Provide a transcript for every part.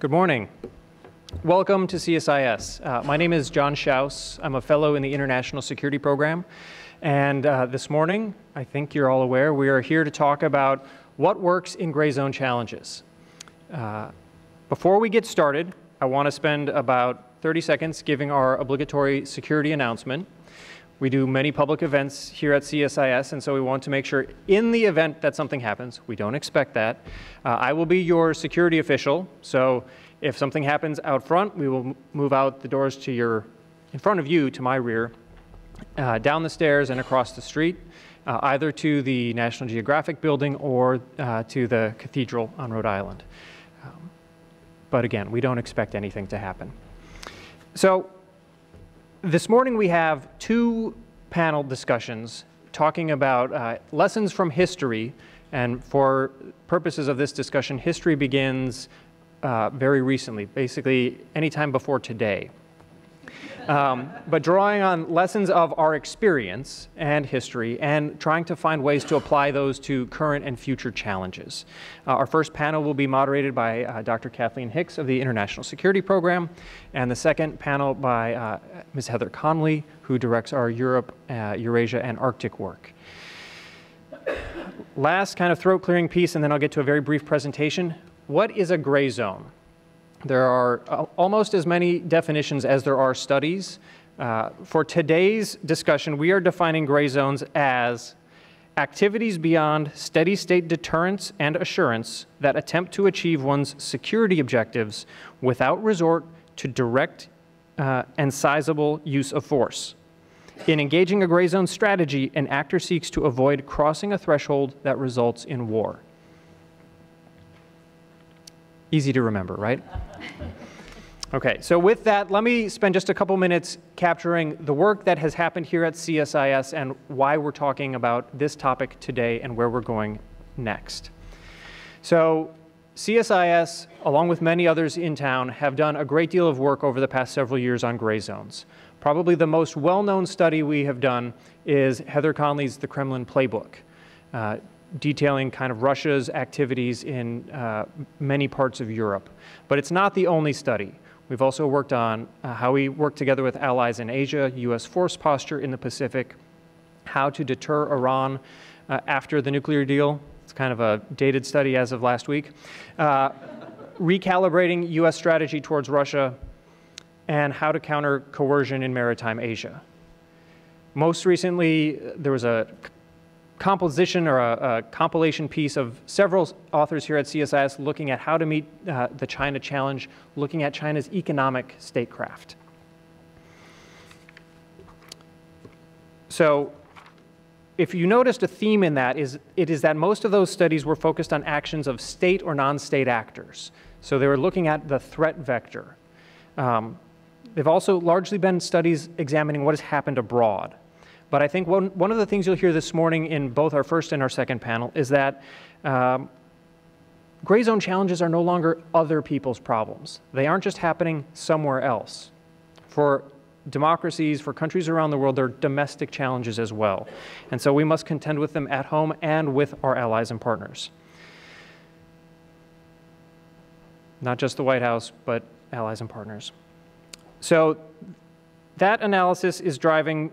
Good morning. Welcome to CSIS. Uh, my name is John Schaus. I'm a fellow in the International Security Program. And uh, this morning, I think you're all aware, we are here to talk about what works in gray zone challenges. Uh, before we get started, I want to spend about 30 seconds giving our obligatory security announcement. We do many public events here at CSIS, and so we want to make sure in the event that something happens, we don't expect that, uh, I will be your security official. So if something happens out front, we will move out the doors to your, in front of you, to my rear, uh, down the stairs and across the street, uh, either to the National Geographic building or uh, to the cathedral on Rhode Island. Um, but again, we don't expect anything to happen. So this morning we have two panel discussions talking about uh, lessons from history. And for purposes of this discussion, history begins uh, very recently, basically anytime before today. Um, but drawing on lessons of our experience and history and trying to find ways to apply those to current and future challenges. Uh, our first panel will be moderated by uh, Dr. Kathleen Hicks of the International Security Program, and the second panel by uh, Ms. Heather Conley, who directs our Europe, uh, Eurasia, and Arctic work. Last kind of throat clearing piece, and then I'll get to a very brief presentation. What is a gray zone? There are uh, almost as many definitions as there are studies. Uh, for today's discussion, we are defining gray zones as activities beyond steady state deterrence and assurance that attempt to achieve one's security objectives without resort to direct uh, and sizable use of force. In engaging a gray zone strategy, an actor seeks to avoid crossing a threshold that results in war. Easy to remember, right? Okay, so with that, let me spend just a couple minutes capturing the work that has happened here at CSIS and why we're talking about this topic today and where we're going next. So CSIS, along with many others in town, have done a great deal of work over the past several years on gray zones. Probably the most well-known study we have done is Heather Conley's The Kremlin Playbook. Uh, detailing kind of Russia's activities in uh, many parts of Europe. But it's not the only study. We've also worked on uh, how we work together with allies in Asia, U.S. force posture in the Pacific, how to deter Iran uh, after the nuclear deal. It's kind of a dated study as of last week. Uh, recalibrating U.S. strategy towards Russia, and how to counter coercion in maritime Asia. Most recently, there was a composition or a, a, compilation piece of several authors here at CSIS looking at how to meet uh, the China challenge, looking at China's economic statecraft. So if you noticed a theme in that is it is that most of those studies were focused on actions of state or non-state actors. So they were looking at the threat vector. Um, they've also largely been studies examining what has happened abroad. But I think one, one of the things you'll hear this morning in both our first and our second panel is that um, gray zone challenges are no longer other people's problems. They aren't just happening somewhere else. For democracies, for countries around the world, they're domestic challenges as well. And so we must contend with them at home and with our allies and partners. Not just the White House, but allies and partners. So that analysis is driving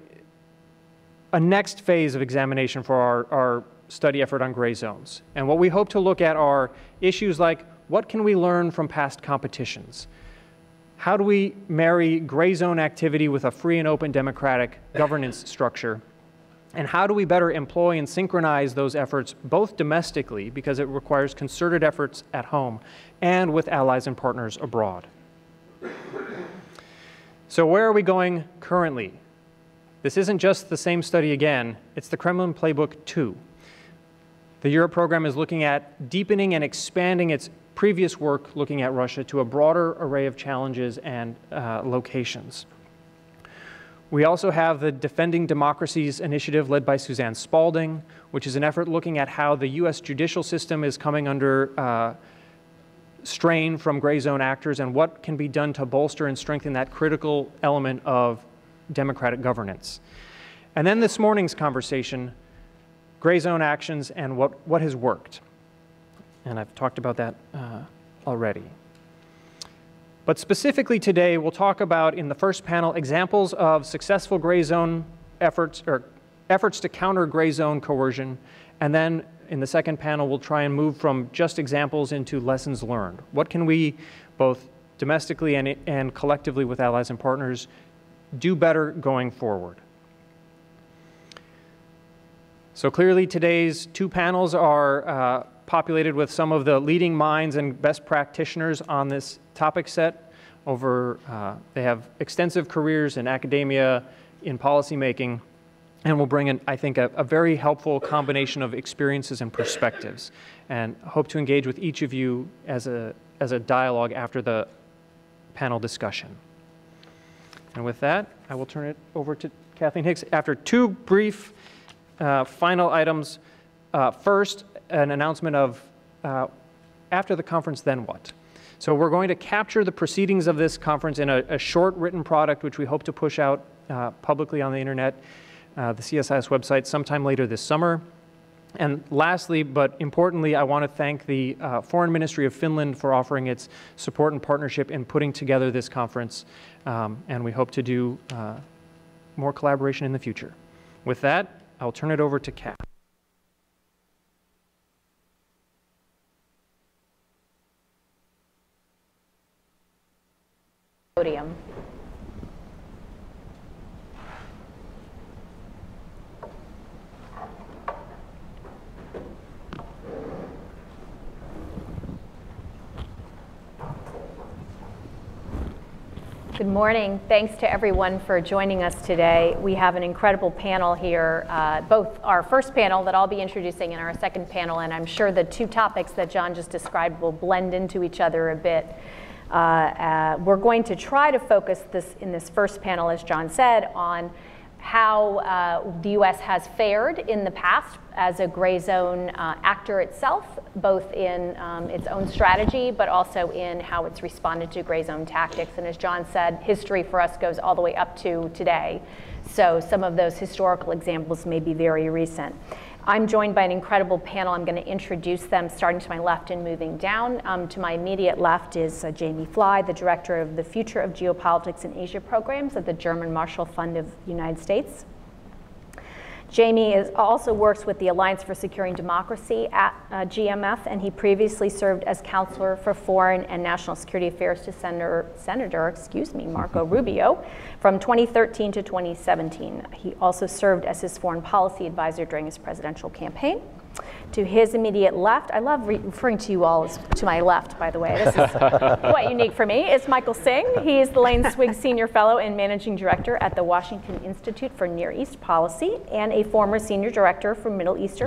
a next phase of examination for our, our study effort on gray zones. And what we hope to look at are issues like what can we learn from past competitions? How do we marry gray zone activity with a free and open democratic governance structure? And how do we better employ and synchronize those efforts both domestically, because it requires concerted efforts at home, and with allies and partners abroad? So where are we going currently? This isn't just the same study again, it's the Kremlin Playbook 2. The Europe program is looking at deepening and expanding its previous work looking at Russia to a broader array of challenges and uh, locations. We also have the Defending Democracies initiative led by Suzanne Spalding, which is an effort looking at how the U.S. judicial system is coming under uh, strain from gray zone actors and what can be done to bolster and strengthen that critical element of democratic governance. And then this morning's conversation, gray zone actions and what, what has worked. And I've talked about that uh, already. But specifically today, we'll talk about in the first panel examples of successful gray zone efforts or efforts to counter gray zone coercion. And then in the second panel, we'll try and move from just examples into lessons learned. What can we, both domestically and, and collectively with allies and partners, do better going forward? So clearly today's two panels are uh, populated with some of the leading minds and best practitioners on this topic set. Over, uh, they have extensive careers in academia, in policymaking, and will bring in, I think, a, a, very helpful combination of experiences and perspectives. And hope to engage with each of you as a, as a dialogue after the panel discussion. And with that, I will turn it over to Kathleen Hicks. After two brief uh, final items. Uh, first, an announcement of uh, after the conference, then what? So we're going to capture the proceedings of this conference in a, a short written product, which we hope to push out uh, publicly on the internet, uh, the CSIS website, sometime later this summer. And lastly, but importantly, I want to thank the uh, Foreign Ministry of Finland for offering its support and partnership in putting together this conference. Um, and we hope to do more collaboration in the future. With that, I'll turn it over to Kat. Podium. Good morning. Thanks to everyone for joining us today. We have an incredible panel here, uh, both our first panel that I'll be introducing and our second panel, and I'm sure the two topics that John just described will blend into each other a bit. Uh, uh, we're going to try to focus this in this first panel, as John said, on how uh, the U.S. has fared in the past as a gray zone uh, actor itself, both in um, its own strategy, but also in how it's responded to gray zone tactics. And as John said, history for us goes all the way up to today. So some of those historical examples may be very recent. I'm joined by an incredible panel. I'm going to introduce them starting to my left and moving down. Um, to my immediate left is uh, Jamie Fly, the director of the Future of Geopolitics in Asia programs at the German Marshall Fund of the United States. Jamie is, also works with the Alliance for Securing Democracy at uh, GMF, and he previously served as counselor for foreign and national security affairs to Senator, Senator excuse me, Marco Rubio from 2013 to 2017. He also served as his foreign policy advisor during his presidential campaign. To his immediate left, I love re referring to you all as to my left, by the way. This is quite unique for me. It's Michael Singh. He is the Lane Swig Senior Fellow and Managing Director at the Washington Institute for Near East Policy and a former Senior Director for Middle East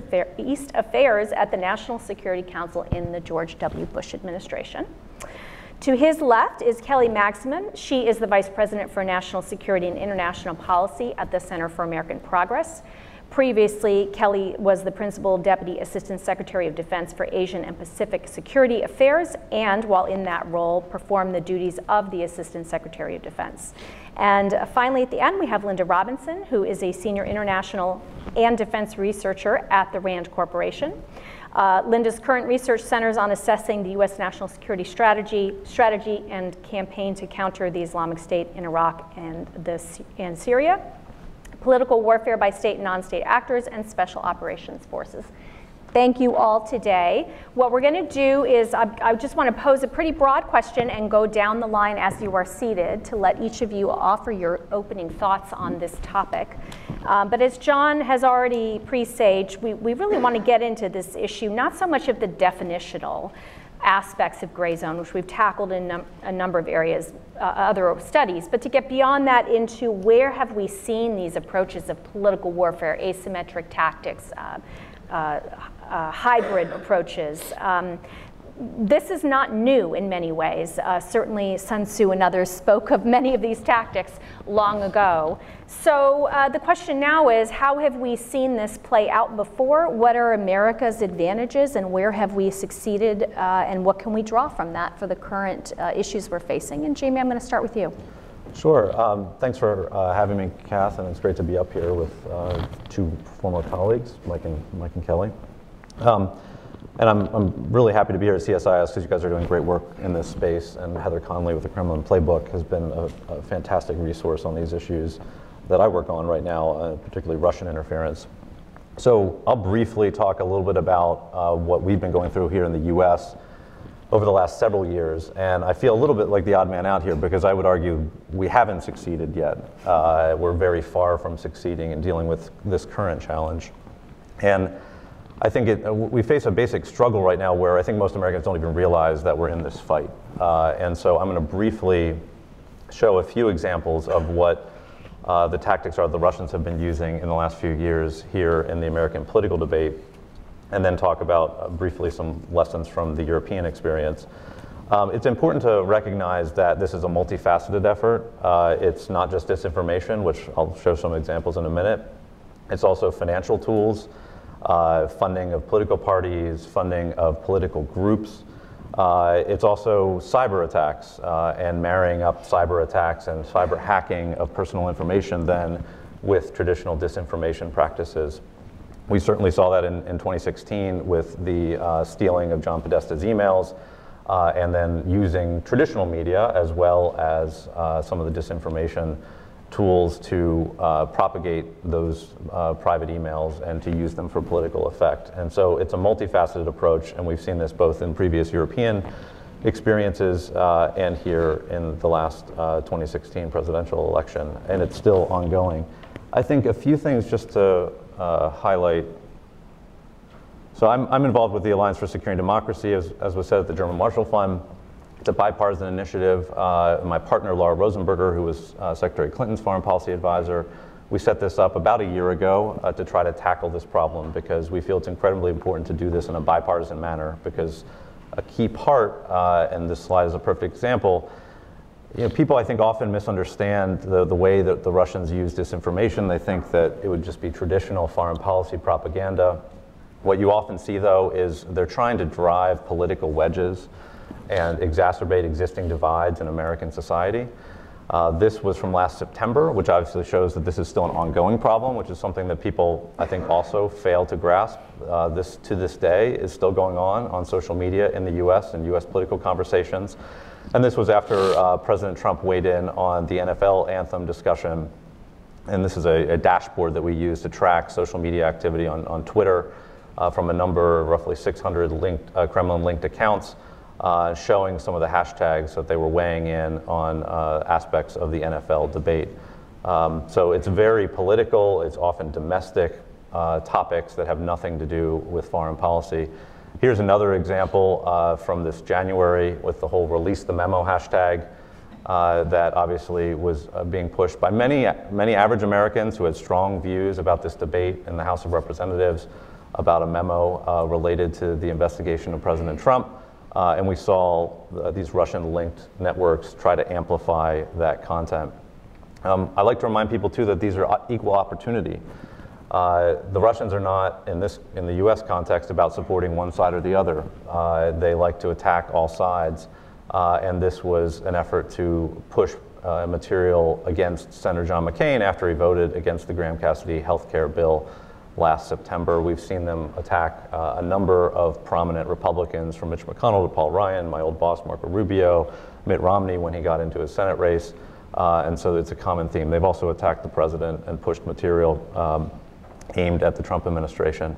Affairs at the National Security Council in the George W. Bush administration. To his left is Kelly Magsamen. She is the Vice President for National Security and International Policy at the Center for American Progress. Previously, Kelly was the Principal Deputy Assistant Secretary of Defense for Asian and Pacific Security Affairs, and while in that role, performed the duties of the Assistant Secretary of Defense. And uh, finally, at the end, we have Linda Robinson, who is a Senior International and Defense Researcher at the RAND Corporation. Uh, Linda's current research centers on assessing the U.S. national security strategy, strategy and campaign to counter the Islamic State in Iraq and, the, and Syria political warfare by state and non-state actors, and special operations forces. Thank you all today. What we're going to do is I, I, just want to pose a pretty broad question and go down the line as you are seated to let each of you offer your opening thoughts on this topic. Um, but as John has already presaged, we, we really want to get into this issue, not so much of the definitional, aspects of gray zone, which we've tackled in num a number of areas, uh, other studies, but to get beyond that into where have we seen these approaches of political warfare, asymmetric tactics, uh, uh, uh hybrid approaches. Um, this is not new in many ways. Uh, certainly Sun Tzu and others spoke of many of these tactics long ago. So uh, the question now is, how have we seen this play out before? What are America's advantages and where have we succeeded uh, and what can we draw from that for the current uh, issues we're facing? And Jamie, I'm going to start with you. Sure. Um, thanks for uh, having me, Kath, and it's great to be up here with uh, two former colleagues, Mike and, Mike and Kelly. Um, And I'm, I'm really happy to be here at CSIS because you guys are doing great work in this space. And Heather Conley with the Kremlin Playbook has been a, a fantastic resource on these issues that I work on right now, uh, particularly Russian interference. So I'll briefly talk a little bit about uh, what we've been going through here in the US over the last several years. And I feel a little bit like the odd man out here because I would argue we haven't succeeded yet. Uh, we're very far from succeeding in dealing with this current challenge. And I think it, we face a basic struggle right now where I think most Americans don't even realize that we're in this fight. Uh, and so I'm going to briefly show a few examples of what uh, the tactics are the Russians have been using in the last few years here in the American political debate, and then talk about uh, briefly some lessons from the European experience. Um, it's important to recognize that this is a multifaceted effort. Uh, it's not just disinformation, which I'll show some examples in a minute. It's also financial tools uh, funding of political parties, funding of political groups. Uh, it's also cyber attacks uh, and marrying up cyber attacks and cyber hacking of personal information then with traditional disinformation practices. We certainly saw that in, in 2016 with the uh, stealing of John Podesta's emails uh, and then using traditional media as well as uh, some of the disinformation tools to uh, propagate those uh, private emails and to use them for political effect. And so it's a multifaceted approach, and we've seen this both in previous European experiences uh, and here in the last uh, 2016 presidential election, and it's still ongoing. I think a few things just to uh, highlight. So I'm, I'm involved with the Alliance for Securing Democracy, as, as was said at the German Marshall Fund. It's a bipartisan initiative. Uh, my partner, Laura Rosenberger, who was uh, Secretary Clinton's foreign policy advisor, we set this up about a year ago uh, to try to tackle this problem because we feel it's incredibly important to do this in a bipartisan manner because a key part, uh, and this slide is a perfect example, you know, people I think often misunderstand the, the way that the Russians use disinformation. They think that it would just be traditional foreign policy propaganda. What you often see though is they're trying to drive political wedges and exacerbate existing divides in American society. Uh, this was from last September, which obviously shows that this is still an ongoing problem, which is something that people, I think, also fail to grasp. Uh, this, to this day, is still going on on social media in the US and US political conversations. And this was after uh, President Trump weighed in on the NFL anthem discussion. And this is a, a dashboard that we use to track social media activity on, on Twitter uh, from a number, roughly 600 linked, uh, Kremlin linked accounts uh, showing some of the hashtags that they were weighing in on uh, aspects of the NFL debate. Um, so it's very political, it's often domestic uh, topics that have nothing to do with foreign policy. Here's another example uh, from this January with the whole release the memo hashtag. Uh, that obviously was being pushed by many, many average Americans who had strong views about this debate in the House of Representatives about a memo related to the investigation of President Trump. Uh, and we saw uh, these Russian linked networks try to amplify that content. Um, I like to remind people too that these are equal opportunity. Uh, the Russians are not, in, this, in the US context, about supporting one side or the other. Uh, they like to attack all sides. Uh, and this was an effort to push uh, material against Senator John McCain after he voted against the Graham Cassidy health care bill last September. We've seen them attack uh, a number of prominent Republicans, from Mitch McConnell to Paul Ryan, my old boss Marco Rubio, Mitt Romney when he got into his Senate race. Uh, and so it's a common theme. They've also attacked the president and pushed material um, aimed at the Trump administration.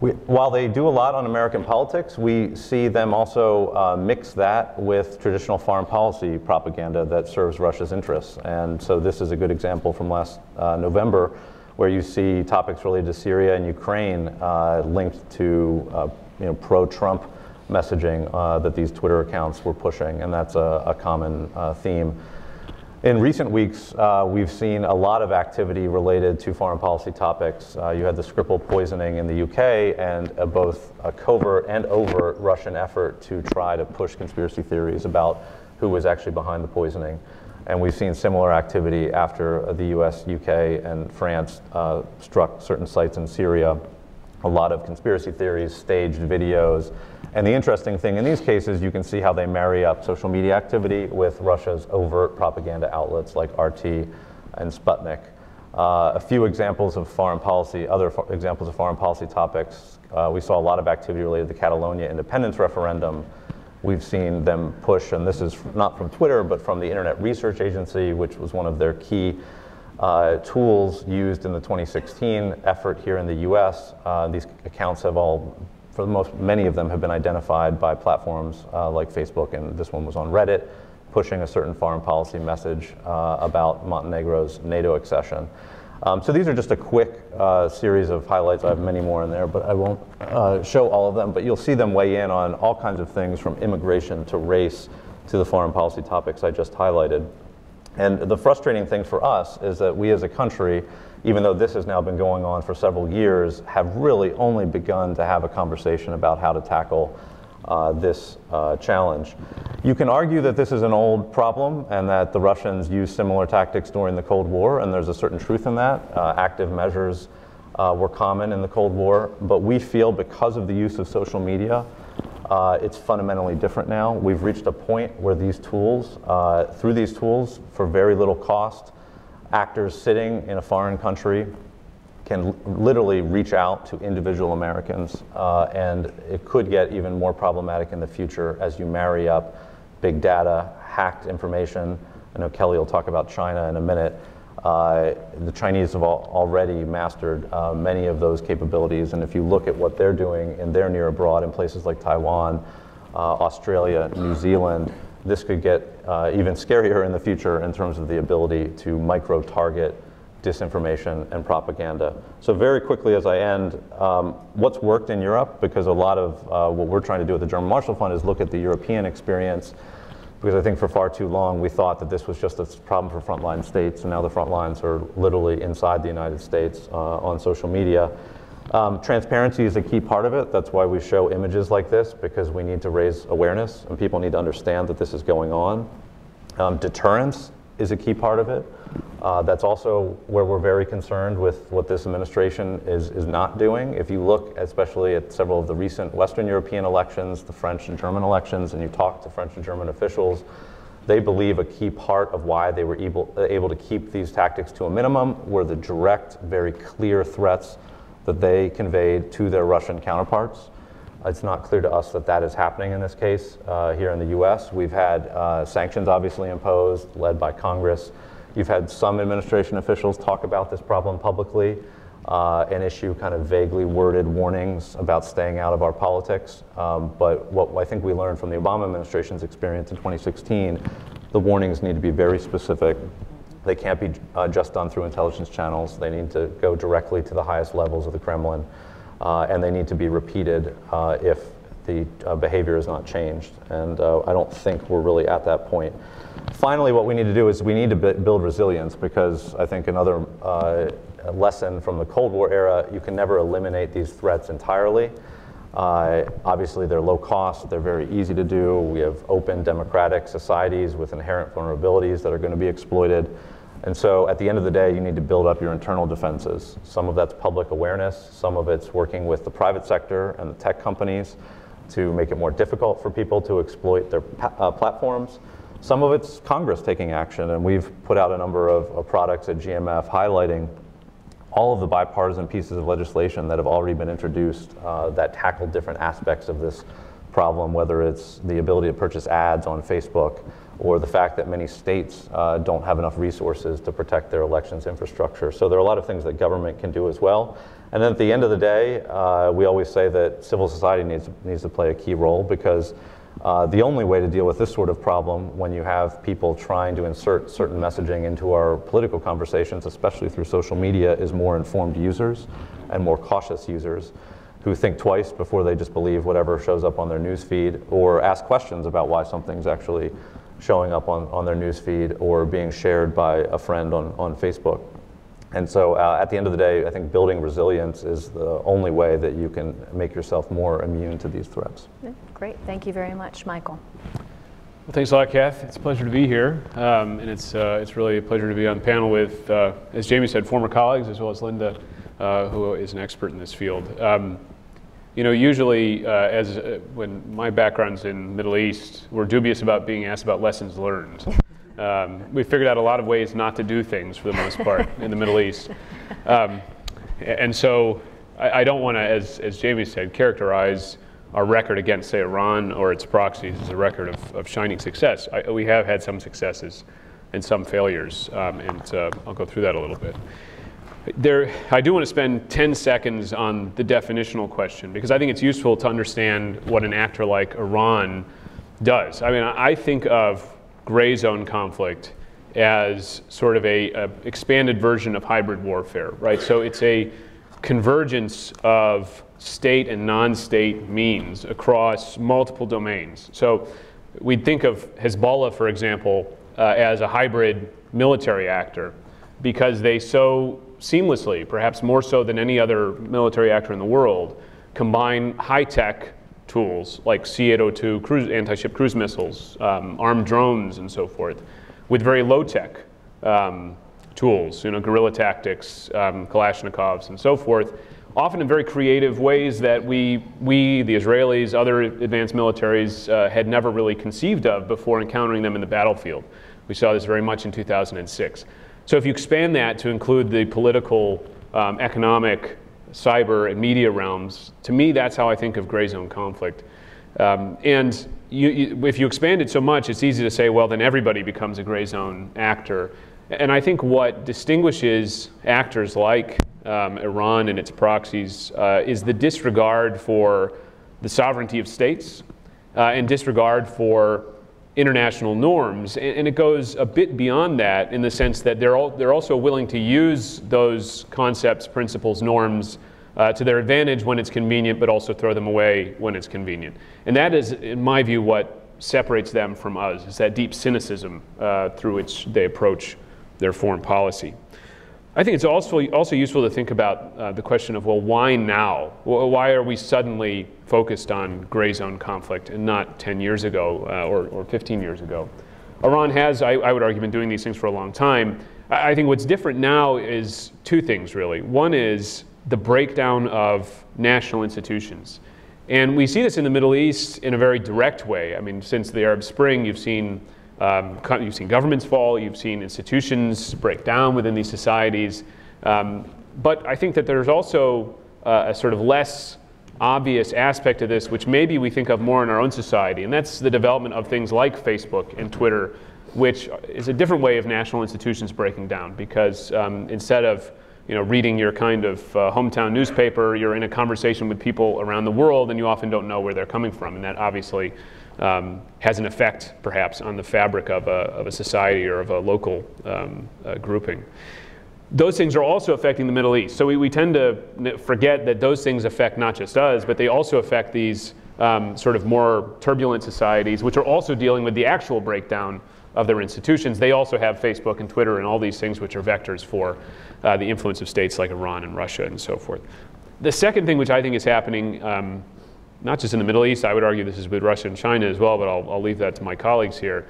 We, while they do a lot on American politics, we see them also uh, mix that with traditional foreign policy propaganda that serves Russia's interests. And so this is a good example from last uh, November where you see topics related to Syria and Ukraine uh, linked to uh, you know, pro-Trump messaging uh, that these Twitter accounts were pushing, and that's a, a common uh, theme. In recent weeks, uh, we've seen a lot of activity related to foreign policy topics. Uh, you had the Skripal poisoning in the UK and both a covert and overt Russian effort to try to push conspiracy theories about who was actually behind the poisoning. And we've seen similar activity after the US, UK, and France uh, struck certain sites in Syria. A lot of conspiracy theories, staged videos. And the interesting thing in these cases, you can see how they marry up social media activity with Russia's overt propaganda outlets like RT and Sputnik. Uh, a few examples of foreign policy, other fo- examples of foreign policy topics. Uh, we saw a lot of activity related to the Catalonia independence referendum. We've seen them push, and this is not from Twitter, but from the Internet Research Agency, which was one of their key uh, tools used in the 2016 effort here in the US. Uh, these accounts have all, for the most, many of them have been identified by platforms uh, like Facebook, and this one was on Reddit, pushing a certain foreign policy message uh, about Montenegro's NATO accession. Um, so these are just a quick uh, series of highlights. I have many more in there, but I won't uh, show all of them. But you'll see them weigh in on all kinds of things from immigration to race to the foreign policy topics I just highlighted. And the frustrating thing for us is that we as a country, even though this has now been going on for several years, have really only begun to have a conversation about how to tackle uh, this uh, challenge. You can argue that this is an old problem and that the Russians used similar tactics during the Cold War, and there's a certain truth in that. Uh, active measures uh, were common in the Cold War, but we feel because of the use of social media, uh, it's fundamentally different now. We've reached a point where these tools, uh, through these tools, for very little cost, actors sitting in a foreign country can literally reach out to individual Americans, uh, and it could get even more problematic in the future as you marry up big data, hacked information. I know Kelly will talk about China in a minute. Uh, the Chinese have al already mastered uh, many of those capabilities, and if you look at what they're doing in their near abroad in places like Taiwan, uh, Australia, New Zealand, this could get uh, even scarier in the future in terms of the ability to micro target disinformation and propaganda. So very quickly as I end, um, what's worked in Europe, because a lot of uh, what we're trying to do with the German Marshall Fund is look at the European experience, because I think for far too long we thought that this was just a problem for frontline states, and now the front lines are literally inside the United States uh, on social media. Um, transparency is a key part of it. That's why we show images like this, because we need to raise awareness, and people need to understand that this is going on. Um, deterrence is a key part of it. Uh, that's also where we're very concerned with what this administration is, is not doing. If you look especially at several of the recent Western European elections, the French and German elections, and you talk to French and German officials, they believe a key part of why they were able, able to keep these tactics to a minimum were the direct, very clear threats that they conveyed to their Russian counterparts. It's not clear to us that that is happening in this case uh, here in the US. We've had uh, sanctions obviously imposed, led by Congress. You've had some administration officials talk about this problem publicly uh, and issue kind of vaguely worded warnings about staying out of our politics. Um, but what I think we learned from the Obama administration's experience in 2016, the warnings need to be very specific. They can't be uh, just done through intelligence channels. They need to go directly to the highest levels of the Kremlin uh, and they need to be repeated uh, if the uh, behavior is not changed. And uh, I don't think we're really at that point. Finally, what we need to do is we need to build resilience because I think another uh, lesson from the Cold War era, you can never eliminate these threats entirely. Uh, obviously, they're low cost, they're very easy to do. We have open democratic societies with inherent vulnerabilities that are going to be exploited. And so at the end of the day, you need to build up your internal defenses. Some of that's public awareness, some of it's working with the private sector and the tech companies to make it more difficult for people to exploit their uh, platforms. Some of it's Congress taking action, and we've put out a number of, of products at GMF highlighting all of the bipartisan pieces of legislation that have already been introduced uh, that tackle different aspects of this problem, whether it's the ability to purchase ads on Facebook, or the fact that many states uh, don't have enough resources to protect their elections infrastructure. So there are a lot of things that government can do as well. And then at the end of the day, uh, we always say that civil society needs, needs to play a key role because uh, the only way to deal with this sort of problem when you have people trying to insert certain messaging into our political conversations, especially through social media, is more informed users and more cautious users who think twice before they just believe whatever shows up on their news feed or ask questions about why something's actually showing up on, on their news feed or being shared by a friend on, on Facebook. And so uh, at the end of the day, I think building resilience is the only way that you can make yourself more immune to these threats. Great. Thank you very much, Michael. Well, thanks a lot, Kath. It's a pleasure to be here. Um, and it's, uh, it's really a pleasure to be on the panel with, uh, as Jamie said, former colleagues, as well as Linda, uh, who is an expert in this field. Um, you know, usually, uh, as uh, when my background's in Middle East, we're dubious about being asked about lessons learned. Um, we figured out a lot of ways not to do things for the most part in the Middle East. Um, and so I, I don't want to, as, as Jamie said, characterize our record against, say, Iran or its proxies as a record of, of shining success. I, we have had some successes and some failures, um, and uh, I'll go through that a little bit. There, I do want to spend 10 seconds on the definitional question because I think it's useful to understand what an actor like Iran does. I mean, I think of gray zone conflict as sort of a, a expanded version of hybrid warfare, right? So it's a convergence of state and non-state means across multiple domains. So we'd think of Hezbollah, for example, uh, as a hybrid military actor because they so seamlessly, perhaps more so than any other military actor in the world, combine high-tech tools like C-802 cruise, anti-ship cruise missiles, um, armed drones, and so forth, with very low-tech um, tools, you know, guerrilla tactics, um, Kalashnikovs, and so forth, often in very creative ways that we, we the Israelis, other advanced militaries, uh, had never really conceived of before encountering them in the battlefield. We saw this very much in 2006. So if you expand that to include the political, um, economic, cyber, and media realms, to me, that's how I think of gray zone conflict. Um, and you, you, if you expand it so much, it's easy to say, well, then everybody becomes a gray zone actor. And I think what distinguishes actors like um, Iran and its proxies uh, is the disregard for the sovereignty of states uh, and disregard for international norms. And, and, it goes a bit beyond that in the sense that they're, all, they're also willing to use those concepts, principles, norms uh, to their advantage when it's convenient, but also throw them away when it's convenient. And that is, in my view, what separates them from us, is that deep cynicism uh, through which they approach their foreign policy. I think it's also, also useful to think about uh, the question of, well, why now? Why are we suddenly focused on gray zone conflict and not 10 years ago uh, or, or 15 years ago? Iran has, I, I, would argue, been doing these things for a long time. I, I think what's different now is two things, really. One is the breakdown of national institutions. And we see this in the Middle East in a very direct way. I mean, since the Arab Spring, you've seen um, you've seen governments fall, you've seen institutions break down within these societies. Um, but I think that there's also uh, a sort of less obvious aspect of this, which maybe we think of more in our own society, and that's the development of things like Facebook and Twitter, which is a different way of national institutions breaking down because um, instead of you know, reading your kind of uh, hometown newspaper, you're in a conversation with people around the world and you often don't know where they're coming from, and that obviously um, has an effect, perhaps, on the fabric of a, of a society or of a local um, uh, grouping. Those things are also affecting the Middle East. So we, we tend to forget that those things affect not just us, but they also affect these um, sort of more turbulent societies, which are also dealing with the actual breakdown of their institutions. They also have Facebook and Twitter and all these things which are vectors for uh, the influence of states like Iran and Russia and so forth. The second thing which I think is happening um, not just in the Middle East, I would argue this is with Russia and China as well, but I'll, I'll leave that to my colleagues here,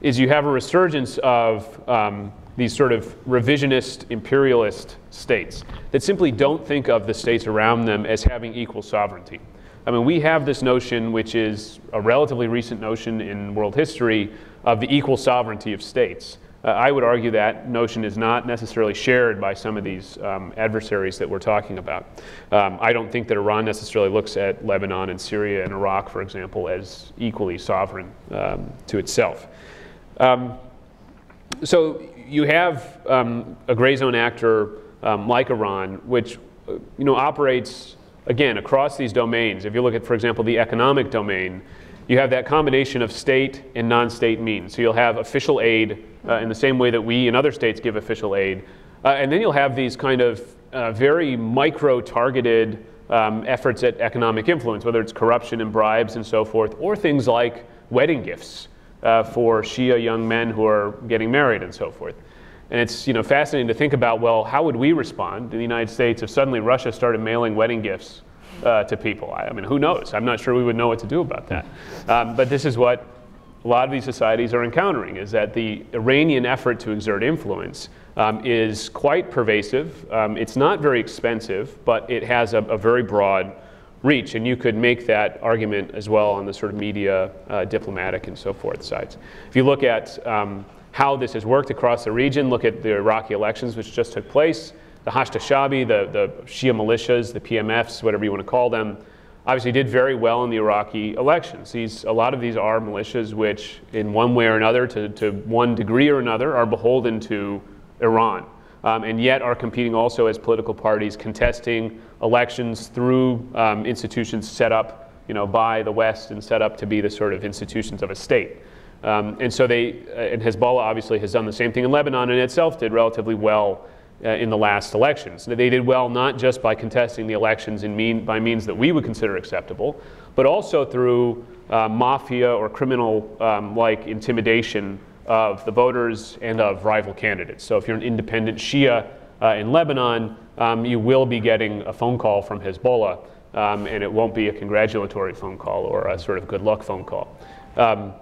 is you have a resurgence of um, these sort of revisionist imperialist states that simply don't think of the states around them as having equal sovereignty. I mean, we have this notion, which is a relatively recent notion in world history, of the equal sovereignty of states. Uh, I would argue that notion is not necessarily shared by some of these um, adversaries that we're talking about. Um, I don't think that Iran necessarily looks at Lebanon and Syria and Iraq, for example, as equally sovereign um, to itself. Um, so you have um, a gray zone actor um, like Iran, which uh, you know operates again across these domains. If you look at, for example, the economic domain, you have that combination of state and non-state means. So you'll have official aid uh, in the same way that we in other states give official aid. Uh, and then you'll have these kind of uh, very micro-targeted um, efforts at economic influence, whether it's corruption and bribes and so forth, or things like wedding gifts uh, for Shia young men who are getting married and so forth. And it's you know, fascinating to think about, well, how would we respond in the United States if suddenly Russia started mailing wedding gifts uh, to people? I, I, mean, who knows? I'm not sure we would know what to do about that. Um, but this is what a lot of these societies are encountering is that the Iranian effort to exert influence um, is quite pervasive. Um, it's not very expensive, but it has a, a, very broad reach, and you could make that argument as well on the sort of media, uh, diplomatic, and so forth sides. If you look at um, how this has worked across the region. Look at the Iraqi elections, which just took place. The Hashd Shabi, the, the Shia militias, the PMFs, whatever you want to call them, obviously did very well in the Iraqi elections. These, a lot of these are militias which, in one way or another, to, to one degree or another, are beholden to Iran. Um, and yet are competing also as political parties, contesting elections through um, institutions set up you know, by the West and set up to be the sort of institutions of a state. Um, and so they, uh, and Hezbollah obviously has done the same thing in Lebanon and itself did relatively well uh, in the last elections. They did well not just by contesting the elections in mean, by means that we would consider acceptable, but also through uh, mafia or criminal um, like intimidation of the voters and of rival candidates. So if you're an independent Shia uh, in Lebanon, um, you will be getting a phone call from Hezbollah, um, and it won't be a congratulatory phone call or a sort of good luck phone call. Um,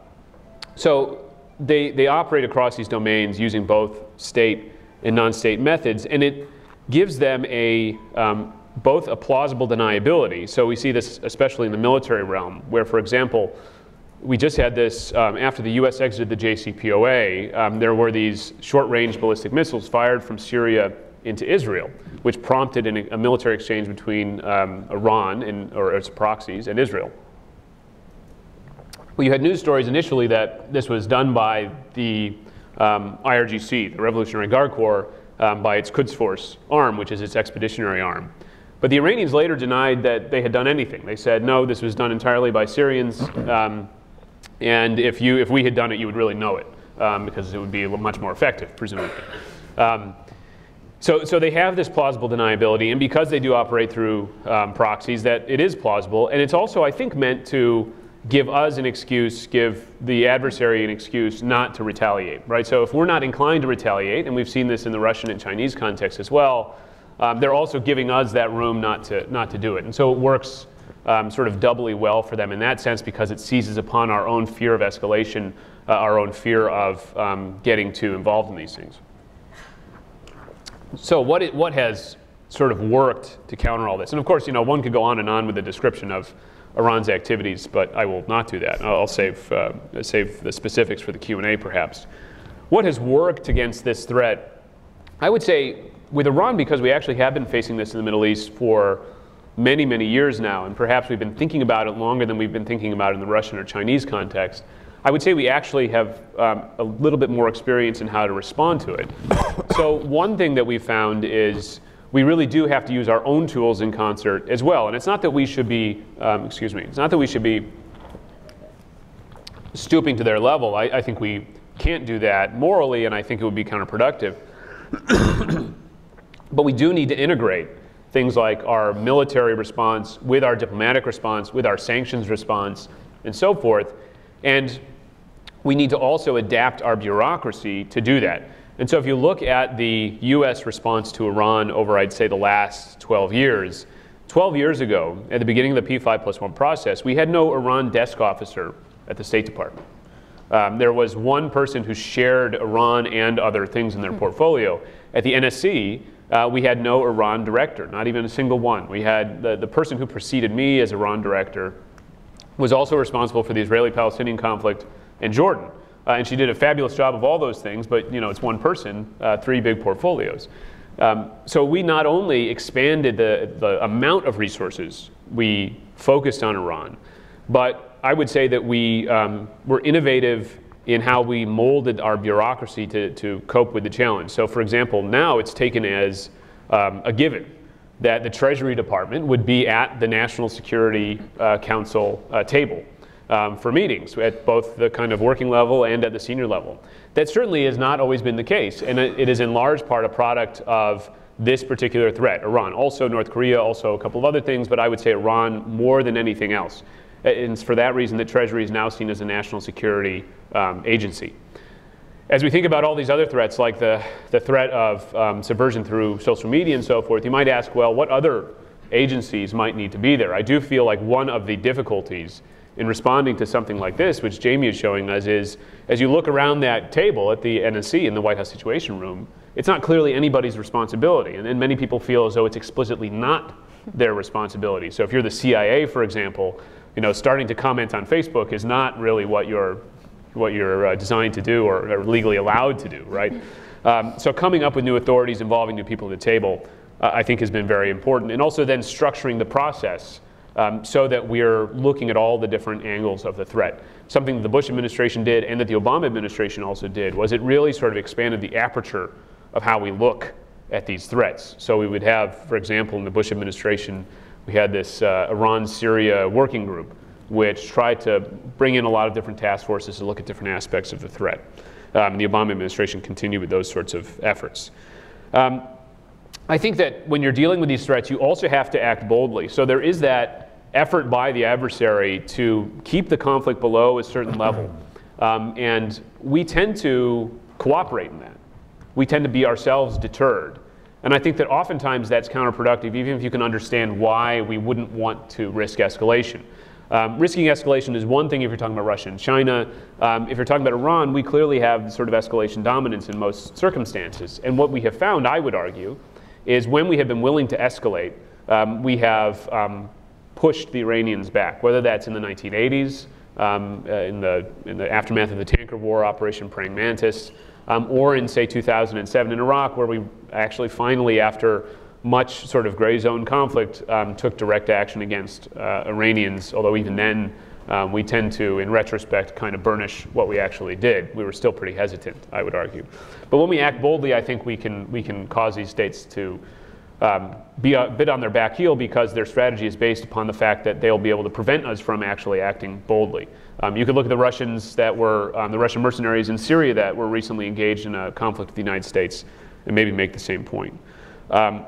so they, they operate across these domains using both state and non-state methods, and it gives them a um, both a plausible deniability. So we see this especially in the military realm, where, for example, we just had this um, after the U.S. exited the JCPOA. Um, there were these short-range ballistic missiles fired from Syria into Israel, which prompted an, a military exchange between um, Iran and, or its proxies and Israel. Well, you had news stories initially that this was done by the um, IRGC, the Revolutionary Guard Corps, um, by its Quds Force arm, which is its expeditionary arm. But the Iranians later denied that they had done anything. They said, no, this was done entirely by Syrians, um, and if, you, if we had done it, you would really know it, um, because it would be much more effective, presumably. Um, so, so they have this plausible deniability, and because they do operate through um, proxies, that it is plausible, and it's also, I think, meant to give us an excuse, give the adversary an excuse not to retaliate, right? So if we're not inclined to retaliate, and we've seen this in the Russian and Chinese context as well, um, they're also giving us that room not to, not to do it. And so it works um, sort of doubly well for them in that sense because it seizes upon our own fear of escalation, uh, our own fear of um, getting too involved in these things. So what, it, what has sort of worked to counter all this? And of course, you know, one could go on and on with the description of Iran's activities, but I will not do that. I'll save, uh, save the specifics for the Q&A perhaps. What has worked against this threat? I would say with Iran, because we actually have been facing this in the Middle East for many, many years now, and perhaps we've been thinking about it longer than we've been thinking about it in the Russian or Chinese context, I would say we actually have um, a little bit more experience in how to respond to it. So one thing that we found is we really do have to use our own tools in concert as well. And it's not that we should be, um, excuse me, it's not that we should be stooping to their level. I, I think we can't do that morally, and I think it would be counterproductive. but we do need to integrate things like our military response with our diplomatic response, with our sanctions response, and so forth. And we need to also adapt our bureaucracy to do that. And so if you look at the US response to Iran over, I'd say, the last 12 years, 12 years ago, at the beginning of the P5 plus one process, we had no Iran desk officer at the State Department. Um, there was one person who shared Iran and other things in their portfolio. At the NSC, uh, we had no Iran director, not even a single one. We had the, the person who preceded me as Iran director was also responsible for the Israeli-Palestinian conflict in Jordan. Uh, and she did a fabulous job of all those things, but you know, it's one person, uh, three big portfolios. Um, so we not only expanded the, the amount of resources we focused on Iran, but I would say that we um, were innovative in how we molded our bureaucracy to, to cope with the challenge. So for example, now it's taken as um, a given that the Treasury Department would be at the National Security uh, Council uh, table um, for meetings at both the kind of working level and at the senior level. That certainly has not always been the case, and it is in large part a product of this particular threat, Iran. Also North Korea, also a couple of other things, but I would say Iran more than anything else. And it's for that reason that Treasury is now seen as a national security um, agency. As we think about all these other threats, like the, the threat of um, subversion through social media and so forth, you might ask, well, what other agencies might need to be there? I do feel like one of the difficulties in responding to something like this, which Jamie is showing us, is as you look around that table at the NSC in the White House Situation Room, it's not clearly anybody's responsibility. And, then many people feel as though it's explicitly not their responsibility. So if you're the CIA, for example, you know, starting to comment on Facebook is not really what your what you're uh, designed to do or, or, legally allowed to do, right? Um, so coming up with new authorities involving new people at the table, uh, I think has been very important. And also then structuring the process um, so that we're looking at all the different angles of the threat. Something that the Bush administration did and that the Obama administration also did was it really sort of expanded the aperture of how we look at these threats. So we would have, for example, in the Bush administration, we had this uh, Iran-Syria working group which tried to bring in a lot of different task forces to look at different aspects of the threat. Um, the Obama administration continued with those sorts of efforts. Um, I think that when you're dealing with these threats, you also have to act boldly. So there is that effort by the adversary to keep the conflict below a certain level. Um, and we tend to cooperate in that. We tend to be ourselves deterred. And I think that oftentimes that's counterproductive, even if you can understand why we wouldn't want to risk escalation. Um, risking escalation is one thing if you're talking about Russia and China. Um, if you're talking about Iran, we clearly have sort of escalation dominance in most circumstances. And what we have found, I would argue, is when we have been willing to escalate, um, we have um, pushed the Iranians back, whether that's in the 1980s, um, uh, in, the, in the aftermath of the tanker war, Operation Praying Mantis, um, or in, say, 2007 in Iraq, where we actually finally, after much sort of gray zone conflict, um, took direct action against uh, Iranians, although even then um, we tend to, in retrospect, kind of burnish what we actually did. We were still pretty hesitant, I would argue. But when we act boldly, I think we can, we can cause these states to um, be a bit on their back heel because their strategy is based upon the fact that they'll be able to prevent us from actually acting boldly. Um, you could look at the Russians that were, um, the Russian mercenaries in Syria that were recently engaged in a conflict with the United States and maybe make the same point. Um,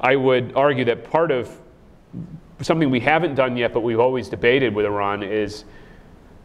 I would argue that part of something we haven't done yet, but we've always debated with Iran is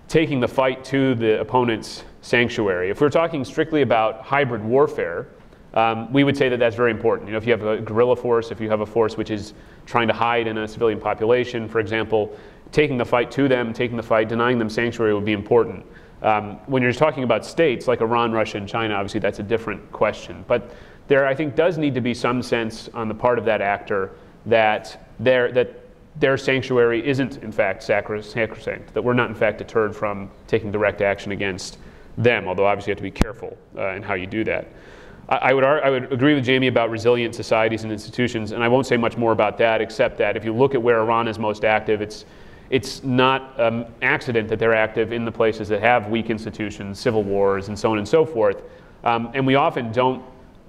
taking the fight to the opponent's sanctuary. If we're talking strictly about hybrid warfare, um, we would say that that's very important. You know, if you have a guerrilla force, if you have a force which is trying to hide in a civilian population, for example, taking the fight to them, taking the fight, denying them sanctuary would be important. Um, when you're talking about states like Iran, Russia, and China, obviously that's a different question. But there, I think, does need to be some sense on the part of that actor that their, that their sanctuary isn't, in fact, sacrosanct, that we're not, in fact, deterred from taking direct action against them, although obviously you have to be careful uh, in how you do that. I would, I would agree with Jamie about resilient societies and institutions, and I won't say much more about that except that if you look at where Iran is most active, it's, it's not an accident that they're active in the places that have weak institutions, civil wars, and so on and so forth. Um, and we often don't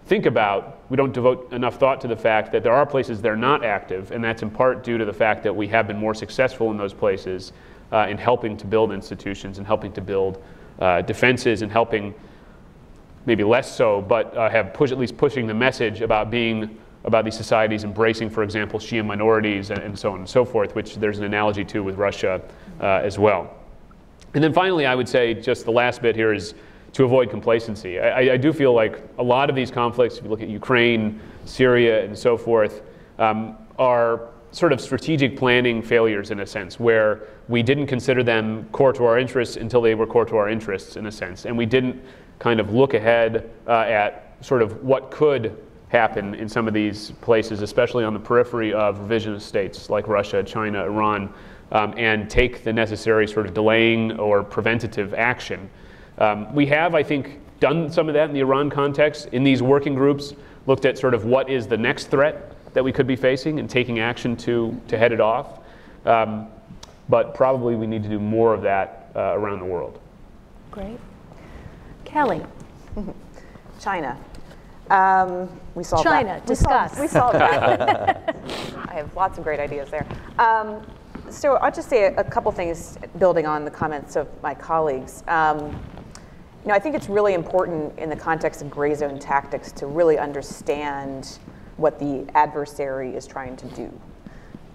think about, we don't devote enough thought to the fact that there are places they're not active, and that's in part due to the fact that we have been more successful in those places uh, in helping to build institutions and helping to build uh, defenses and helping maybe less so, but uh, have push, at least pushing the message about being about these societies embracing, for example, Shia minorities and, and so on and so forth, which there's an analogy to with Russia uh, as well. And then finally, I would say just the last bit here is to avoid complacency. I, I do feel like a lot of these conflicts, if you look at Ukraine, Syria, and so forth, um, are sort of strategic planning failures in a sense, where we didn't consider them core to our interests until they were core to our interests in a sense. And we didn't kind of look ahead uh, at sort of what could happen in some of these places, especially on the periphery of revisionist states like Russia, China, Iran, um, and take the necessary sort of delaying or preventative action. Um, we have, I think, done some of that in the Iran context. In these working groups, looked at sort of what is the next threat that we could be facing and taking action to, to head it off. Um, but probably we need to do more of that uh, around the world. Great. Kelly. China. Um, we solved China, that. discuss. We solved, we solved that. I have lots of great ideas there. Um, so I'll just say a, a, couple things building on the comments of my colleagues. Um, you know, I think it's really important in the context of gray zone tactics to really understand what the adversary is trying to do.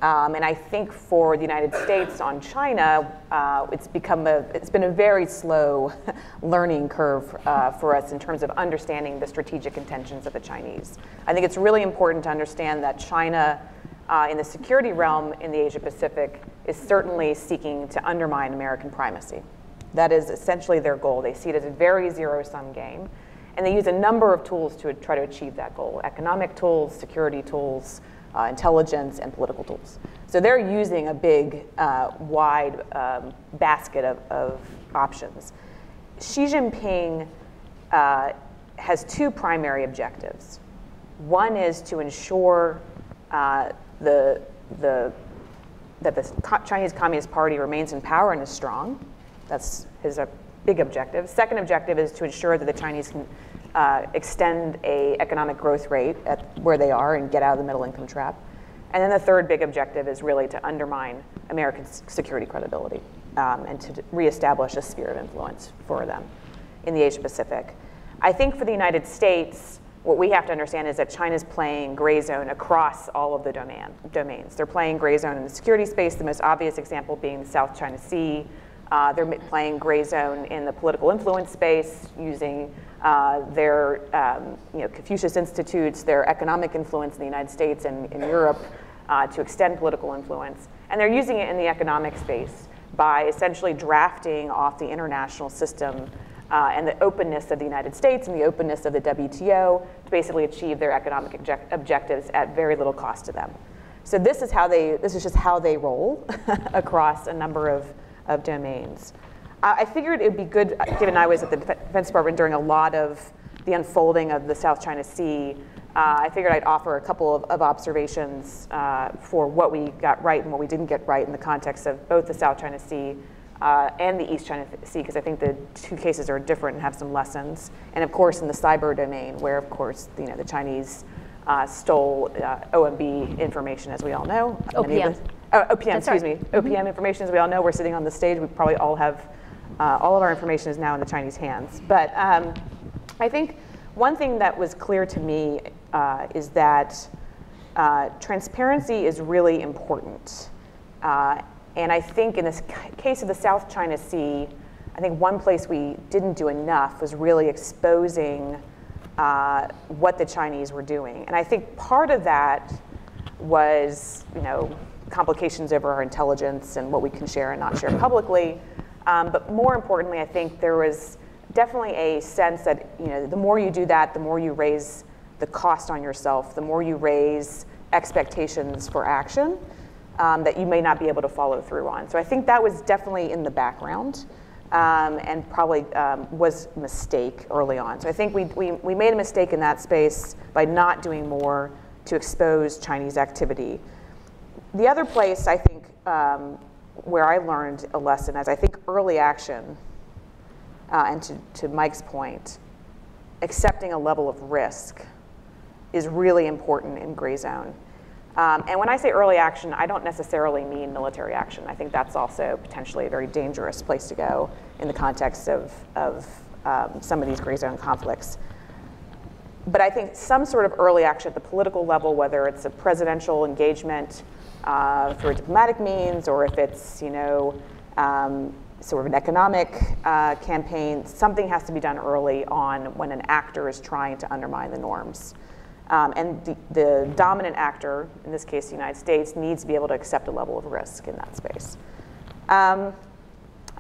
Um, and I think for the United States on China, uh, it's become a, it's been a very slow learning curve uh, for us in terms of understanding the strategic intentions of the Chinese. I think it's really important to understand that China, uh, in the security realm in the Asia Pacific, is certainly seeking to undermine American primacy. That is essentially their goal. They see it as a very zero-sum game, and they use a number of tools to try to achieve that goal: economic tools, security tools uh, intelligence, and political tools. So they're using a big, uh, wide um, basket of, of, options. Xi Jinping uh, has two primary objectives. One is to ensure uh, the, the, that the Chinese Communist Party remains in power and is strong. That's his uh, big objective. Second objective is to ensure that the Chinese can uh, extend a economic growth rate at where they are and get out of the middle income trap. And then the third big objective is really to undermine American security credibility um, and to reestablish a sphere of influence for them in the Asia Pacific. I think for the United States, what we have to understand is that China's playing gray zone across all of the domain, domains. They're playing gray zone in the security space, the most obvious example being the South China Sea. Uh, they're playing gray zone in the political influence space using uh, their um, you know, Confucius Institutes, their economic influence in the United States and in Europe uh, to extend political influence. And they're using it in the economic space by essentially drafting off the international system uh, and the openness of the United States and the openness of the WTO to basically achieve their economic object- objectives at very little cost to them. So this is how they, this is just how they roll across a number of, of domains. Uh, I figured it would be good, given I was at the Defense Department during a lot of the unfolding of the South China Sea, uh, I figured I'd offer a couple of, of observations uh, for what we got right and what we didn't get right in the context of both the South China Sea uh, and the East China Sea, because I think the two cases are different and have some lessons. And of course, in the cyber domain, where of course you know the Chinese uh, stole uh, OMB information, as we all know. OPM. Oh, OPM, excuse right. me. Mm-hmm. OPM information, as we all know, we're sitting on the stage. We probably all have uh, all of our information is now in the Chinese hands. But um, I think one thing that was clear to me uh, is that uh, transparency is really important. Uh, and I think in this case of the South China Sea, I think one place we didn't do enough was really exposing uh, what the Chinese were doing. And I think part of that was, you know, complications over our intelligence and what we can share and not share publicly. Um, but more importantly, I think there was definitely a sense that you know the more you do that, the more you raise the cost on yourself, the more you raise expectations for action um, that you may not be able to follow through on. So I think that was definitely in the background. Um, and probably um, was mistake early on. So I think we, we, we made a mistake in that space by not doing more to expose Chinese activity. The other place I think um, where I learned a lesson is I think early action, uh, and to, to Mike's point, accepting a level of risk is really important in gray zone. Um, and when I say early action, I don't necessarily mean military action. I think that's also potentially a very dangerous place to go in the context of, of um, some of these gray zone conflicts. But I think some sort of early action at the political level, whether it's a presidential engagement uh, through diplomatic means, or if it's you know um, sort of an economic uh, campaign, something has to be done early on when an actor is trying to undermine the norms. Um, and the, the, dominant actor, in this case the United States, needs to be able to accept a level of risk in that space. Um,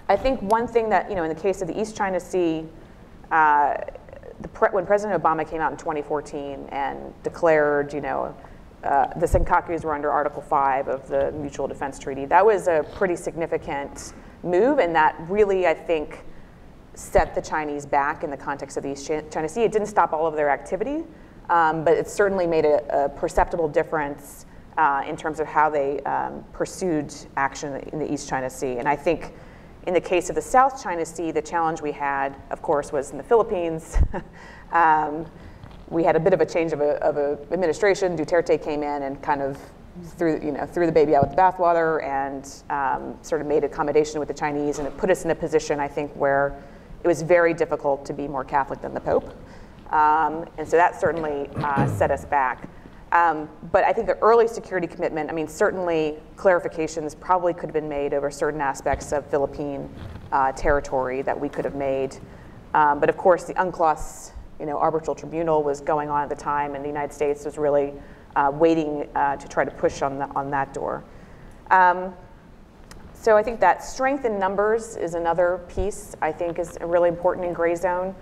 I think one thing that, you know, in the case of the East China Sea, uh, pre- when President Obama came out in 2014 and declared, you know, uh, the Senkakus were under Article 5 of the Mutual Defense Treaty. That was a pretty significant move, and that really, I think, set the Chinese back in the context of the East China Sea. It didn't stop all of their activity, um, but it certainly made a, a perceptible difference uh, in terms of how they um, pursued action in the East China Sea. And I think in the case of the South China Sea, the challenge we had, of course, was in the Philippines. um, we had a bit of a change of, a, of a administration. Duterte came in and kind of threw, you know, threw the baby out with the bathwater and um, sort of made accommodation with the Chinese, and it put us in a position, I think, where it was very difficult to be more Catholic than the Pope. Um, and so that certainly uh, set us back. Um, but I think the early security commitment, I mean, certainly clarifications probably could have been made over certain aspects of Philippine uh, territory that we could have made. Um, but of course, the UNCLOS you know, arbitral tribunal was going on at the time, and the United States was really uh, waiting uh, to try to push on, the, on that door. Um, so I think that strength in numbers is another piece I think is really important in gray zone.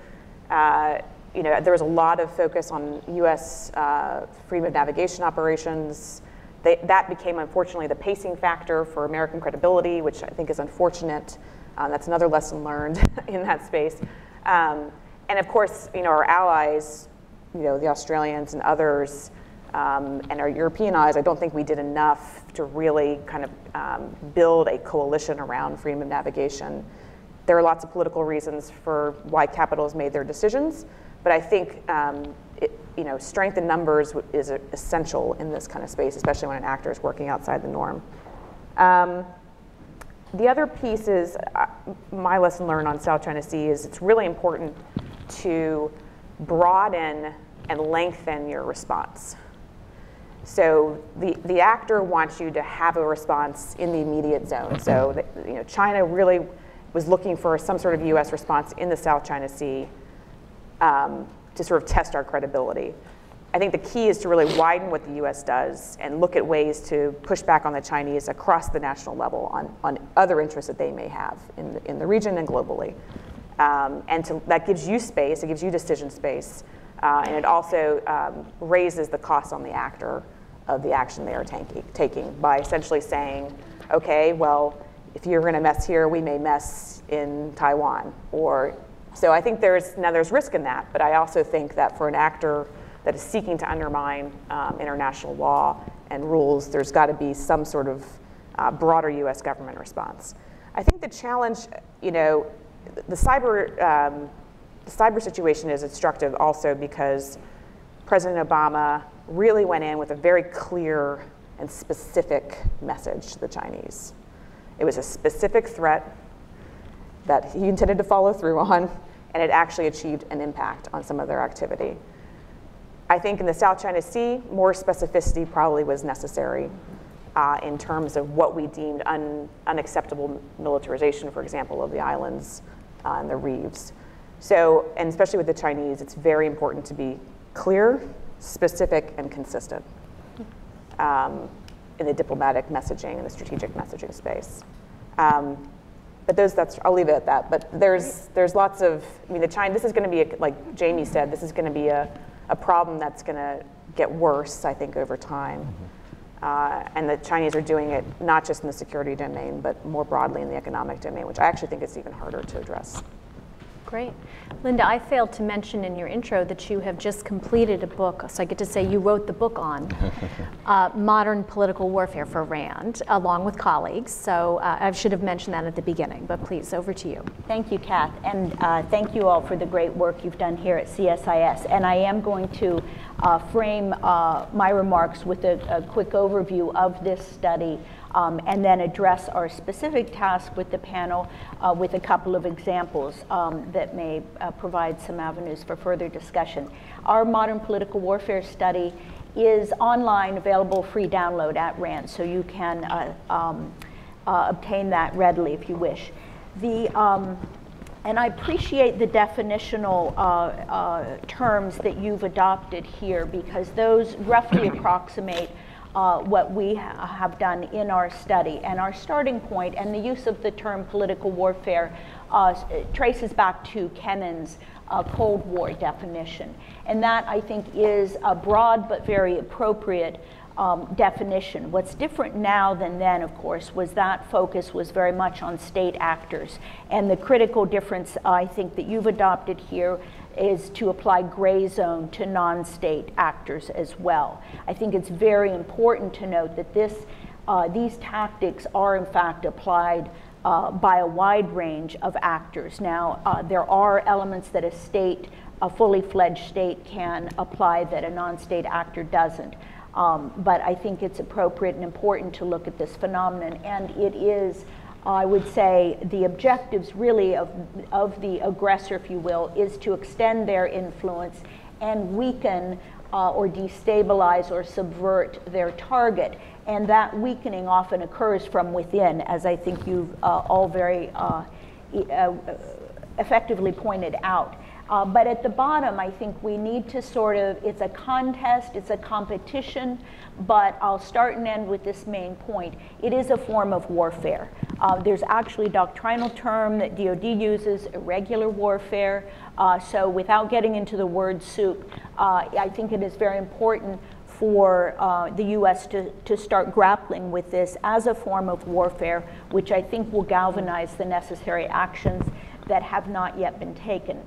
Uh, you know, there was a lot of focus on U.S. Uh, freedom of navigation operations. They, that became, unfortunately, the pacing factor for American credibility, which I think is unfortunate. Um, that's another lesson learned in that space. Um, and of course, you know, our allies, you know, the Australians and others, um, and our European allies, I don't think we did enough to really kind of um, build a coalition around freedom of navigation. There are lots of political reasons for why capitals made their decisions, but I think um, it, you know, strength in numbers is essential in this kind of space, especially when an actor is working outside the norm. Um, the other piece is uh, my lesson learned on South China Sea is it's really important to broaden and lengthen your response. So the, the actor wants you to have a response in the immediate zone. So you know, China really was looking for some sort of U.S. response in the South China Sea um, to sort of test our credibility. I think the key is to really widen what the US does and look at ways to push back on the Chinese across the national level on, on other interests that they may have in the, in the region and globally. Um, and to, that gives you space, it gives you decision space, uh, and it also um, raises the cost on the actor of the action they are taking by essentially saying, okay, well, if you're going to mess here, we may mess in Taiwan. Or so I think there's now there's risk in that, but I also think that for an actor that is seeking to undermine um, international law and rules, there's got to be some sort of uh, broader U.S. government response. I think the challenge, you know, the cyber, um, the cyber situation is instructive also because President Obama really went in with a very clear and specific message to the Chinese. It was a specific threat that he intended to follow through on, and it actually achieved an impact on some of their activity. I think in the South China Sea, more specificity probably was necessary uh, in terms of what we deemed un, unacceptable militarization, for example, of the islands uh, and the reefs. So, and especially with the Chinese, it's very important to be clear, specific, and consistent um, in the diplomatic messaging and the strategic messaging space. Um, but those, that's, I'll leave it at that. But there's, there's lots of, I mean, the China, this is going to be, a, like Jamie said, this is going to be a, a problem that's going to get worse, I think, over time. Mm-hmm. Uh, and the Chinese are doing it not just in the security domain, but more broadly in the economic domain, which I actually think is even harder to address. Great. Linda, I failed to mention in your intro that you have just completed a book, so I get to say you wrote the book on uh, modern political warfare for RAND, along with colleagues. So uh, I should have mentioned that at the beginning, but please, over to you. Thank you, Kath, and uh, thank you all for the great work you've done here at CSIS. And I am going to uh, frame uh, my remarks with a, a quick overview of this study um, and then address our specific task with the panel uh, with a couple of examples um, that may uh, provide some avenues for further discussion. Our modern political warfare study is online, available free download at RAND, so you can uh, um, uh, obtain that readily if you wish. The, um, and I appreciate the definitional uh, uh, terms that you've adopted here because those roughly approximate uh, what we ha have done in our study. And our starting point and the use of the term political warfare uh, traces back to Kennan's uh, Cold War definition. And that, I think, is a broad but very appropriate um, definition. What's different now than then, of course, was that focus was very much on state actors. And the critical difference, I think, that you've adopted here is to apply gray zone to non-state actors as well. I think it's very important to note that this, uh, these tactics are in fact applied uh, by a wide range of actors. Now, uh, there are elements that a state, a fully fledged state can apply that a non-state actor doesn't. Um, but I think it's appropriate and important to look at this phenomenon, and it is I would say the objectives really of, of the aggressor, if you will, is to extend their influence and weaken uh, or destabilize or subvert their target. And that weakening often occurs from within, as I think you've uh, all very uh, uh effectively pointed out. Uh, but at the bottom, I think we need to sort of, it's a contest, it's a competition, but I'll start and end with this main point. It is a form of warfare. Uh, there's actually a doctrinal term that DoD uses, irregular warfare. Uh, so without getting into the word soup, uh, I think it is very important for uh, the US to, to start grappling with this as a form of warfare, which I think will galvanize the necessary actions that have not yet been taken.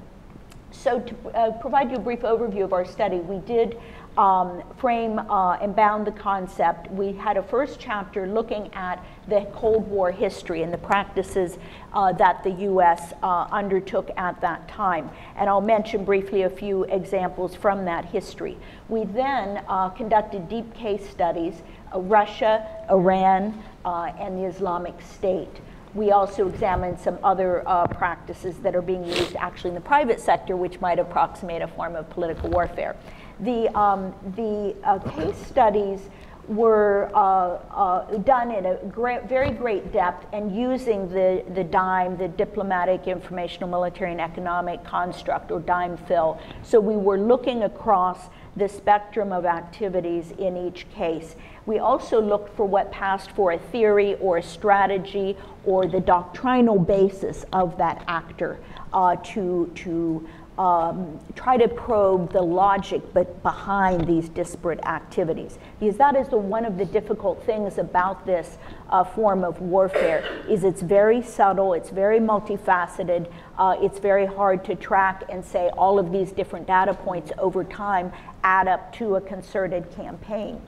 So to uh, provide you a brief overview of our study, we did um, frame uh, and bound the concept. We had a first chapter looking at the Cold War history and the practices uh, that the U.S. Uh, undertook at that time. And I'll mention briefly a few examples from that history. We then uh, conducted deep case studies, uh, Russia, Iran, uh, and the Islamic State. We also examined some other uh, practices that are being used actually in the private sector, which might approximate a form of political warfare. The, um, the uh, case studies were uh, uh, done in a great, very great depth and using the, the DIME, the Diplomatic, Informational, Military, and Economic Construct, or DIMEFIL. So we were looking across the spectrum of activities in each case. We also looked for what passed for a theory or a strategy or the doctrinal basis of that actor uh, to, to um, try to probe the logic but behind these disparate activities. Because that is the, one of the difficult things about this uh, form of warfare is it's very subtle it's very multifaceted uh, it's very hard to track and say all of these different data points over time add up to a concerted campaign.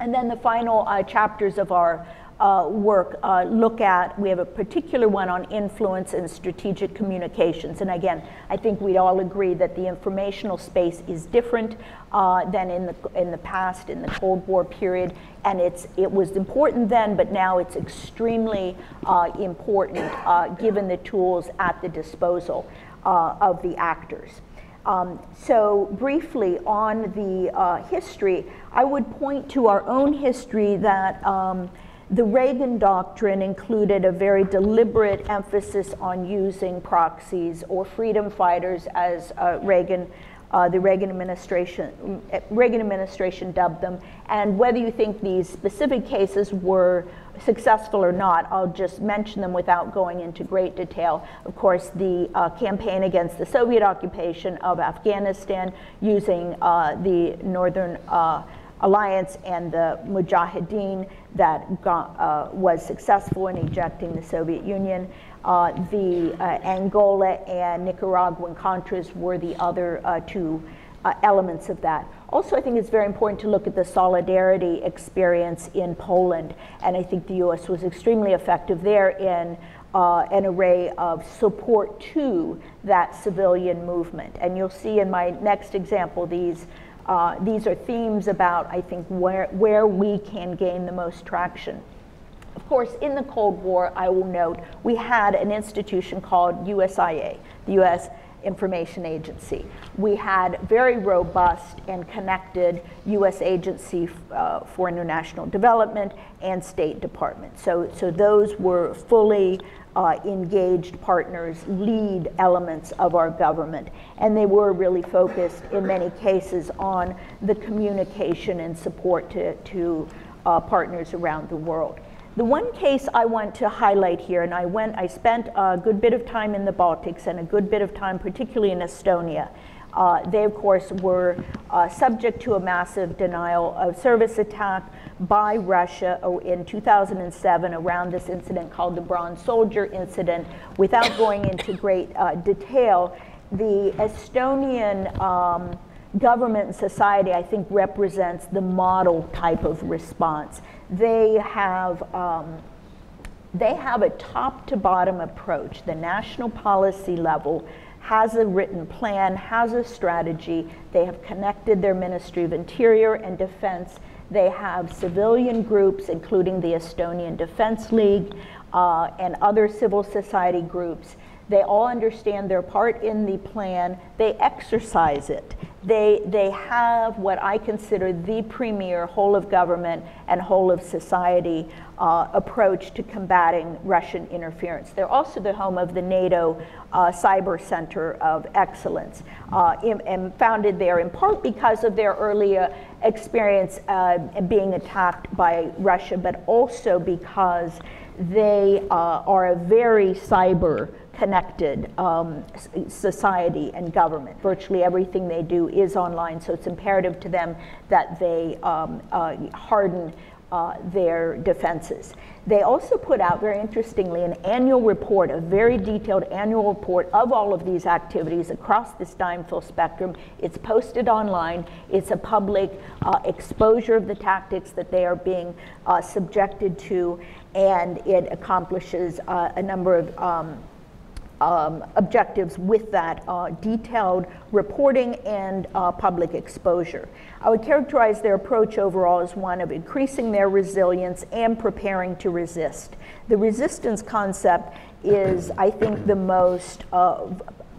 And then the final uh, chapters of our uh, work uh, look at, we have a particular one on influence and strategic communications. And again, I think we'd all agree that the informational space is different uh, than in the, in the past, in the Cold War period. And it's, it was important then, but now it's extremely uh, important uh, given the tools at the disposal uh, of the actors. Um, so briefly on the history, I would point to our own history that um, the Reagan doctrine included a very deliberate emphasis on using proxies or freedom fighters, as uh, Reagan, uh, the Reagan administration, Reagan administration dubbed them. And whether you think these specific cases were successful or not, I'll just mention them without going into great detail. Of course, the uh, campaign against the Soviet occupation of Afghanistan using uh, the Northern uh, alliance and the Mujahideen that got, uh, was successful in ejecting the Soviet Union. Uh, the uh, Angola and Nicaraguan Contras were the other uh, two uh, elements of that. Also, I think it's very important to look at the solidarity experience in Poland, and I think the U.S. was extremely effective there in uh, an array of support to that civilian movement. And you'll see in my next example these uh, these are themes about, I think, where, where we can gain the most traction. Of course, in the Cold War, I will note, we had an institution called USIA, the U.S. Information Agency. We had very robust and connected U.S. Agency uh, for International Development and State Department. So, so those were fully uh, engaged partners lead elements of our government. And they were really focused in many cases on the communication and support to, to uh, partners around the world. The one case I want to highlight here, and I went, I spent a good bit of time in the Baltics and a good bit of time, particularly in Estonia. Uh, they, of course, were uh, subject to a massive denial of service attack by Russia oh, in 2007 around this incident called the Bronze Soldier incident. Without going into great uh, detail, the Estonian um, government and society, I think, represents the model type of response. They have um, they have a top to bottom approach, the national policy level has a written plan, has a strategy. They have connected their Ministry of Interior and Defense. They have civilian groups, including the Estonian Defense League uh, and other civil society groups. They all understand their part in the plan. They exercise it. They, they have what I consider the premier whole of government and whole of society uh, approach to combating Russian interference. They're also the home of the NATO uh, Cyber Center of Excellence, uh, in, and founded there in part because of their earlier experience uh, being attacked by Russia, but also because they uh, are a very cyber connected um, society and government. Virtually everything they do is online, so it's imperative to them that they um, uh, harden uh, their defenses. They also put out, very interestingly, an annual report, a very detailed annual report of all of these activities across this DIMEFIL spectrum. It's posted online. It's a public uh, exposure of the tactics that they are being uh, subjected to, and it accomplishes uh, a number of um, um, objectives with that uh, detailed reporting and uh, public exposure. I would characterize their approach overall as one of increasing their resilience and preparing to resist. The resistance concept is, I think, the most uh,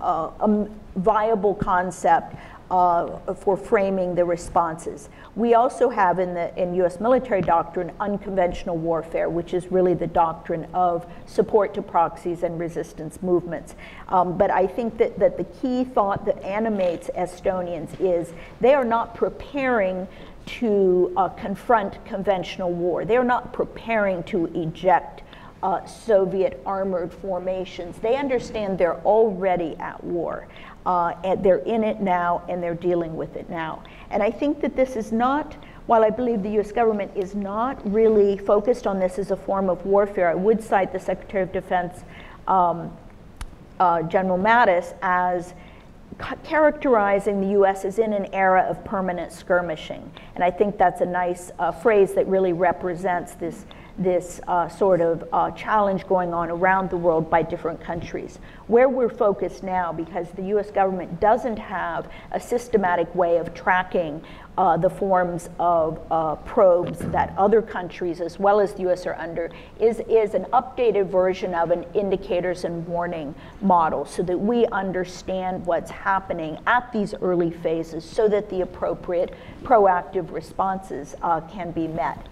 uh um, viable concept uh, for framing the responses. We also have in the in U.S. military doctrine unconventional warfare, which is really the doctrine of support to proxies and resistance movements. Um, but I think that, that the key thought that animates Estonians is they are not preparing to uh, confront conventional war. They're not preparing to eject uh, Soviet armored formations. They understand they're already at war. Uh, and they're in it now and they're dealing with it now. And I think that this is not, while I believe the US government is not really focused on this as a form of warfare, I would cite the Secretary of Defense, um, uh, General Mattis, as characterizing the US as in an era of permanent skirmishing. And I think that's a nice uh, phrase that really represents this this uh, sort of uh, challenge going on around the world by different countries. Where we're focused now, because the US government doesn't have a systematic way of tracking uh, the forms of uh, probes that other countries, as well as the US, are under, is, is an updated version of an indicators and warning model so that we understand what's happening at these early phases so that the appropriate proactive responses uh, can be met.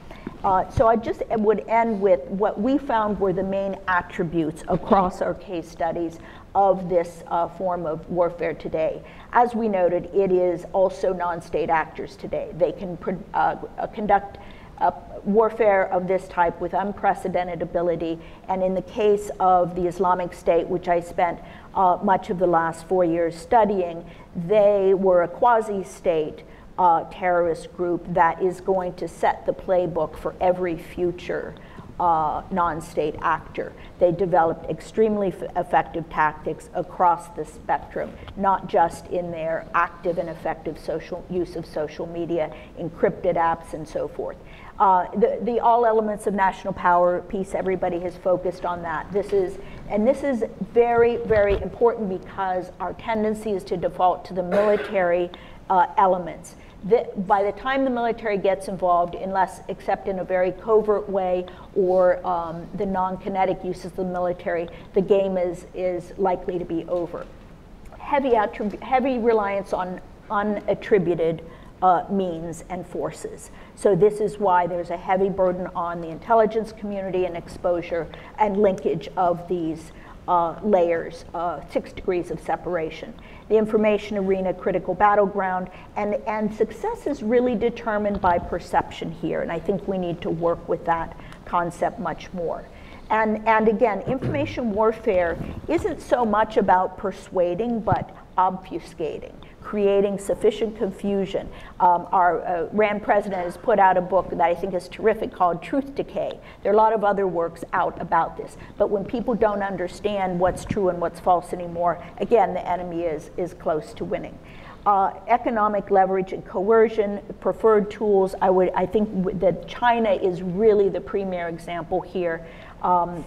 Uh, so I just would end with what we found were the main attributes across our case studies of this uh, form of warfare today. As we noted, it is also non-state actors today. They can uh, conduct warfare of this type with unprecedented ability. And in the case of the Islamic State, which I spent uh, much of the last four years studying, they were a quasi-state uh, terrorist group that is going to set the playbook for every future uh, non-state actor. They developed extremely effective tactics across the spectrum, not just in their active and effective social use of social media, encrypted apps, and so forth. Uh, the, the all elements of national power piece, everybody has focused on that. This is, and this is very, very important because our tendency is to default to the military uh, elements the, by the time the military gets involved, unless except in a very covert way or um, the non-kinetic uses of the military, the game is, is likely to be over. Heavy, heavy reliance on unattributed uh, means and forces. So this is why there's a heavy burden on the intelligence community and exposure and linkage of these uh, layers, uh, six degrees of separation. The information arena, critical battleground, and, and success is really determined by perception here, and I think we need to work with that concept much more. And, and again, information warfare isn't so much about persuading, but obfuscating creating sufficient confusion. Um, our uh, RAND president has put out a book that I think is terrific called Truth Decay. There are a lot of other works out about this. But when people don't understand what's true and what's false anymore, again, the enemy is, is close to winning. Uh, economic leverage and coercion, preferred tools. I would, I think that China is really the premier example here. Um,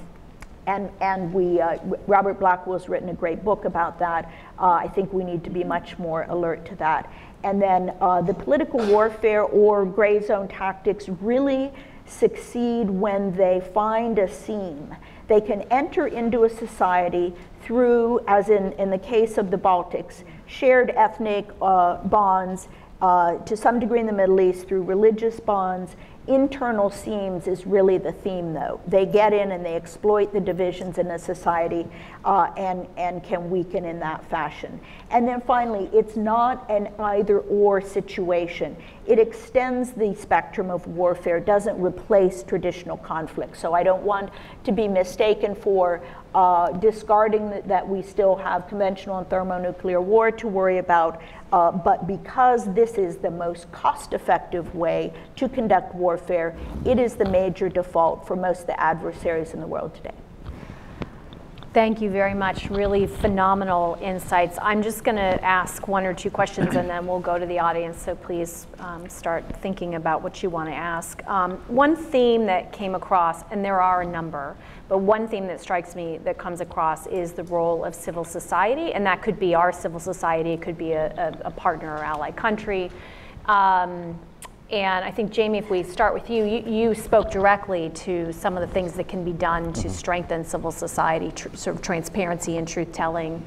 and, and we, uh, Robert Blackwill's written a great book about that. Uh, I think we need to be much more alert to that. And then uh, the political warfare or gray zone tactics really succeed when they find a seam. They can enter into a society through, as in, in the case of the Baltics, shared ethnic uh, bonds, uh, to some degree in the Middle East through religious bonds, internal seams is really the theme, though. They get in and they exploit the divisions in a society uh, and, and can weaken in that fashion. And then finally, it's not an either or situation. It extends the spectrum of warfare, doesn't replace traditional conflict. So I don't want to be mistaken for uh, discarding that we still have conventional and thermonuclear war to worry about, uh, but because this is the most cost effective way to conduct warfare, it is the major default for most of the adversaries in the world today. Thank you very much. Really phenomenal insights. I'm just going to ask one or two questions and then we'll go to the audience. So please um, start thinking about what you want to ask. Um, one theme that came across, and there are a number, but one theme that strikes me that comes across is the role of civil society, and that could be our civil society, it could be a, a, a partner or ally country. Um, and I think, Jamie, if we start with you, you, you, spoke directly to some of the things that can be done to mm-hmm. strengthen civil society, tr- sort of transparency and truth telling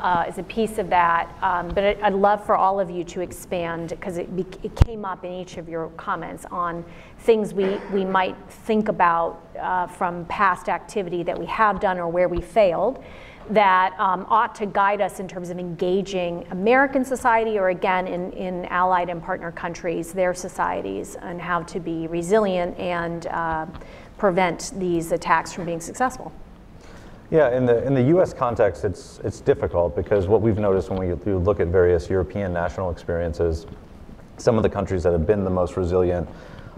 uh, is a piece of that. Um, but I, would love for all of you to expand, because it, it, came up in each of your comments on things we, we might think about uh, from past activity that we have done or where we failed that um, ought to guide us in terms of engaging American society or again in, in allied and partner countries, their societies, and how to be resilient and uh, prevent these attacks from being successful. Yeah, in the in the U.S. context, it's it's difficult because what we've noticed when we look at various European national experiences, some of the countries that have been the most resilient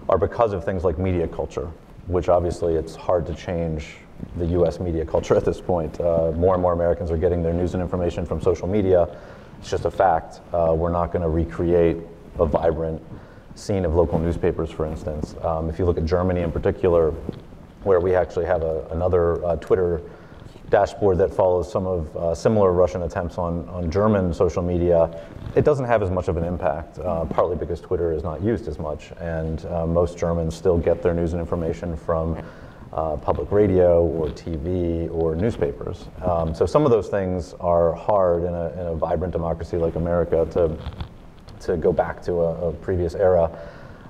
are because of things like media culture, which obviously it's hard to change the US media culture at this point. Uh, more and more Americans are getting their news and information from social media. It's just a fact. Uh, we're not going to recreate a vibrant scene of local newspapers, for instance. Um, if you look at Germany in particular, where we actually have a, another uh, Twitter dashboard that follows some of uh, similar Russian attempts on, on German social media, it doesn't have as much of an impact, uh, partly because Twitter is not used as much, and uh, most Germans still get their news and information from uh, public radio or TV or newspapers. Um, so some of those things are hard in a, in a, vibrant democracy like America to, to go back to a, a previous era.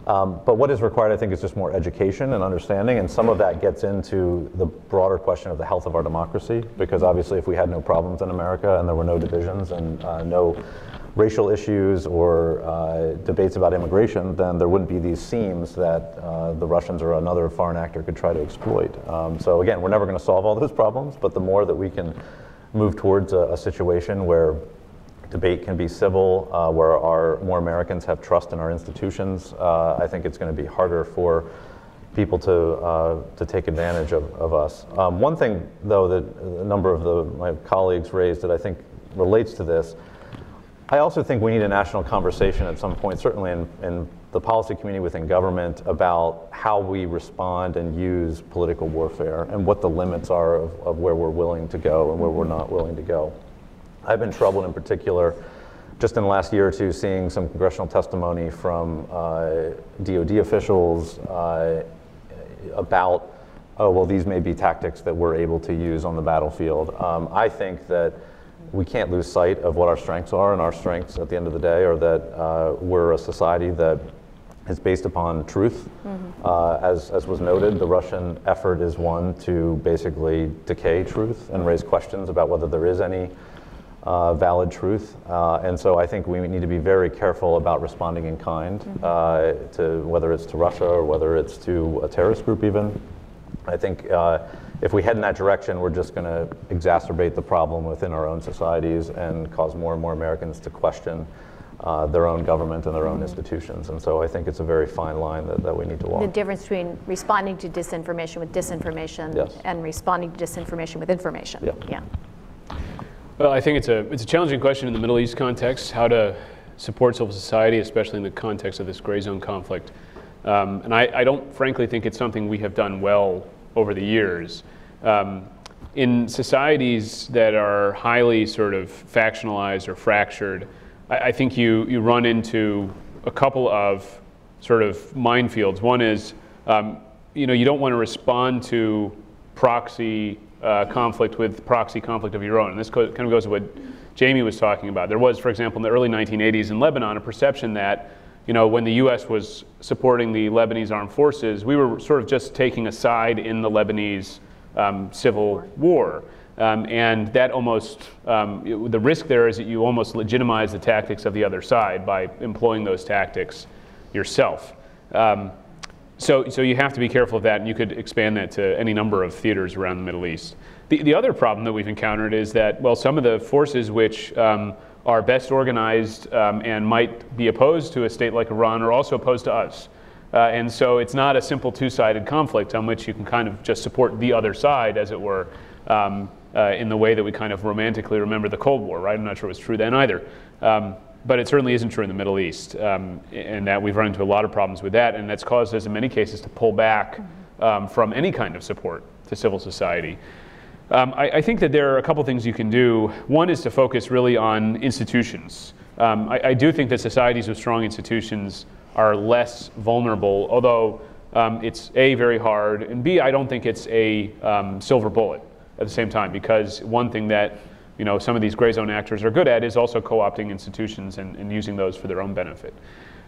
Um, but what is required, I think, is just more education and understanding, and some of that gets into the broader question of the health of our democracy, because obviously if we had no problems in America and there were no divisions and uh, no racial issues or uh, debates about immigration, then there wouldn't be these seams that uh, the Russians or another foreign actor could try to exploit. Um, so again, we're never going to solve all those problems, but the more that we can move towards a, a situation where debate can be civil, uh, where our more Americans have trust in our institutions, uh, I think it's going to be harder for people to uh, to take advantage of, of us. Um, one thing, though, that a number of the, my colleagues raised that I think relates to this I also think we need a national conversation at some point, certainly in, in the policy community within government, about how we respond and use political warfare and what the limits are of, of where we're willing to go and where we're not willing to go. I've been troubled in particular just in the last year or two seeing some congressional testimony from uh, DoD officials uh, about, oh, well, these may be tactics that we're able to use on the battlefield. Um, I think that we can't lose sight of what our strengths are, and our strengths at the end of the day are that uh, we're a society that is based upon truth. Mm-hmm. Uh, as, as was noted, the Russian effort is one to basically decay truth and raise questions about whether there is any uh, valid truth. Uh, and so I think we need to be very careful about responding in kind mm-hmm. Uh, to whether it's to Russia or whether it's to a terrorist group, even. I think uh, if we head in that direction, we're just going to exacerbate the problem within our own societies and cause more and more Americans to question uh, their own government and their own mm-hmm. institutions. And so I think it's a very fine line that, that we need to walk. The difference between responding to disinformation with disinformation yes. and responding to disinformation with information. Yeah. yeah. Well, I think it's a, it's a challenging question in the Middle East context, how to support civil society, especially in the context of this gray zone conflict. Um, and I, I, don't frankly think it's something we have done well over the years. Um, in societies that are highly sort of factionalized or fractured, I, I, think you, you run into a couple of sort of minefields. One is, um, you know, you don't want to respond to proxy uh, conflict with proxy conflict of your own. And this co- kind of goes to what Jamie was talking about. There was, for example, in the early 1980s in Lebanon, a perception that you know, when the U.S. was supporting the Lebanese armed forces, we were sort of just taking a side in the Lebanese um, civil war. Um, and that almost, um, the risk there is that you almost legitimize the tactics of the other side by employing those tactics yourself. Um, so, so you have to be careful of that, and you could expand that to any number of theaters around the Middle East. the, the other problem that we've encountered is that, well, some of the forces which um, are best organized um, and might be opposed to a state like Iran are also opposed to us. Uh, and so it's not a simple two sided conflict on which you can kind of just support the other side, as it were, um, uh, in the way that we kind of romantically remember the Cold War, right? I'm not sure it was true then either. Um, but it certainly isn't true in the Middle East, um, and that we've run into a lot of problems with that, and that's caused us in many cases to pull back um, from any kind of support to civil society. Um, I, I, think that there are a couple things you can do. One is to focus really on institutions. Um, I, I, do think that societies with strong institutions are less vulnerable, although um, it's A, very hard, and B, I don't think it's a um, silver bullet at the same time, because one thing that you know, some of these gray zone actors are good at is also co-opting institutions and, and using those for their own benefit.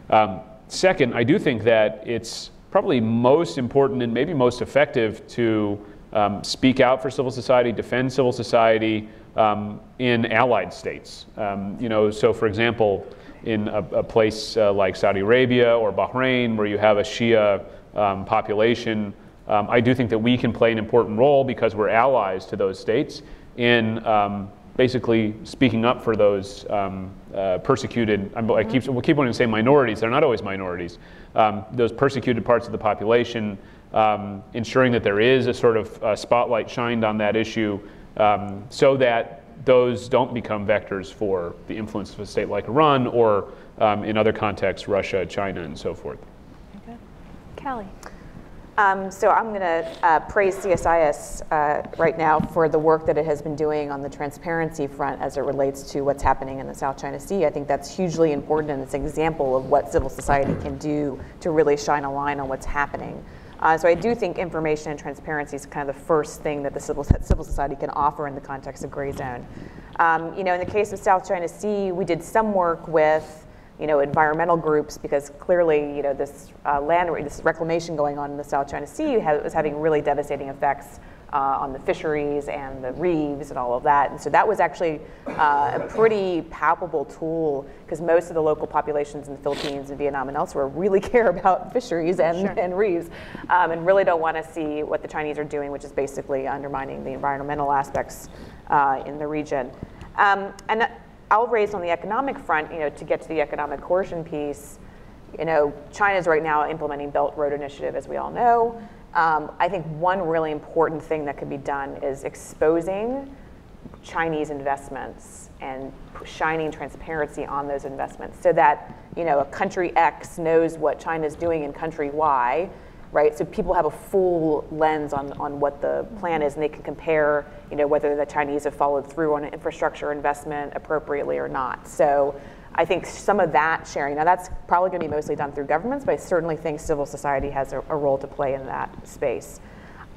Um, second, I do think that it's probably most important and maybe most effective to um, speak out for civil society, defend civil society um, in allied states. Um, you know, so for example, in a, a place uh, like Saudi Arabia or Bahrain, where you have a Shia um, population, um, I do think that we can play an important role because we're allies to those states in um, basically speaking up for those um, uh, persecuted, I keep, we'll keep wanting to say minorities, they're not always minorities, um, those persecuted parts of the population, um, ensuring that there is a sort of uh, spotlight shined on that issue um, so that those don't become vectors for the influence of a state like Iran or um, in other contexts, Russia, China, and so forth. Okay. Callie. Um, so I'm going to uh, praise CSIS uh, right now for the work that it has been doing on the transparency front as it relates to what's happening in the South China Sea. I think that's hugely important and it's an example of what civil society can do to really shine a line on what's happening. Uh, so I do think information and transparency is kind of the first thing that the civil, civil society can offer in the context of gray zone. Um, you know, in the case of South China Sea, we did some work with you know, environmental groups because clearly, you know, this uh, land, this reclamation going on in the South China Sea was having really devastating effects uh, on the fisheries and the reefs and all of that. And so that was actually uh, a pretty palpable tool because most of the local populations in the Philippines and Vietnam and elsewhere really care about fisheries and, sure. and reefs um, and really don't want to see what the Chinese are doing, which is basically undermining the environmental aspects uh, in the region. Um, and I'll raise on the economic front, you know, to get to the economic coercion piece, you know, China's right now implementing Belt Road Initiative, as we all know. Um, I think one really important thing that could be done is exposing Chinese investments and shining transparency on those investments so that, you know, a country X knows what China is doing in country Y right? So people have a full lens on, on what the plan is and they can compare, you know, whether the Chinese have followed through on an infrastructure investment appropriately or not. So I think some of that sharing, now that's probably going to be mostly done through governments, but I certainly think civil society has a, a role to play in that space.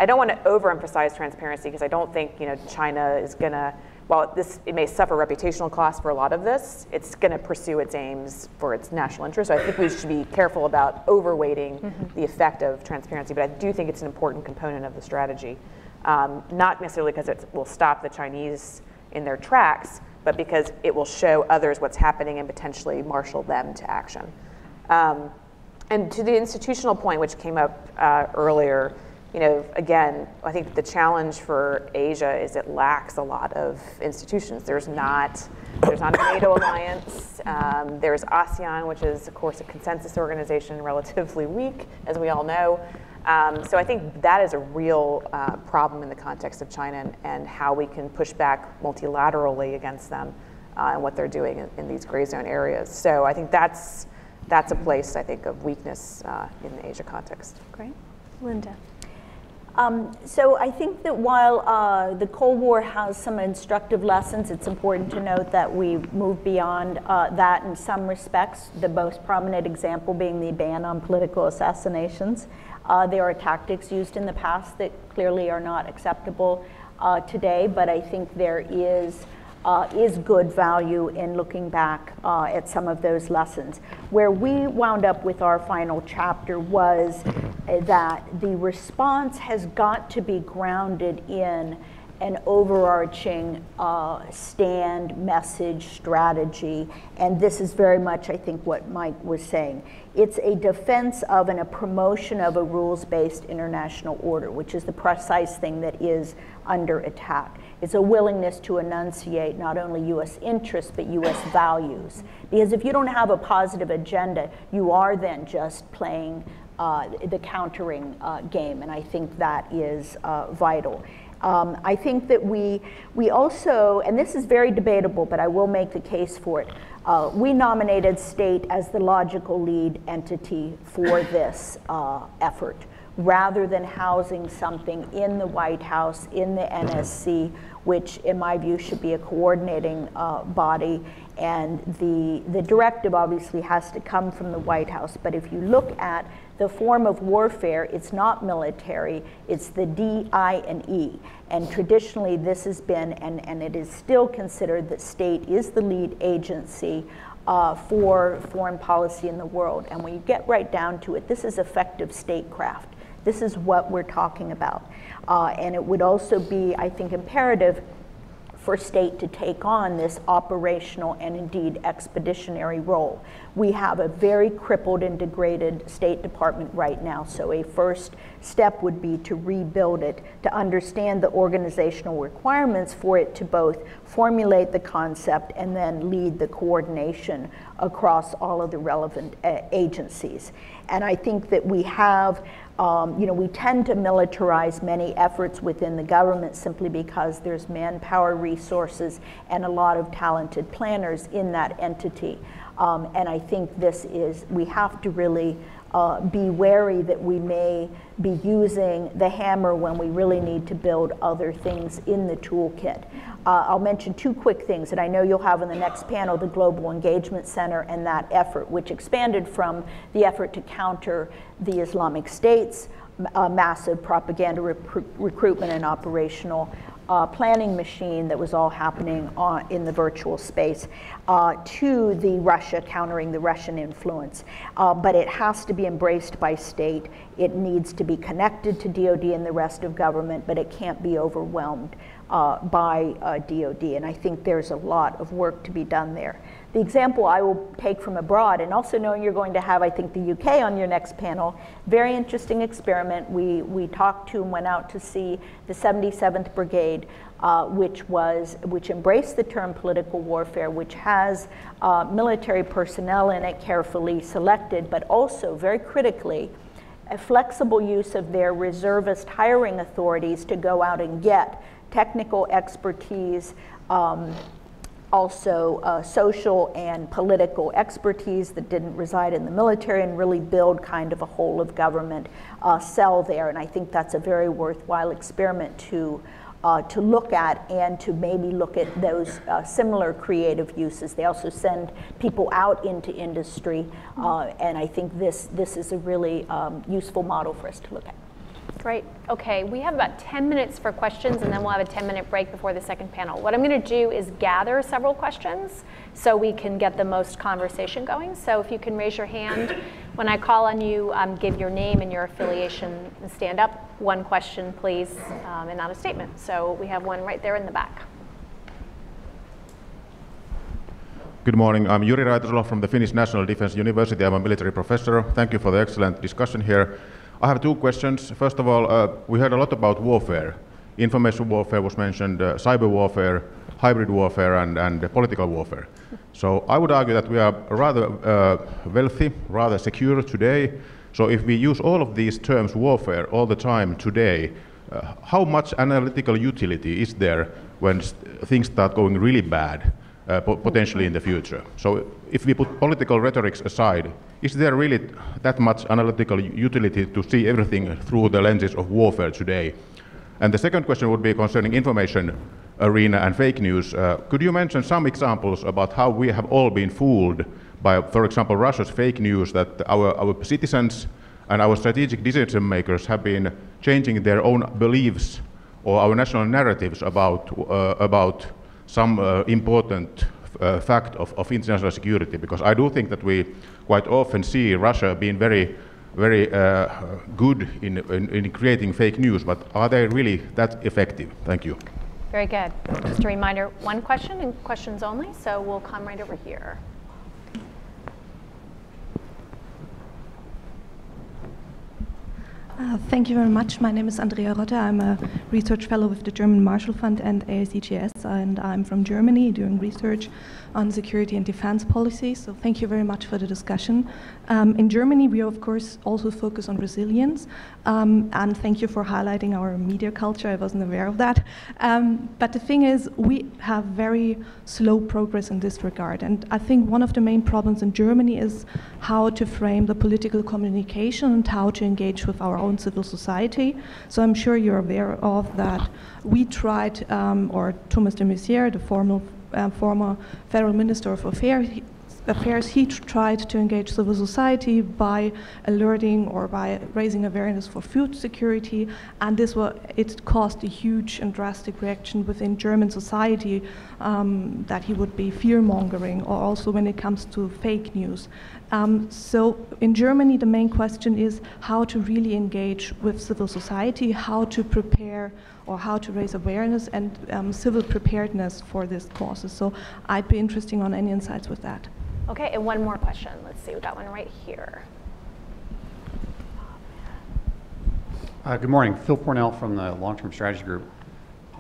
I don't want to overemphasize transparency because I don't think, you know, China is going to while this it may suffer reputational costs for a lot of this, it's going to pursue its aims for its national interest. So I think we should be careful about overweighting mm-hmm. the effect of transparency, but I do think it's an important component of the strategy. Um, not necessarily because it will stop the Chinese in their tracks, but because it will show others what's happening and potentially marshal them to action. Um, and to the institutional point, which came up uh, earlier, you know, again, I think the challenge for Asia is it lacks a lot of institutions. There's not, there's not a NATO alliance. Um, there's ASEAN, which is, of course, a consensus organization, relatively weak, as we all know. Um, so I think that is a real uh, problem in the context of China and, and, how we can push back multilaterally against them uh, and what they're doing in, in, these gray zone areas. So I think that's that's a place I think of weakness uh, in the Asia context. Great, Linda. Um, so I think that while uh, the Cold War has some instructive lessons, it's important to note that we move beyond uh, that in some respects, the most prominent example being the ban on political assassinations. Uh, there are tactics used in the past that clearly are not acceptable uh, today, but I think there is uh, is good value in looking back uh, at some of those lessons. Where we wound up with our final chapter was that the response has got to be grounded in an overarching uh, stand, message, strategy, and this is very much, I think, what Mike was saying. It's a defense of and a promotion of a rules based international order, which is the precise thing that is under attack. It's a willingness to enunciate not only US interests, but US values. Because if you don't have a positive agenda, you are then just playing uh, the countering uh, game, and I think that is uh, vital. Um, I think that we, we also, and this is very debatable, but I will make the case for it. Uh, we nominated state as the logical lead entity for this uh, effort rather than housing something in the White House, in the NSC, which in my view should be a coordinating uh, body. And the, the directive obviously has to come from the White House. But if you look at the form of warfare, it's not military, it's the D, I, and E. And traditionally, this has been, and, and it is still considered that state is the lead agency uh, for foreign policy in the world. And when you get right down to it, this is effective statecraft. This is what we're talking about. Uh, and it would also be, I think, imperative for state to take on this operational and indeed expeditionary role. We have a very crippled and degraded State Department right now, so a first step would be to rebuild it, to understand the organizational requirements for it to both formulate the concept and then lead the coordination across all of the relevant uh, agencies. And I think that we have um, you know, we tend to militarize many efforts within the government simply because there's manpower resources and a lot of talented planners in that entity. Um, and I think this is, we have to really uh, be wary that we may be using the hammer when we really need to build other things in the toolkit. Uh, I'll mention two quick things that I know you'll have in the next panel, the Global Engagement Center and that effort, which expanded from the effort to counter the Islamic State's uh, massive propaganda recruitment and operational uh, planning machine that was all happening on, in the virtual space uh, to the Russia countering the Russian influence. Uh, but it has to be embraced by state. It needs to be connected to DoD and the rest of government, but it can't be overwhelmed uh, by DoD. Uh, and I think there's a lot of work to be done there. The example I will take from abroad, and also knowing you're going to have, I think, the UK on your next panel, very interesting experiment. We, we talked to and went out to see the 77th Brigade, uh, which was, which embraced the term political warfare, which has uh, military personnel in it carefully selected, but also very critically, a flexible use of their reservist hiring authorities to go out and get technical expertise, um, also uh, social and political expertise that didn't reside in the military and really build kind of a whole of government uh, cell there. And I think that's a very worthwhile experiment to, uh, to look at and to maybe look at those uh, similar creative uses. They also send people out into industry. Uh, and I think this, this is a really um, useful model for us to look at. Great. Okay, we have about 10 minutes for questions and then we'll have a 10 minute break before the second panel. What I'm going to do is gather several questions so we can get the most conversation going. So if you can raise your hand when I call on you, um, give your name and your affiliation and stand up. One question, please, um, and not a statement. So we have one right there in the back. Good morning. I'm Jyri Raitasalo from the Finnish National Defense University. I'm a military professor. Thank you for the excellent discussion here. I have two questions. First of all, uh, we heard a lot about warfare. Information warfare was mentioned, uh, cyber warfare, hybrid warfare, and, and political warfare. So I would argue that we are rather uh, wealthy, rather secure today. So if we use all of these terms warfare all the time today, uh, how much analytical utility is there when things start going really bad, uh, potentially in the future? So if we put political rhetorics aside, is there really that much analytical utility to see everything through the lenses of warfare today? And the second question would be concerning information arena and fake news. Uh, could you mention some examples about how we have all been fooled by, for example, Russia's fake news that our, our citizens and our strategic decision makers have been changing their own beliefs or our national narratives about, uh, about some uh, important uh, fact of, of international security because I do think that we quite often see Russia being very very uh, good in, in, in, creating fake news, but are they really that effective? Thank you. Very good. Just a reminder, one question and questions only, so we'll come right over here. Uh, thank you very much. My name is Andrea Rotter. I'm a research fellow with the German Marshall Fund and AICGS, and I'm from Germany doing research on security and defense policy. So thank you very much for the discussion. Um, in Germany, we of course also focus on resilience, um, and thank you for highlighting our media culture. I wasn't aware of that. Um, but the thing is, we have very slow progress in this regard, and I think one of the main problems in Germany is how to frame the political communication and how to engage with our own civil society. So I'm sure you're aware of that. We tried, um, or Thomas de Maizière, the former, former federal minister of affairs, affairs, he tried to engage civil society by alerting or by raising awareness for food security, and this it caused a huge and drastic reaction within German society um, that he would be fear mongering, or also when it comes to fake news. Um, so in Germany, the main question is how to really engage with civil society, how to prepare or how to raise awareness and um, civil preparedness for these causes. So I'd be interested on any insights with that. Okay, and one more question. Let's see, we got one right here. Uh, good morning. Phil Pournelle from the Long-Term Strategy Group.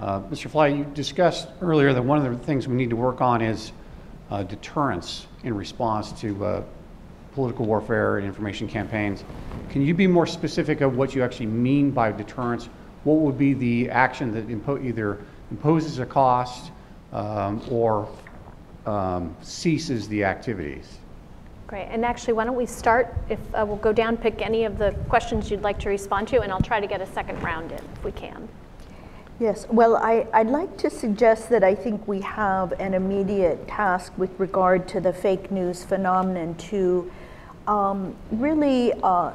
Uh, Mr. Fly, you discussed earlier that one of the things we need to work on is uh, deterrence in response to uh, political warfare and information campaigns. Can you be more specific of what you actually mean by deterrence? What would be the action that impo either imposes a cost um, or um, ceases the activities? Great, and actually, why don't we start, if uh, we'll go down, pick any of the questions you'd like to respond to, and I'll try to get a second round in if we can. Yes, well, I, would like to suggest that I think we have an immediate task with regard to the fake news phenomenon to um, really, uh,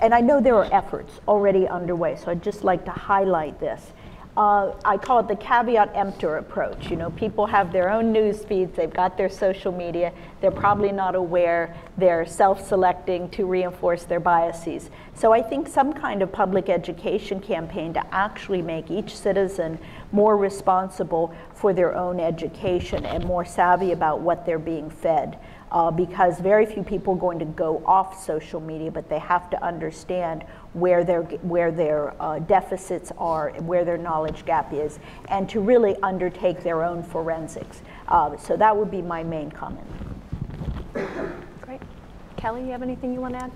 and I know there are efforts already underway, so I'd just like to highlight this. Uh, I call it the caveat emptor approach. You know, people have their own news feeds, they've got their social media, they're probably not aware, they're self-selecting to reinforce their biases. So I think some kind of public education campaign to actually make each citizen more responsible for their own education and more savvy about what they're being fed uh, because very few people are going to go off social media, but they have to understand where their, where their uh, deficits are, where their knowledge gap is, and to really undertake their own forensics. Uh, so that would be my main comment. Great. Kelly, you have anything you want to add?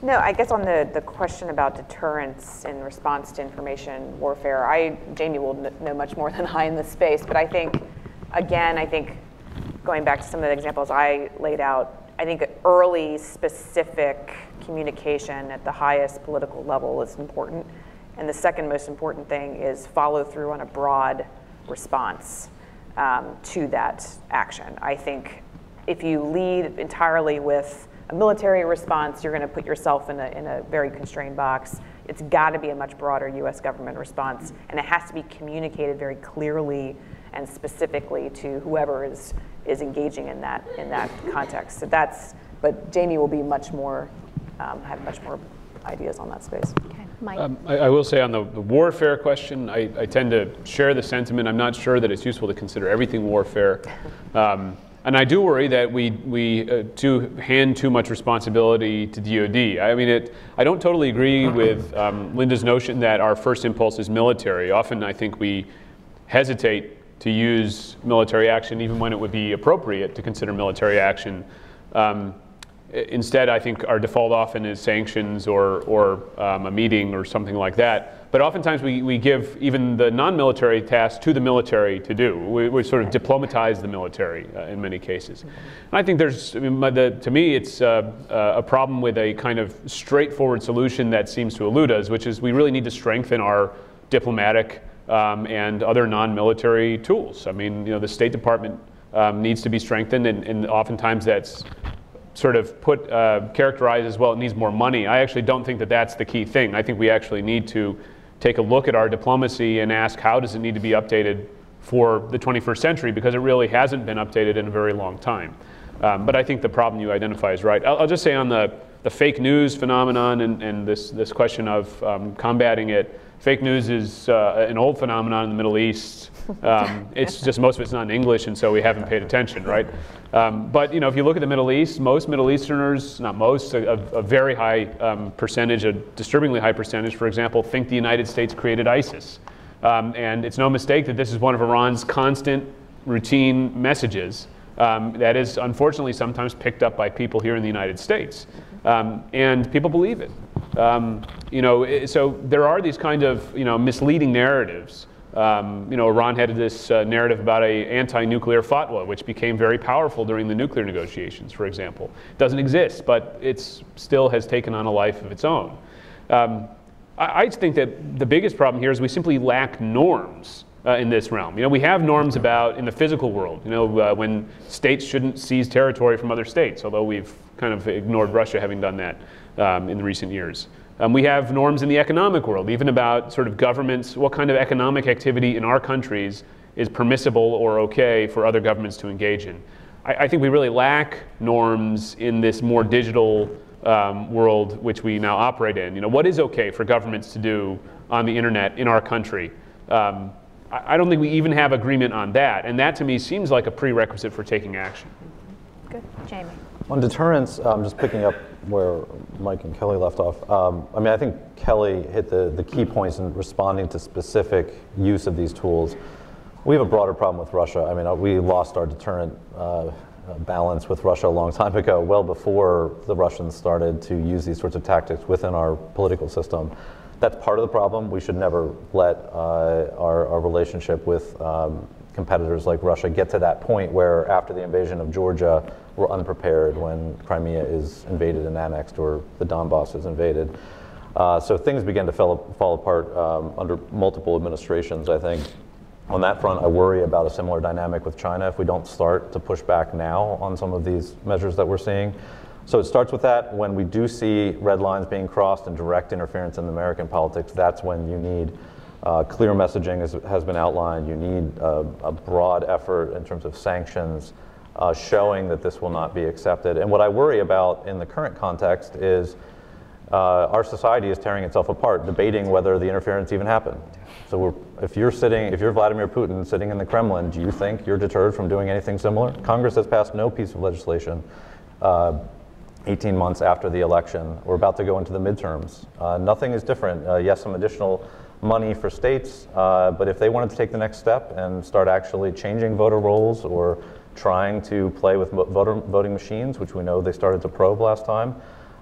No, I guess on the, the question about deterrence in response to information warfare, I, Jamie will know much more than I in this space, but I think, again, I think going back to some of the examples I laid out, I think early specific communication at the highest political level is important. And the second most important thing is follow through on a broad response um, to that action. I think if you lead entirely with a military response, you're going to put yourself in a, in a very constrained box. It's got to be a much broader US government response, and it has to be communicated very clearly and specifically to whoever is is engaging in that in that context. So that's, but Jamie will be much more, um, have much more ideas on that space. Okay, Mike. Um, I, I, will say on the, the warfare question, I, I, tend to share the sentiment. I'm not sure that it's useful to consider everything warfare. Um, and I do worry that we, we uh, do hand too much responsibility to DoD. I mean, it, I don't totally agree with um, Linda's notion that our first impulse is military. Often I think we hesitate to use military action even when it would be appropriate to consider military action. Um, instead, I think our default often is sanctions or, or um, a meeting or something like that. But oftentimes we, we give even the non-military tasks to the military to do. We, we sort of diplomatize the military uh, in many cases. And I think there's, I mean, the, to me, it's uh, uh, a problem with a kind of straightforward solution that seems to elude us, which is we really need to strengthen our diplomatic um, and other non-military tools. I mean, you know, the State Department um, needs to be strengthened, and, and, oftentimes that's sort of put uh, characterized as well. It needs more money. I actually don't think that that's the key thing. I think we actually need to take a look at our diplomacy and ask how does it need to be updated for the 21st century because it really hasn't been updated in a very long time. Um, but I think the problem you identify is right. I'll, I'll, just say on the, the fake news phenomenon and, and this, this question of um, combating it, fake news is uh, an old phenomenon in the Middle East. Um, it's just most of it's not in English, and so we haven't paid attention, right? Um, but you know, if you look at the Middle East, most Middle Easterners, not most, a, a very high um, percentage, a disturbingly high percentage, for example, think the United States created ISIS. Um, and it's no mistake that this is one of Iran's constant, routine messages um, that is unfortunately sometimes picked up by people here in the United States. Um, and people believe it. Um, you know, so there are these kind of you know, misleading narratives. Um, you know, Iran had this uh, narrative about a anti-nuclear fatwa, which became very powerful during the nuclear negotiations, for example. It doesn't exist, but it still has taken on a life of its own. Um, I, I think that the biggest problem here is we simply lack norms uh, in this realm. You know, we have norms about in the physical world. You know, uh, when states shouldn't seize territory from other states, although we've kind of ignored Russia having done that um, in the recent years. Um, we have norms in the economic world, even about sort of governments, what kind of economic activity in our countries is permissible or okay for other governments to engage in. I, I think we really lack norms in this more digital um, world which we now operate in. You know, what is okay for governments to do on the internet in our country? Um, I, I don't think we even have agreement on that, and that to me seems like a prerequisite for taking action. Good, Jamie. On deterrence, um, just picking up where Mike and Kelly left off, um, I mean, I think Kelly hit the, the key points in responding to specific use of these tools. We have a broader problem with Russia. I mean, uh, we lost our deterrent uh, balance with Russia a long time ago, well before the Russians started to use these sorts of tactics within our political system. That's part of the problem. We should never let uh, our, our, relationship with um, competitors like Russia get to that point where, after the invasion of Georgia, we're unprepared when Crimea is invaded and annexed or the Donbass is invaded. Uh, so things began to fall, fall apart um, under multiple administrations, I think. On that front, I worry about a similar dynamic with China if we don't start to push back now on some of these measures that we're seeing. So it starts with that. When we do see red lines being crossed and direct interference in American politics, that's when you need uh, clear messaging, as has been outlined. You need a, a broad effort in terms of sanctions uh, showing that this will not be accepted. And what I worry about in the current context is uh, our society is tearing itself apart, debating whether the interference even happened. So if you're sitting, if you're Vladimir Putin sitting in the Kremlin, do you think you're deterred from doing anything similar? Congress has passed no piece of legislation. Uh, 18 months after the election. We're about to go into the midterms. Uh, nothing is different. Uh, yes, some additional money for states, uh, but if they wanted to take the next step and start actually changing voter rolls or trying to play with voter, voting machines, which we know they started to probe last time,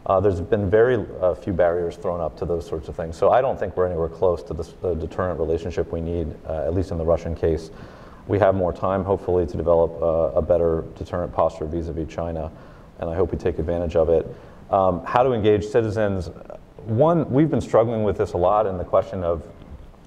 uh, there's been very uh, few barriers thrown up to those sorts of things. So I don't think we're anywhere close to this, the deterrent relationship we need, uh, at least in the Russian case. We have more time, hopefully, to develop uh, a better deterrent posture vis-a-vis China, and I hope we take advantage of it. Um, how to engage citizens? One, we've been struggling with this a lot, in the question of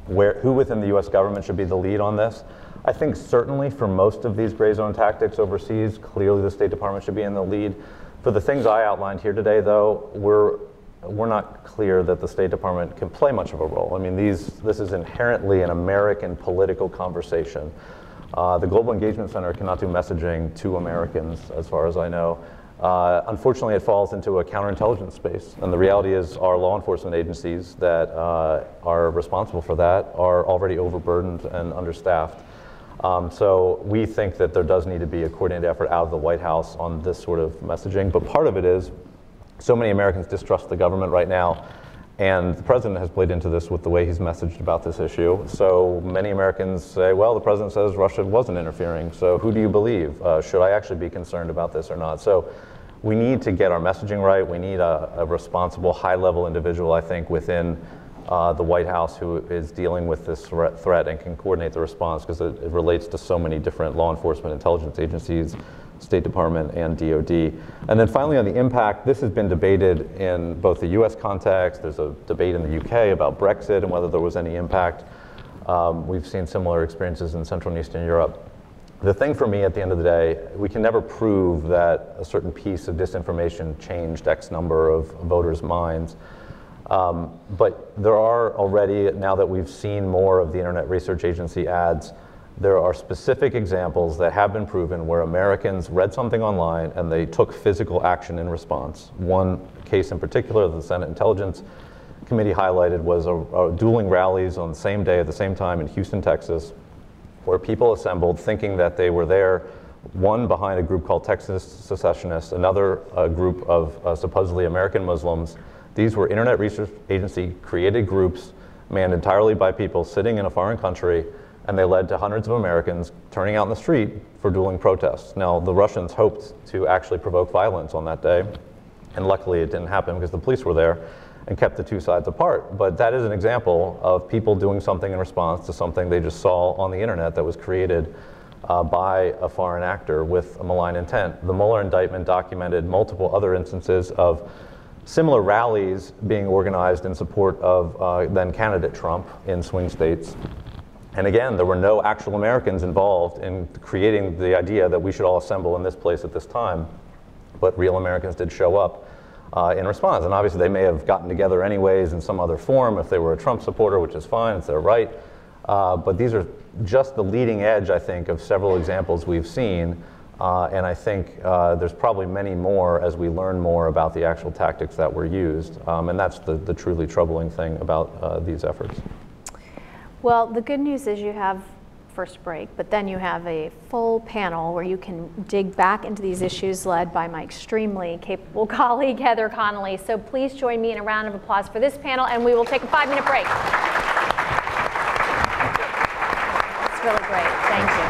where, who within the U.S. government should be the lead on this. I think certainly for most of these gray zone tactics overseas, clearly the State Department should be in the lead. For the things I outlined here today, though, we're, we're not clear that the State Department can play much of a role. I mean, these, this is inherently an American political conversation. Uh, the Global Engagement Center cannot do messaging to Americans, as far as I know. Uh, unfortunately, it falls into a counterintelligence space. And the reality is, our law enforcement agencies that uh, are responsible for that are already overburdened and understaffed. Um, so we think that there does need to be a coordinated effort out of the White House on this sort of messaging. But part of it is so many Americans distrust the government right now. And the president has played into this with the way he's messaged about this issue. So many Americans say, well, the president says Russia wasn't interfering. So who do you believe? Uh, should I actually be concerned about this or not? So we need to get our messaging right. We need a, a responsible, high level individual, I think, within uh, the White House who is dealing with this threat, and can coordinate the response because it, it, relates to so many different law enforcement intelligence agencies, State Department, and DoD. And then finally, on the impact, this has been debated in both the US context, there's a debate in the UK about Brexit and whether there was any impact. Um, we've seen similar experiences in Central and Eastern Europe. The thing for me at the end of the day, we can never prove that a certain piece of disinformation changed X number of voters' minds. Um, but there are already, now that we've seen more of the Internet Research Agency ads, there are specific examples that have been proven where Americans read something online and they took physical action in response. One case in particular, the Senate Intelligence committee highlighted was a, a dueling rallies on the same day at the same time in Houston, Texas, where people assembled thinking that they were there, one behind a group called Texas Secessionists, another a group of uh, supposedly American Muslims. These were Internet Research Agency created groups manned entirely by people sitting in a foreign country, and they led to hundreds of Americans turning out in the street for dueling protests. Now, the Russians hoped to actually provoke violence on that day, and luckily it didn't happen because the police were there and kept the two sides apart. But that is an example of people doing something in response to something they just saw on the internet that was created uh, by a foreign actor with a malign intent. The Mueller indictment documented multiple other instances of similar rallies being organized in support of uh, then candidate Trump in swing states. And again, there were no actual Americans involved in creating the idea that we should all assemble in this place at this time, but real Americans did show up uh, in response. And obviously, they may have gotten together anyways in some other form if they were a Trump supporter, which is fine, it's their right. Uh, but these are just the leading edge, I think, of several examples we've seen. Uh, and I think uh, there's probably many more as we learn more about the actual tactics that were used. Um, and that's the, the truly troubling thing about uh, these efforts. Well, the good news is you have first break, but then you have a full panel where you can dig back into these issues led by my extremely capable colleague, Heather Conley. So please join me in a round of applause for this panel, and we will take a five minute break. It's really great. Thank you.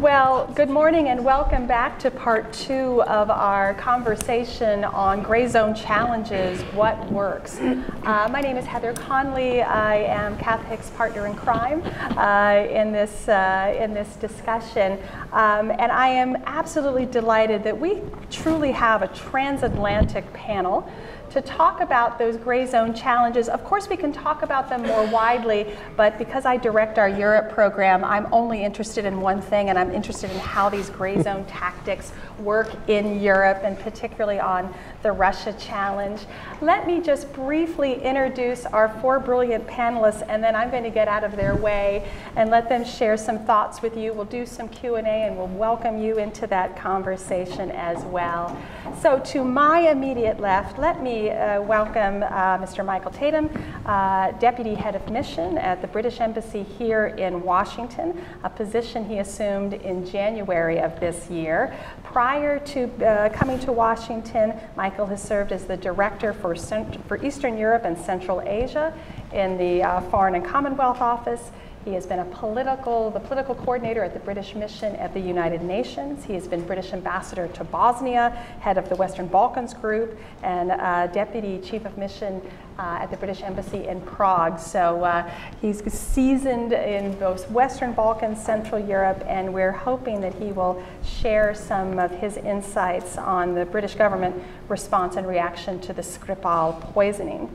Well, good morning and welcome back to part two of our conversation on gray zone challenges, what works. Uh, my name is Heather Conley. I am Kath Hicks' partner in crime uh, in, this, uh, in this discussion. Um, and I am absolutely delighted that we truly have a transatlantic panel to talk about those gray zone challenges. Of course, we can talk about them more widely, but because I direct our Europe program, I'm only interested in one thing, and I'm interested in how these gray zone tactics work in Europe, and particularly on the Russia challenge. Let me just briefly introduce our four brilliant panelists, and then I'm going to get out of their way and let them share some thoughts with you. We'll do some Q&A, and we'll welcome you into that conversation as well. So to my immediate left, let me uh, welcome uh, Mr. Michael Tatham, uh, Deputy Head of Mission at the British Embassy here in Washington, a position he assumed in January of this year. Prior to uh, coming to Washington, Michael has served as the Director for, Cent for Eastern Europe and Central Asia in the uh, Foreign and Commonwealth Office. He has been a political, the political coordinator at the British Mission at the United Nations. He has been British ambassador to Bosnia, head of the Western Balkans Group, and uh, deputy chief of mission uh, at the British Embassy in Prague. So uh, he's seasoned in both Western Balkans, Central Europe, and we're hoping that he will share some of his insights on the British government response and reaction to the Skripal poisoning.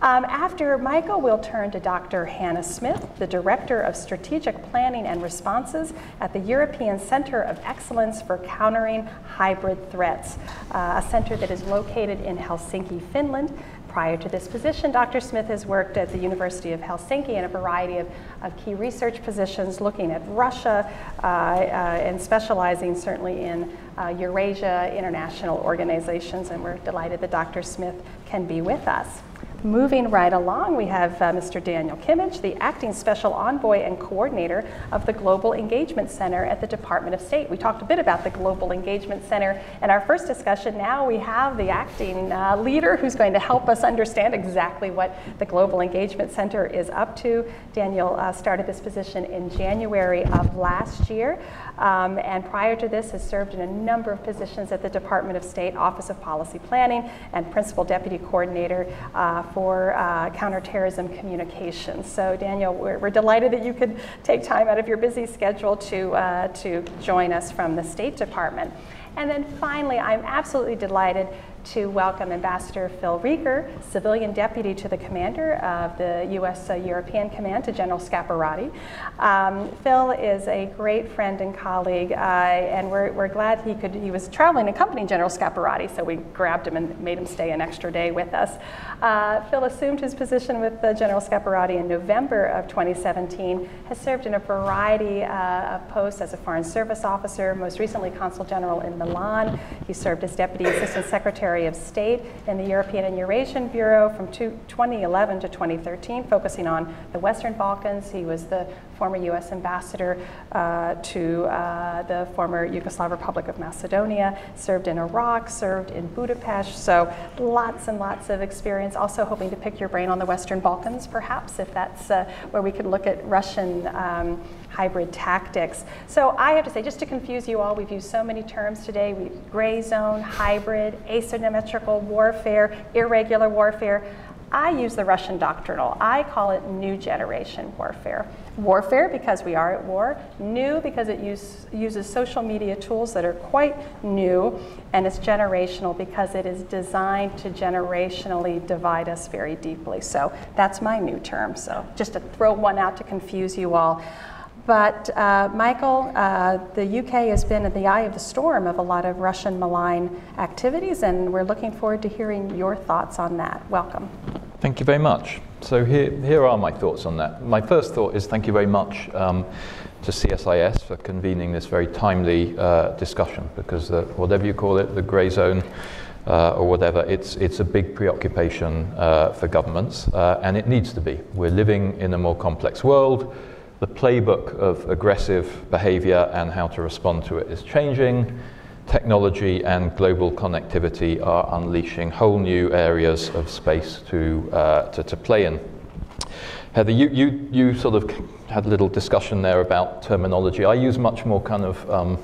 Um, after Michael, we'll turn to Dr. Hanna Smith, the Director of Strategic Planning and Responses at the European Center of Excellence for Countering Hybrid Threats, uh, a center that is located in Helsinki, Finland. Prior to this position, Dr. Smith has worked at the University of Helsinki in a variety of, of key research positions looking at Russia uh, uh, and specializing certainly in uh, Eurasia international organizations. And we're delighted that Dr. Smith can be with us. Moving right along, we have uh, Mr. Daniel Kimmage, the Acting Special Envoy and Coordinator of the Global Engagement Center at the Department of State. We talked a bit about the Global Engagement Center in our first discussion. Now we have the acting uh, leader who's going to help us understand exactly what the Global Engagement Center is up to. Daniel uh, started this position in January of last year. Um, and prior to this has served in a number of positions at the Department of State Office of Policy Planning and Principal Deputy Coordinator uh, for uh, Counterterrorism Communications. So Daniel, we're, we're, delighted that you could take time out of your busy schedule to, uh, to join us from the State Department. And then finally, I'm absolutely delighted to welcome Ambassador Phil Reeker, civilian deputy to the commander of the U.S. Uh, European Command, to General Scaparrotti. Um, Phil is a great friend and colleague, uh, and we're, we're glad he could. He was traveling accompanying General Scaparrotti, so we grabbed him and made him stay an extra day with us. Uh, Phil assumed his position with uh, General Scaparrotti in November of 2017. Has served in a variety uh, of posts as a foreign service officer, most recently consul general in Milan. He served as deputy assistant secretary of State in the European and Eurasian Bureau from 2011 to 2013, focusing on the Western Balkans. He was the former U.S. ambassador uh, to uh, the former Yugoslav Republic of Macedonia, served in Iraq, served in Budapest. So lots and lots of experience. Also hoping to pick your brain on the Western Balkans, perhaps, if that's uh, where we could look at Russian um, hybrid tactics. So I have to say, just to confuse you all, we've used so many terms today. We gray zone, hybrid, asymmetrical warfare, irregular warfare. I use the Russian doctrinal. I call it new generation warfare. Warfare because we are at war, new because it use, uses social media tools that are quite new, and it's generational because it is designed to generationally divide us very deeply. So that's my new term. So just to throw one out to confuse you all. But uh, Michael, uh, the UK has been in the eye of the storm of a lot of Russian malign activities, and we're looking forward to hearing your thoughts on that. Welcome. Thank you very much. So here, here are my thoughts on that. My first thought is thank you very much um, to CSIS for convening this very timely uh, discussion, because uh, whatever you call it, the grey zone, uh, or whatever, it's, it's a big preoccupation uh, for governments, uh, and it needs to be. We're living in a more complex world the playbook of aggressive behavior and how to respond to it is changing. Technology and global connectivity are unleashing whole new areas of space to, uh, to, to, play in. Heather, you, you, you sort of had a little discussion there about terminology. I use much more kind of um,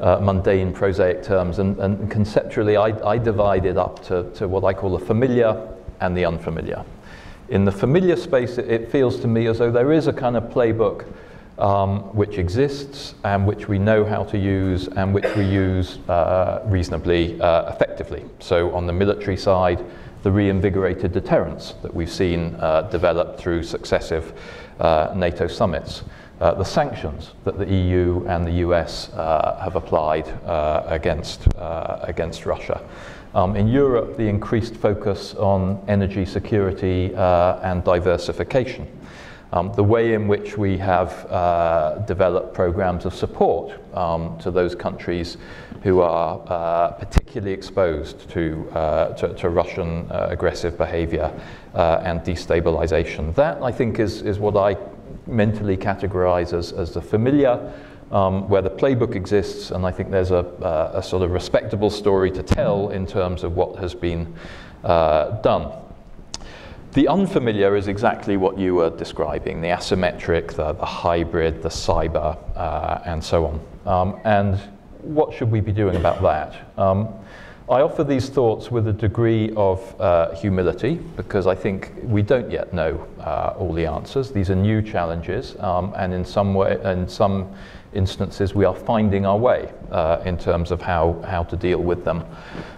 uh, mundane, prosaic terms, and, and conceptually I, I divide it up to, to what I call the familiar and the unfamiliar. In the familiar space, it, it feels to me as though there is a kind of playbook um, which exists and which we know how to use and which we use uh, reasonably uh, effectively. So on the military side, the reinvigorated deterrence that we've seen uh, develop through successive uh, NATO summits. Uh, the sanctions that the EU and the US uh, have applied against, against Russia. Um, in Europe, the increased focus on energy security and diversification. Um, the way in which we have uh, developed programs of support um, to those countries who are uh, particularly exposed to, uh, to, to, Russian uh, aggressive behavior uh, and destabilization. That, I think, is, is what I mentally categorize as, as the familiar, um, where the playbook exists, and I think there's a, a, sort of respectable story to tell in terms of what has been uh, done. The unfamiliar is exactly what you were describing the asymmetric, the, the hybrid, the cyber, uh, and so on. Um, and what should we be doing about that? Um, I offer these thoughts with a degree of uh, humility because I think we don't yet know uh, all the answers. These are new challenges, um, and in some way, in some instances, we are finding our way uh, in terms of how, how to deal with them.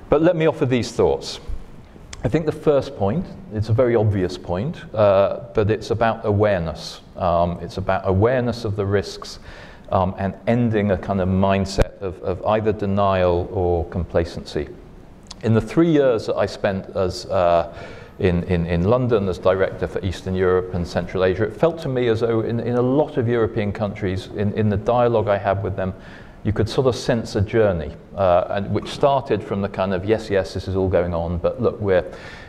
But let me offer these thoughts. I think the first point, it's a very obvious point, uh, but it's about awareness. Um, it's about awareness of the risks um, and ending a kind of mindset of, of, either denial or complacency. In the three years that I spent as uh, in, in, in London as director for Eastern Europe and Central Asia, it felt to me as though in, in a lot of European countries, in, in the dialogue I had with them, you could sort of sense a journey, uh, and which started from the kind of yes, yes, this is all going on, but look, we're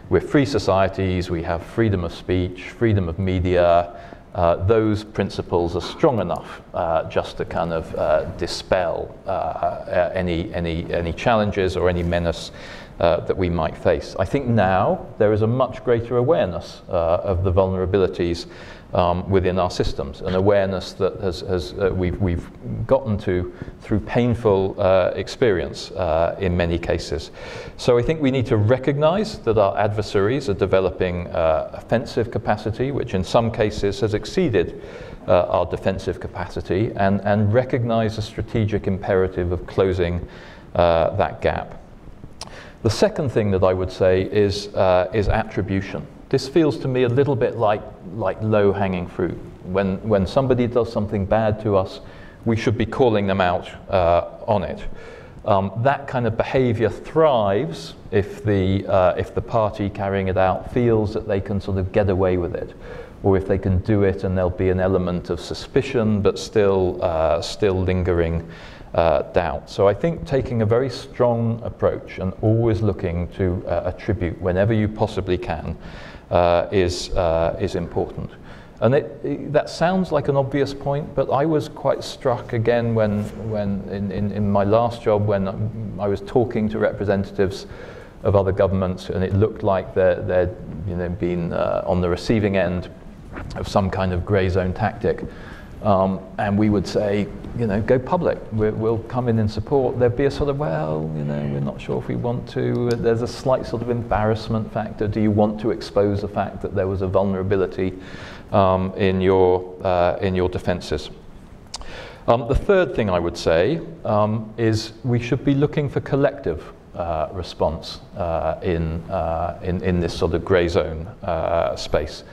we're free societies, we have freedom of speech, freedom of media. Uh, those principles are strong enough uh, just to kind of uh, dispel uh, uh, any any any challenges or any menace uh, that we might face. I think now there is a much greater awareness of the vulnerabilities um, within our systems, an awareness that has, has uh, we've, we've gotten to through painful uh, experience uh, in many cases. So I think we need to recognize that our adversaries are developing uh, offensive capacity, which in some cases has exceeded uh, our defensive capacity, and, and recognize the strategic imperative of closing uh, that gap. The second thing that I would say is, is attribution. This feels to me a little bit like, like low hanging fruit. When, when somebody does something bad to us, we should be calling them out uh, on it. Um, that kind of behavior thrives if the, uh, if the party carrying it out feels that they can sort of get away with it, or if they can do it and there'll be an element of suspicion but still, uh, still lingering uh, doubt. So I think taking a very strong approach and always looking to uh, attribute whenever you possibly can uh, is, uh, is important. And it, it, that sounds like an obvious point, but I was quite struck again when, when in, in, in my last job, when I was talking to representatives of other governments, and it looked like they're, they're you know, been uh, on the receiving end of some kind of grey zone tactic. Um, and we would say, you know, go public. we will come in and support. There'd be a sort of, well, you know, we're not sure if we want to. There's a slight sort of embarrassment factor. Do you want to expose the fact that there was a vulnerability um, in your uh, in your defences? Um, the third thing I would say um, is we should be looking for collective uh, response uh, in, uh, in in this sort of grey zone uh, space.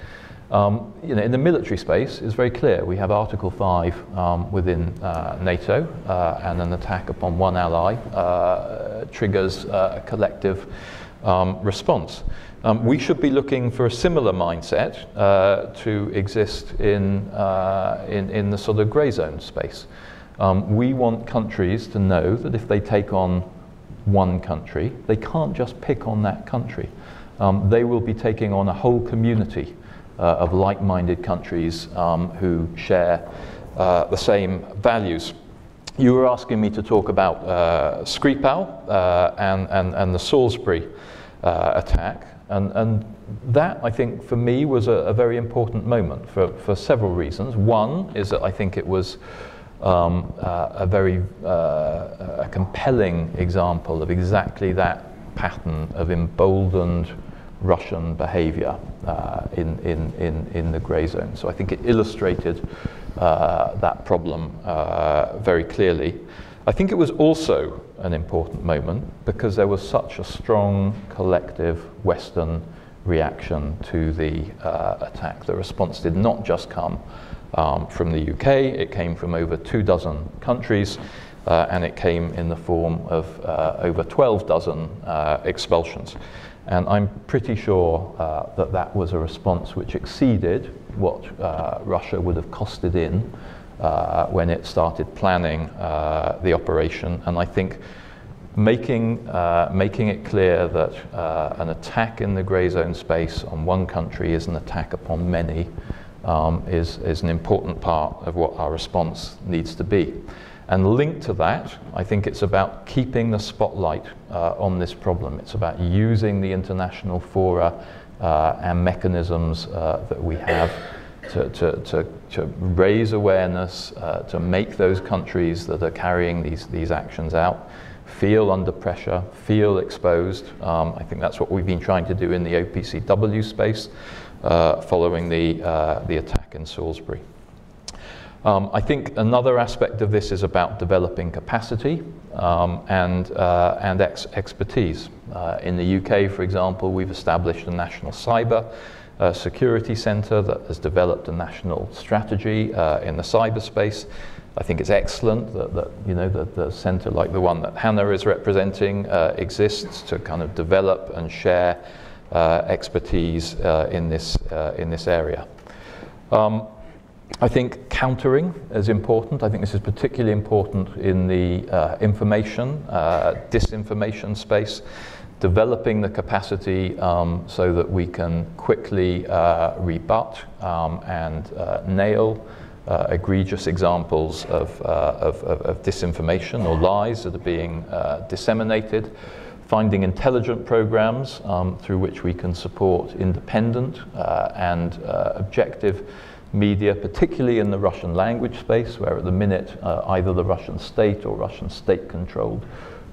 Um, you know, in the military space, it's very clear. We have Article 5 um, within uh, NATO, uh, and an attack upon one ally uh, triggers uh, a collective um, response. Um, we should be looking for a similar mindset uh, to exist in, uh, in, in, the sort of grey zone space. Um, we want countries to know that if they take on one country, they can't just pick on that country. Um, they will be taking on a whole community of like-minded countries um, who share uh, the same values. you were asking me to talk about uh, Skripal uh, and, and, and the Salisbury uh, attack. And, and that, I think, for me was a, a, very important moment for, for several reasons. One is that I think it was um, uh, a very uh, a compelling example of exactly that pattern of emboldened Russian behavior uh, in, in, in, in the grey zone. So I think it illustrated uh, that problem uh, very clearly. I think it was also an important moment because there was such a strong collective Western reaction to the uh, attack. The response did not just come um, from the UK, it came from over two dozen countries. Uh, and it came in the form of uh, over 12 dozen uh, expulsions. And I'm pretty sure uh, that that was a response which exceeded what uh, Russia would have costed in uh, when it started planning uh, the operation. And I think making, uh, making it clear that uh, an attack in the grey zone space on one country is an attack upon many um, is, is an important part of what our response needs to be. And linked to that, I think it's about keeping the spotlight uh, on this problem. It's about using the international fora uh, and mechanisms uh, that we have to, to, to, to raise awareness, uh, to make those countries that are carrying these, these actions out feel under pressure, feel exposed. Um, I think that's what we've been trying to do in the OPCW space uh, following the, uh, the attack in Salisbury. Um, I think another aspect of this is about developing capacity um, and, uh, and ex expertise. Uh, in the UK, for example, we've established a national cyber uh, security centre that has developed a national strategy uh, in the cyberspace. I think it's excellent that, that you know that the centre like the one that Hanna is representing uh, exists to kind of develop and share uh, expertise in this in this area. Um, I think countering is important. I think this is particularly important in the uh, information, uh, disinformation space, developing the capacity um, so that we can quickly uh, rebut um, and uh, nail uh, egregious examples of, uh, of, of, of, disinformation or lies that are being disseminated finding intelligent programs um, through which we can support independent and objective media, particularly in the Russian language space, where at the minute uh, either the Russian state or Russian state controlled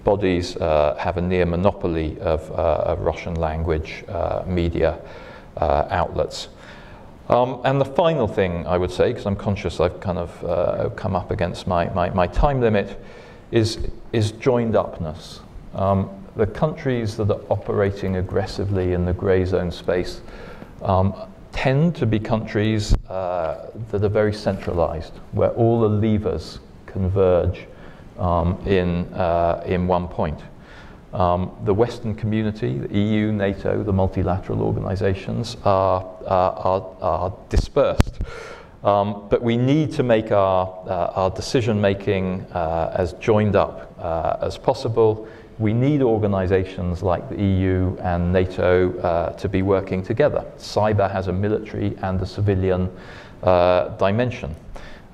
bodies uh, have a near monopoly of, uh, of Russian language uh, media uh, outlets. Um, and the final thing I would say, because I'm conscious I've kind of come up against my, my, my, time limit, is, is joined upness. Um, the countries that are operating aggressively in the grey zone space um, tend to be countries uh, that are very centralized, where all the levers converge um, in, uh, in one point. Um, the Western community, the EU, NATO, the multilateral organizations are, are, are dispersed. Um, but we need to make our, uh, our decision making uh, as joined up uh, as possible we need organizations like the EU and NATO uh, to be working together. Cyber has a military and a civilian uh, dimension.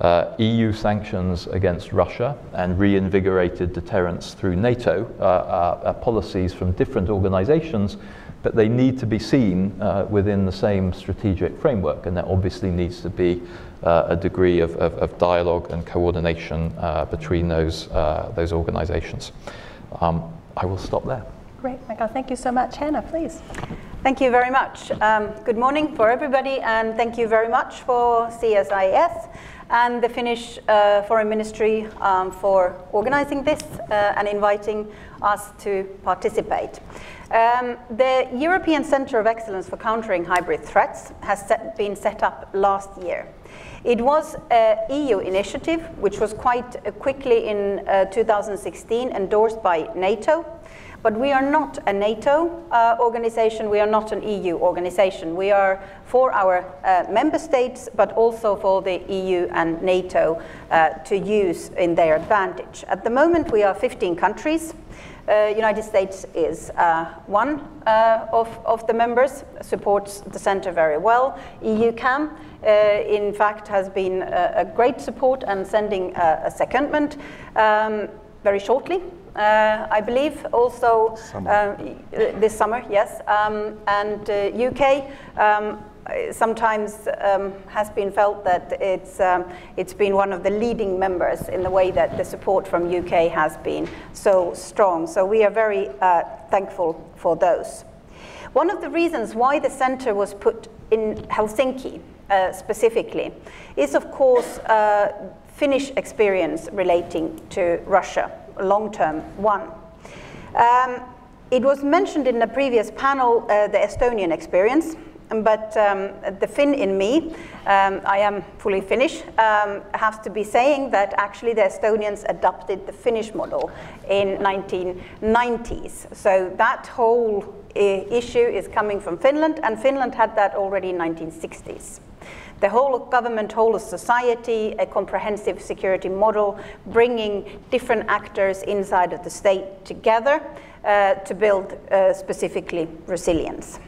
Uh, EU sanctions against Russia and reinvigorated deterrence through NATO are policies from different organizations, but they need to be seen uh, within the same strategic framework, and there obviously needs to be uh, a degree of, of, of, dialogue and coordination uh, between those, those organizations. Um, I will stop there. Great, Michael. Thank you so much. Hanna, please. Thank you very much. Um, good morning for everybody, and thank you very much for CSIS and the Finnish uh, Foreign Ministry um, for organizing this uh, and inviting us to participate. Um, the European Center of Excellence for Countering Hybrid Threats has set, been set up last year. It was an EU initiative, which was quite quickly in uh, 2016 endorsed by NATO. But we are not a NATO uh, organization, we are not an EU organization. We are for our uh, member states, but also for the EU and NATO uh, to use in their advantage. At the moment, we are 15 countries. Uh, United States is uh, one of, of the members, supports the center very well. EUCOM, uh, in fact, has been a, a, great support and sending a, a secondment um, very shortly. Uh, I believe also summer. Uh, this summer, yes. Um, and UK um, sometimes um, has been felt that it's, um, it's been one of the leading members in the way that the support from UK has been so strong. So we are very uh, thankful for those. One of the reasons why the center was put in Helsinki uh, specifically is, of course, uh, Finnish experience relating to Russia, long-term one. Um, it was mentioned in the previous panel, uh, the Estonian experience, but um, the Finn in me, um, I am fully Finnish, um, has to be saying that actually the Estonians adopted the Finnish model in 1990s. So that whole uh, issue is coming from Finland, and Finland had that already in 1960s. The whole government, whole of society, a comprehensive security model, bringing different actors inside of the state together uh, to build uh, specifically resilience.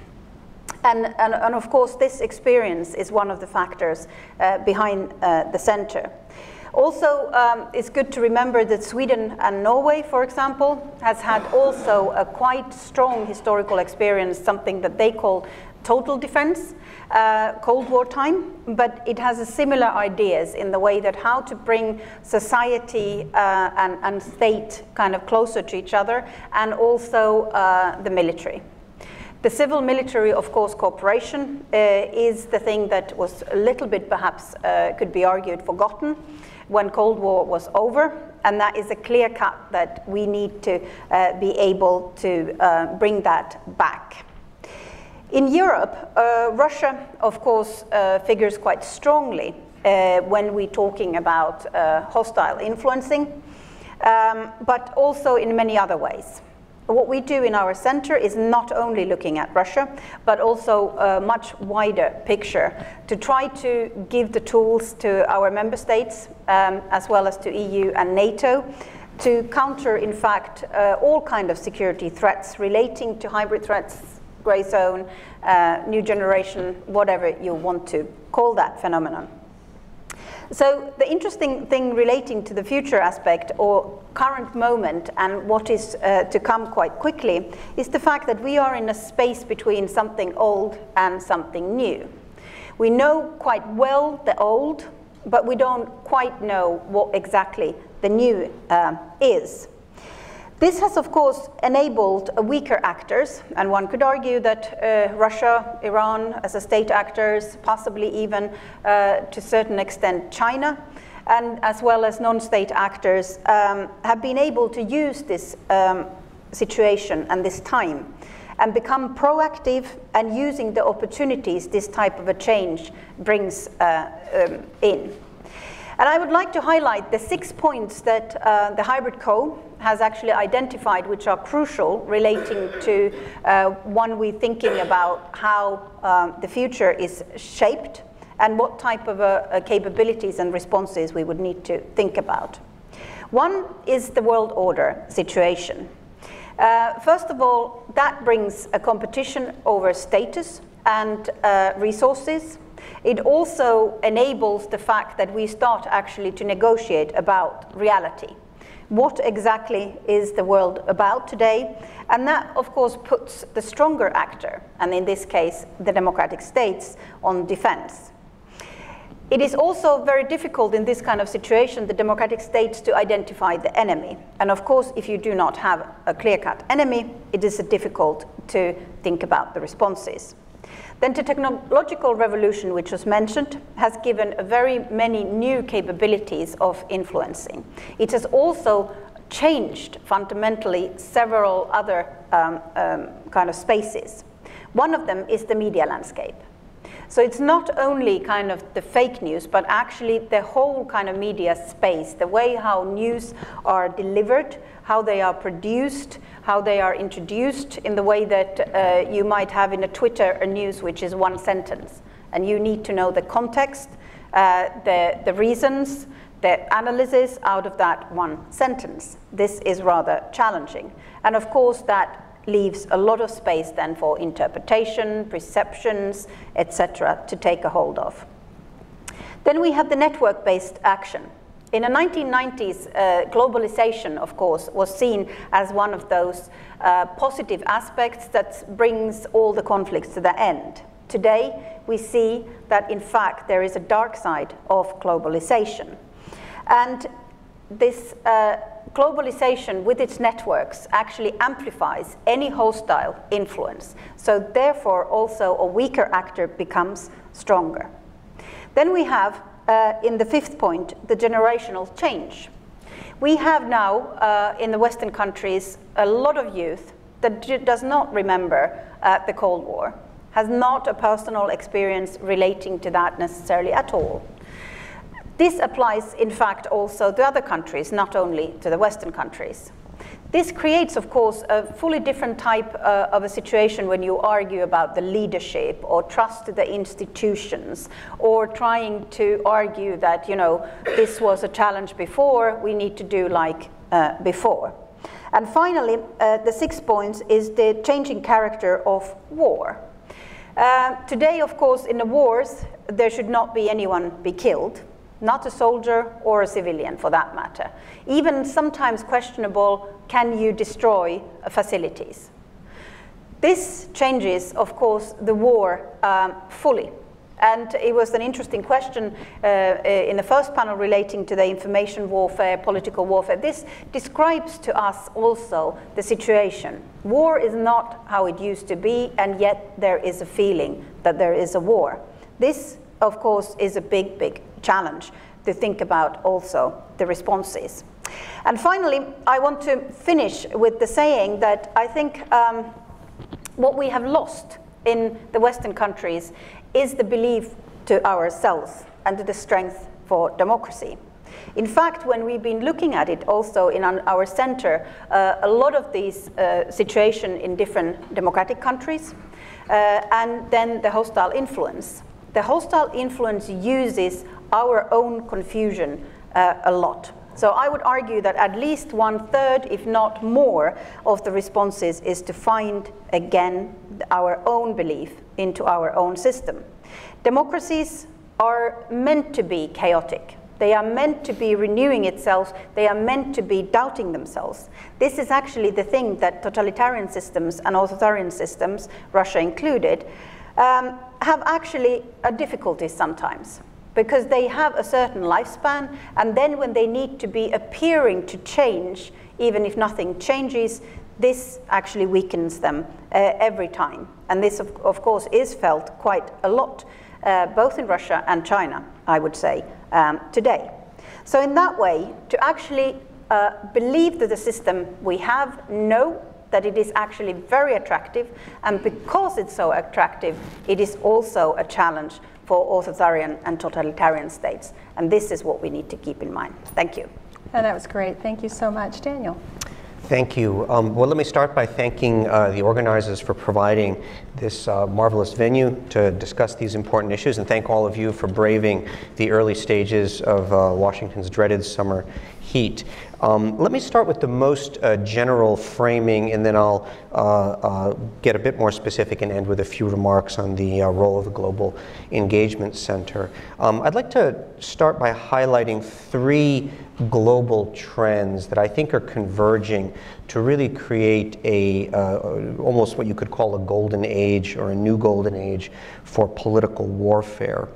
And, and, and, of course, this experience is one of the factors uh, behind uh, the center. Also, um, it's good to remember that Sweden and Norway, for example, has had also a quite strong historical experience, something that they call total defense, uh, Cold War time, but it has similar ideas in the way that how to bring society uh, and, and, state kind of closer to each other, and also uh, the military. The civil military, of course, cooperation uh, is the thing that was a little bit perhaps uh, could be argued forgotten when Cold War was over, and that is a clear cut that we need to uh, be able to bring that back. In Europe, uh, Russia, of course, uh, figures quite strongly when we're talking about hostile influencing, um, but also in many other ways. What we do in our center is not only looking at Russia, but also a much wider picture to try to give the tools to our member states um, as well as to EU and NATO to counter, in fact, uh, all kind of security threats relating to hybrid threats, gray zone, uh, new generation, whatever you want to call that phenomenon. So the interesting thing relating to the future aspect or current moment and what is uh, to come quite quickly is the fact that we are in a space between something old and something new. We know quite well the old, but we don't quite know what exactly the new uh, is. This has, of course, enabled weaker actors, and one could argue that uh, Russia, Iran, as a state actors, possibly even uh, to a certain extent China, and as well as non-state actors, um, have been able to use this um, situation and this time and become proactive and using the opportunities this type of a change brings uh, um, in. And I would like to highlight the six points that uh, the Hybrid CoE has actually identified which are crucial relating to uh, one we're thinking about how um, the future is shaped and what type of uh, uh, capabilities and responses we would need to think about. One is the world order situation. Uh, first of all, that brings a competition over status and uh, resources it also enables the fact that we start actually to negotiate about reality. What exactly is the world about today? And that, of course, puts the stronger actor, and in this case, the democratic states, on defense. It is also very difficult in this kind of situation, the democratic states, to identify the enemy. And of course, if you do not have a clear-cut enemy, it is difficult to think about the responses. Then the technological revolution, which was mentioned, has given very many new capabilities of influencing. It has also changed fundamentally several other um, um, kind of spaces. One of them is the media landscape. So it's not only kind of the fake news, but actually the whole kind of media space, the way how news are delivered, how they are produced, how they are introduced in the way that uh, you might have in a Twitter a news which is one sentence. And you need to know the context, uh, the, the reasons, the analysis out of that one sentence. This is rather challenging. And of course, that leaves a lot of space then for interpretation, perceptions, etc., to take a hold of. Then we have the network-based action. In the 1990s, uh, globalization, of course, was seen as one of those uh, positive aspects that brings all the conflicts to the end. Today, we see that in fact there is a dark side of globalization. And this uh, globalization with its networks actually amplifies any hostile influence. So therefore also a weaker actor becomes stronger. Then we have, uh, in the fifth point, the generational change. We have now, uh, in the Western countries, a lot of youth that does not remember uh, the Cold War, has not a personal experience relating to that necessarily at all. This applies, in fact, also to other countries, not only to the Western countries. This creates, of course, a fully different type uh, of a situation when you argue about the leadership or trust to the institutions or trying to argue that, you know, this was a challenge before, we need to do like uh, before. And finally, uh, the sixth point is the changing character of war. Uh, today, of course, in the wars, there should not be anyone be killed not a soldier or a civilian for that matter. Even sometimes questionable, can you destroy facilities? This changes, of course, the war um, fully. And it was an interesting question uh, in the first panel relating to the information warfare, political warfare. This describes to us also the situation. War is not how it used to be, and yet there is a feeling that there is a war. This, of course, is a big, big challenge to think about also the responses. And finally, I want to finish with the saying that I think um, what we have lost in the Western countries is the belief to ourselves and to the strength for democracy. In fact, when we've been looking at it also in our center, uh, a lot of these uh, situations in different democratic countries, uh, and then the hostile influence. The hostile influence uses our own confusion uh, a lot. So I would argue that at least one third, if not more, of the responses is to find again our own belief into our own system. Democracies are meant to be chaotic. They are meant to be renewing itself. They are meant to be doubting themselves. This is actually the thing that totalitarian systems and authoritarian systems, Russia included, um, have actually a difficulty sometimes because they have a certain lifespan, and then when they need to be appearing to change, even if nothing changes, this actually weakens them uh, every time. And this, of, of, course, is felt quite a lot, uh, both in Russia and China, I would say, um, today. So in that way, to actually uh, believe that the system we have, know that it is actually very attractive, and because it's so attractive, it is also a challenge for authoritarian and totalitarian states. And this is what we need to keep in mind. Thank you. And that was great. Thank you so much. Daniel. Thank you. Um, well, let me start by thanking uh, the organizers for providing this uh, marvelous venue to discuss these important issues, and thank all of you for braving the early stages of uh, Washington's dreaded summer heat. Um, let me start with the most uh, general framing, and then I'll uh, uh, get a bit more specific and end with a few remarks on the uh, role of the Global Engagement Center. Um, I'd like to start by highlighting three global trends that I think are converging to really create a uh, almost what you could call a golden age or a new golden age for political warfare.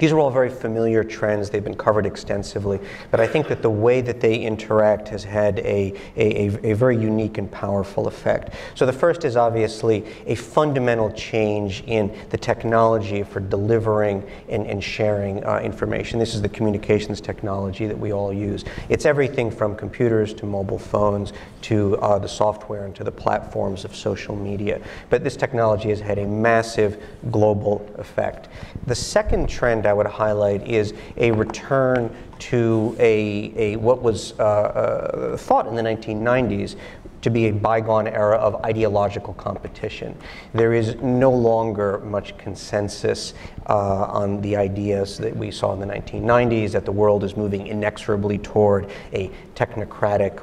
These are all very familiar trends. They've been covered extensively. But I think that the way that they interact has had a, a, a, very unique and powerful effect. So the first is obviously a fundamental change in the technology for delivering and, and sharing uh, information. This is the communications technology that we all use. It's everything from computers to mobile phones to uh, the software and to the platforms of social media. But this technology has had a massive global effect. The second trend I would highlight is a return to a, a what was uh, uh, thought in the 1990s to be a bygone era of ideological competition. There is no longer much consensus uh, on the ideas that we saw in the 1990s that the world is moving inexorably toward a technocratic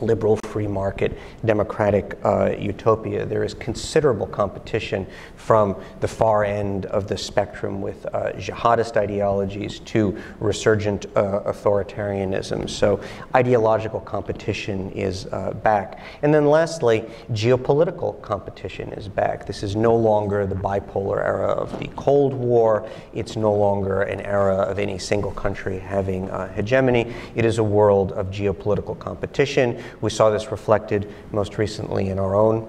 liberal free market democratic uh, utopia. There is considerable competition from the far end of the spectrum with uh, jihadist ideologies to resurgent uh, authoritarianism. So ideological competition is uh, back. And then lastly, geopolitical competition is back. This is no longer the bipolar era of the Cold War. It's no longer an era of any single country having uh, hegemony. It is a world of geopolitical competition we saw this reflected most recently in our own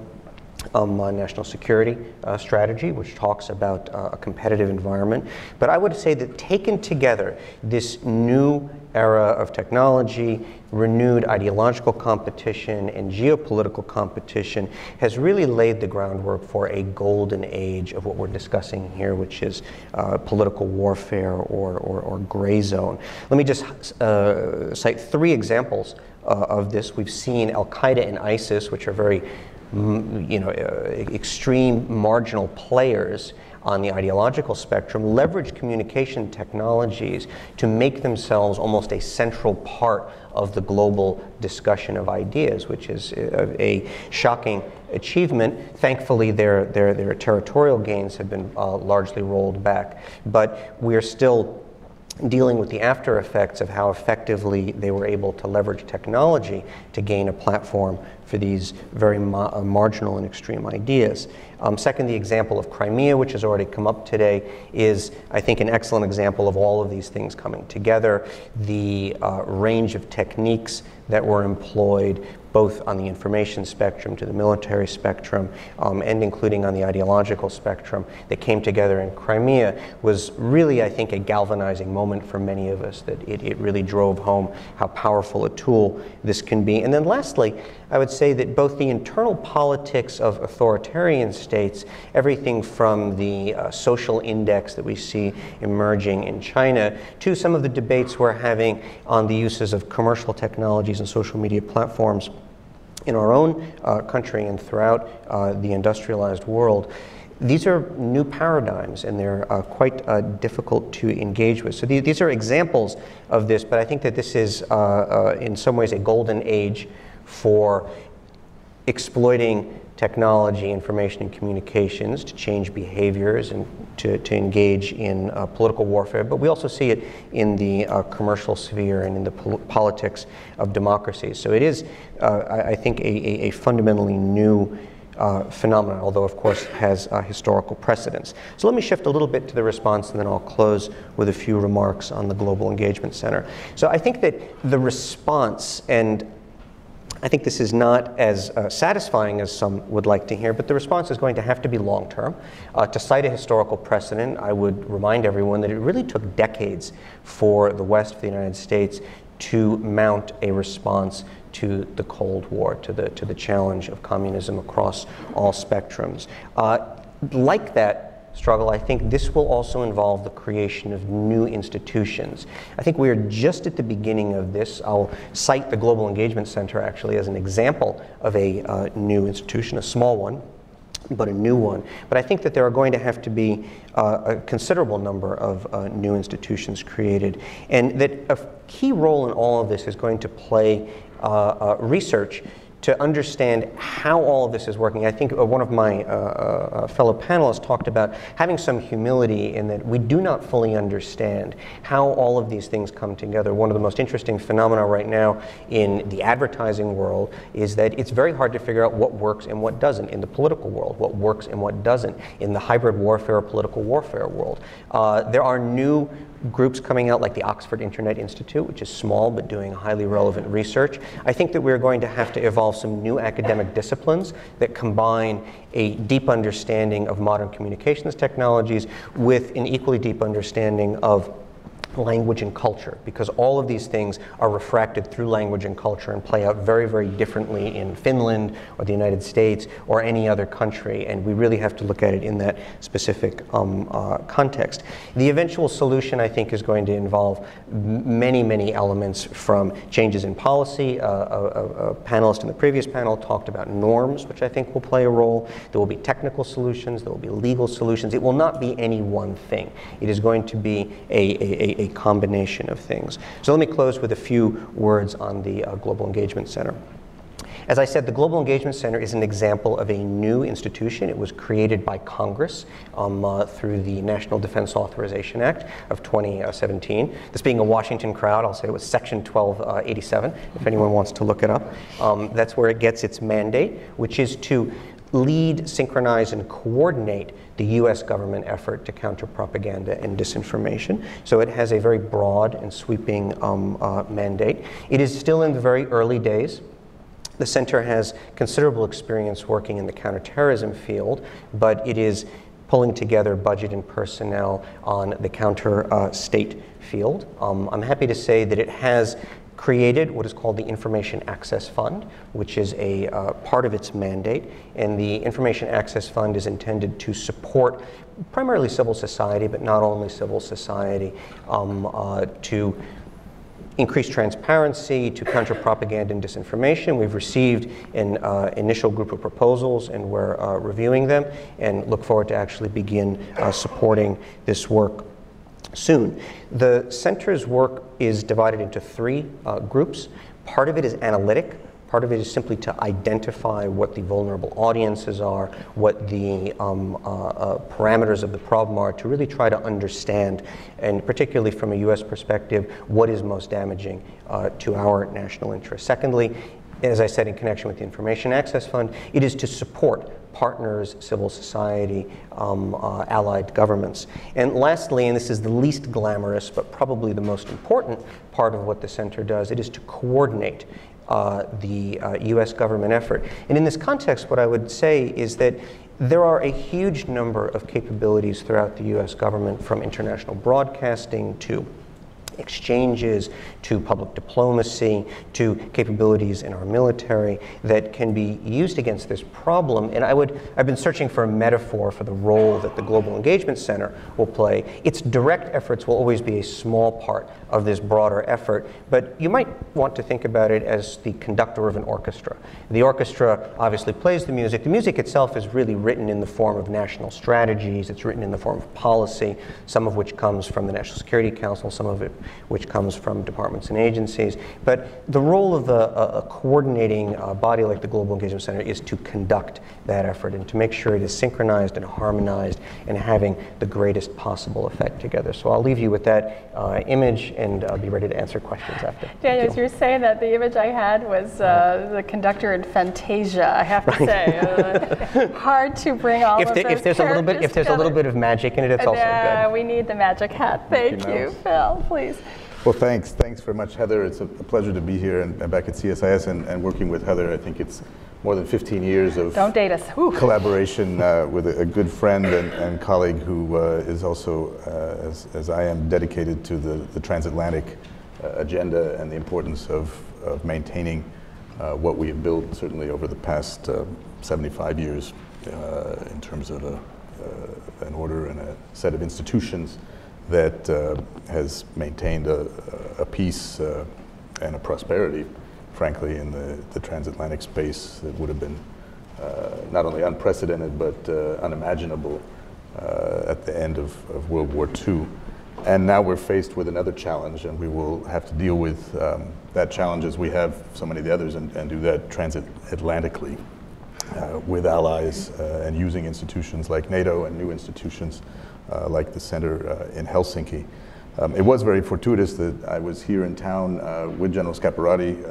um, uh, national security uh, strategy, which talks about uh, a competitive environment. But I would say that taken together, this new era of technology, renewed ideological competition, and geopolitical competition has really laid the groundwork for a golden age of what we're discussing here, which is uh, political warfare or, or, or, gray zone. Let me just uh, cite three examples of this. We've seen Al Qaeda and ISIS, which are very you know, uh, extreme marginal players on the ideological spectrum leverage communication technologies to make themselves almost a central part of the global discussion of ideas, which is a, a shocking achievement. Thankfully, their, their, their territorial gains have been uh, largely rolled back, but we're still dealing with the after effects of how effectively they were able to leverage technology to gain a platform for these very ma- uh, marginal and extreme ideas. Um, second, the example of Crimea, which has already come up today, is, I think, an excellent example of all of these things coming together. The uh, range of techniques that were employed, both on the information spectrum to the military spectrum, um, and including on the ideological spectrum, that came together in Crimea was really, I think, a galvanizing moment for many of us, that it, it really drove home how powerful a tool this can be. And then lastly, I would say that both the internal politics of authoritarian states, everything from the uh, social index that we see emerging in China, to some of the debates we're having on the uses of commercial technologies and social media platforms in our own uh, country and throughout uh, the industrialized world, these are new paradigms and they're uh, quite uh, difficult to engage with. So th- these are examples of this, but I think that this is uh, uh in some ways a golden age for exploiting technology, information, and communications to change behaviors and to, to engage in uh, political warfare, but we also see it in the uh, commercial sphere and in the pol- politics of democracy. So it is, uh, I, I, think, a, a, a fundamentally new uh, phenomenon, although, of course, has uh, historical precedence. So let me shift a little bit to the response, and then I'll close with a few remarks on the Global Engagement Center. So I think that the response, and I think this is not as uh, satisfying as some would like to hear, but the response is going to have to be long term. Uh, to cite a historical precedent, I would remind everyone that it really took decades for the West, for the United States, to mount a response to the Cold War, to the, to the challenge of communism across all spectrums. Uh, like that, struggle, I think this will also involve the creation of new institutions. I think we are just at the beginning of this. I'll cite the Global Engagement Center actually as an example of a uh, new institution, a small one but a new one. But I think that there are going to have to be uh, a considerable number of uh, new institutions created, and that a key role in all of this is going to play uh, uh research to understand how all of this is working. I think uh, one of my uh, uh, fellow panelists talked about having some humility in that we do not fully understand how all of these things come together. One of the most interesting phenomena right now in the advertising world is that it's very hard to figure out what works and what doesn't in the political world, what works and what doesn't in the hybrid warfare political warfare world. Uh, there are new groups coming out like the Oxford Internet Institute, which is small but doing highly relevant research. I think that we're going to have to evolve some new academic disciplines that combine a deep understanding of modern communications technologies with an equally deep understanding of language and culture, because all of these things are refracted through language and culture and play out very, very differently in Finland or the United States or any other country, and we really have to look at it in that specific um, uh, context. The eventual solution, I think, is going to involve many, many elements from changes in policy. Uh, a, a, panelist in the previous panel talked about norms, which I think will play a role. There will be technical solutions, there will be legal solutions. It will not be any one thing. It is going to be a, a, a combination of things. So let me close with a few words on the uh, Global Engagement Center. As I said, the Global Engagement Center is an example of a new institution. It was created by Congress um, uh, through the National Defense Authorization Act of 2017. This being a Washington crowd, I'll say it was Section 1287, if anyone wants to look it up. Um, that's where it gets its mandate, which is to lead, synchronize, and coordinate the US government effort to counter propaganda and disinformation. So it has a very broad and sweeping um, uh, mandate. It is still in the very early days. The center has considerable experience working in the counterterrorism field, but it is pulling together budget and personnel on the counter uh, state field. Um, I'm happy to say that it has created what is called the Information Access Fund, which is a uh, part of its mandate. And the Information Access Fund is intended to support primarily civil society, but not only civil society, um, uh, to increase transparency, to counter propaganda and disinformation. We've received an uh, initial group of proposals and we're uh, reviewing them and look forward to actually begin uh, supporting this work soon. The center's work is divided into three uh, groups. Part of it is analytic, Part of it is simply to identify what the vulnerable audiences are, what the um, uh, uh, parameters of the problem are, to really try to understand, and particularly from a US perspective, what is most damaging uh, to our national interests. Secondly, as I said in connection with the Information Access Fund, it is to support partners, civil society, um, uh, allied governments. And lastly, and this is the least glamorous but probably the most important part of what the center does, it is to coordinate uh, the uh, US government effort. And in this context, what I would say is that there are a huge number of capabilities throughout the US government from international broadcasting to exchanges, to public diplomacy, to capabilities in our military that can be used against this problem. And I would, I've been searching for a metaphor for the role that the Global Engagement Center will play. Its direct efforts will always be a small part of this broader effort, but you might want to think about it as the conductor of an orchestra. The orchestra obviously plays the music. The music itself is really written in the form of national strategies, it's written in the form of policy, some of which comes from the National Security Council, some of it which comes from departments and agencies. But the role of a, a coordinating uh, body like the Global Engagement Center is to conduct that effort and to make sure it is synchronized and harmonized and having the greatest possible effect together. So I'll leave you with that uh, image and I'll be ready to answer questions after. Daniel, as you were saying that, the image I had was uh, the conductor in Fantasia, I have to right. say. Uh, hard to bring all if of the, those if there's a little bit If there's together. a little bit of magic in it, it's also good. we need the magic hat. Thank, Thank you, you Phil, please. Well, thanks. Thanks very much, Heather. It's a pleasure to be here and, and back at CSIS and, and, working with Heather. I think it's more than 15 years of Don't date us. collaboration uh, with a, a, good friend and, and colleague who uh, is also, uh, as, as I am, dedicated to the, the transatlantic uh, agenda and the importance of, of maintaining uh, what we have built, certainly over the past uh, 75 years, in terms of a, an order and a set of institutions that uh, has maintained a, a peace uh, and a prosperity, frankly, in the, the transatlantic space that would have been uh, not only unprecedented but uh, unimaginable uh, at the end of, of, World War II. And now we're faced with another challenge, and we will have to deal with um, that challenge as we have so many of the others and, and do that transatlantically. Uh, with allies uh, and using institutions like NATO and new institutions uh, like the center in Helsinki. Um, it was very fortuitous that I was here in town uh, with General Scaparrotti.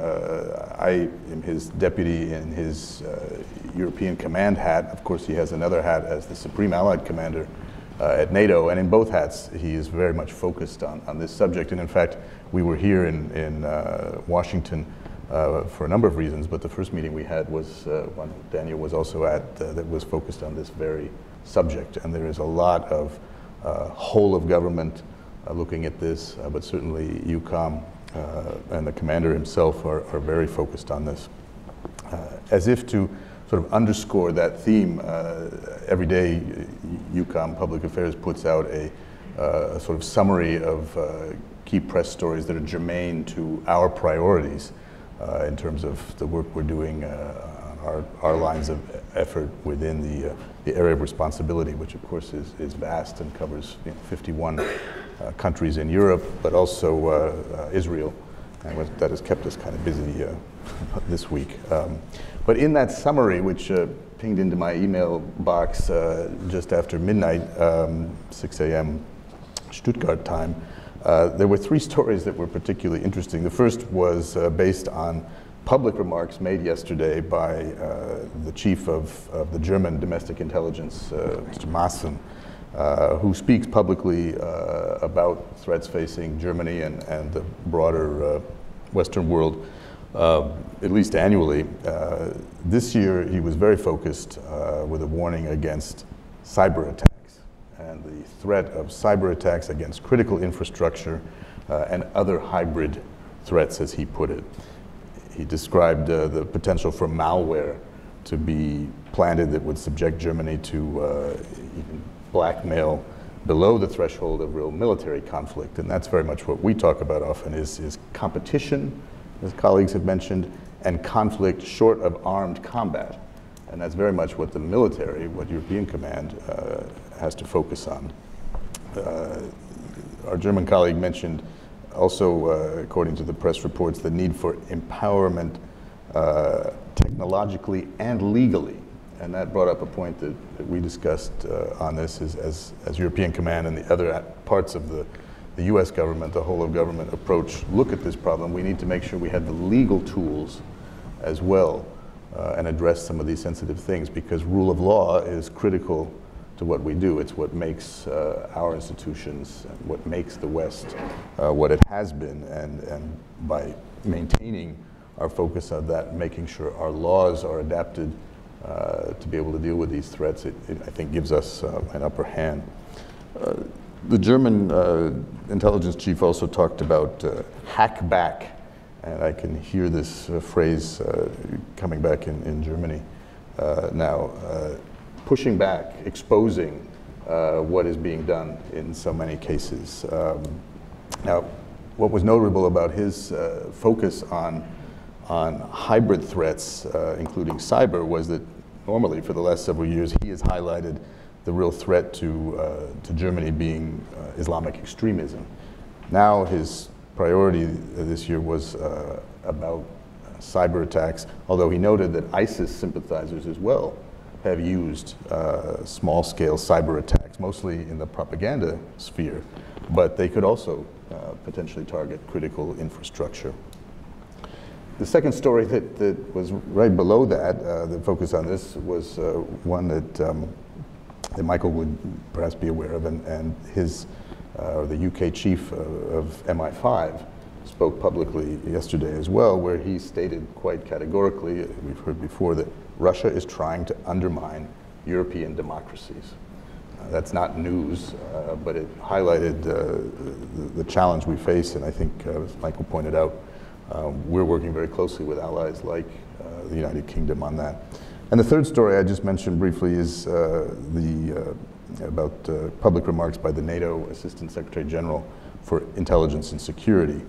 I am his deputy in his European command hat. Of course, he has another hat as the Supreme Allied Commander uh, at NATO, and in both hats, he is very much focused on, on this subject. And in fact, we were here in, in uh, Washington uh, for a number of reasons, but the first meeting we had was one Daniel was also at that was focused on this very subject. And there is a lot of uh, whole of government uh, looking at this, uh, but certainly EUCOM and the commander himself are, are very focused on this. as if to sort of underscore that theme, every day EUCOM Public Affairs puts out a, a sort of summary of key press stories that are germane to our priorities uh, in terms of the work we're doing uh, our, our lines of effort within the, uh, the area of responsibility, which of course is, is vast and covers you know, 51 uh, countries in Europe, but also uh, uh, Israel, and that has kept us kind of busy this week. Um, but in that summary, which pinged into my email box just after midnight, um, 6 a.m. Stuttgart time, uh, there were three stories that were particularly interesting. The first was uh, based on public remarks made yesterday by uh, the chief of, of, the German domestic intelligence, uh, Mr. Maaßen, uh, who speaks publicly about threats facing Germany and, and the broader Western world. at least annually. this year, he was very focused with a warning against cyber attacks and the threat of cyber attacks against critical infrastructure uh, and other hybrid threats, as he put it. He described uh, the potential for malware to be planted that would subject Germany to uh, even blackmail below the threshold of real military conflict. And that's very much what we talk about often is, is competition, as colleagues have mentioned, and conflict short of armed combat. And that's very much what the military, what European Command uh, has to focus on. Uh, our German colleague mentioned also, uh, according to the press reports, the need for empowerment uh, technologically and legally. And that brought up a point that, that we discussed uh, on this is, as, as European Command and the other parts of the, the US government, the whole of government approach, look at this problem. We need to make sure we have the legal tools as well uh, and address some of these sensitive things because rule of law is critical to what we do. It's what makes uh, our institutions, what makes the West uh, what it has been, and, and by maintaining our focus on that, making sure our laws are adapted uh, to be able to deal with these threats, it, it I think gives us uh, an upper hand. Uh, the German uh, intelligence chief also talked about hack back, and I can hear this phrase coming back in, in Germany now pushing back, exposing uh, what is being done in so many cases. Um, now, what was notable about his uh, focus on, on hybrid threats, uh, including cyber, was that normally for the last several years he has highlighted the real threat to, uh, to Germany being uh, Islamic extremism. Now his priority this year was uh, about cyber attacks, although he noted that ISIS sympathizers as well have used uh, small scale cyber attacks, mostly in the propaganda sphere, but they could also uh, potentially target critical infrastructure. The second story that, that was right below that, uh, that focused on this, was uh, one that, um, that Michael would perhaps be aware of, and, and his, uh, the UK chief of MI5, spoke publicly yesterday as well, where he stated quite categorically, we've heard before, that Russia is trying to undermine European democracies. Uh, that's not news, uh, but it highlighted uh, the, the, challenge we face, and I think, uh, as Michael pointed out, um, we're working very closely with allies like uh, the United Kingdom on that. And the third story I just mentioned briefly is uh, the, about public remarks by the NATO Assistant Secretary General for Intelligence and Security,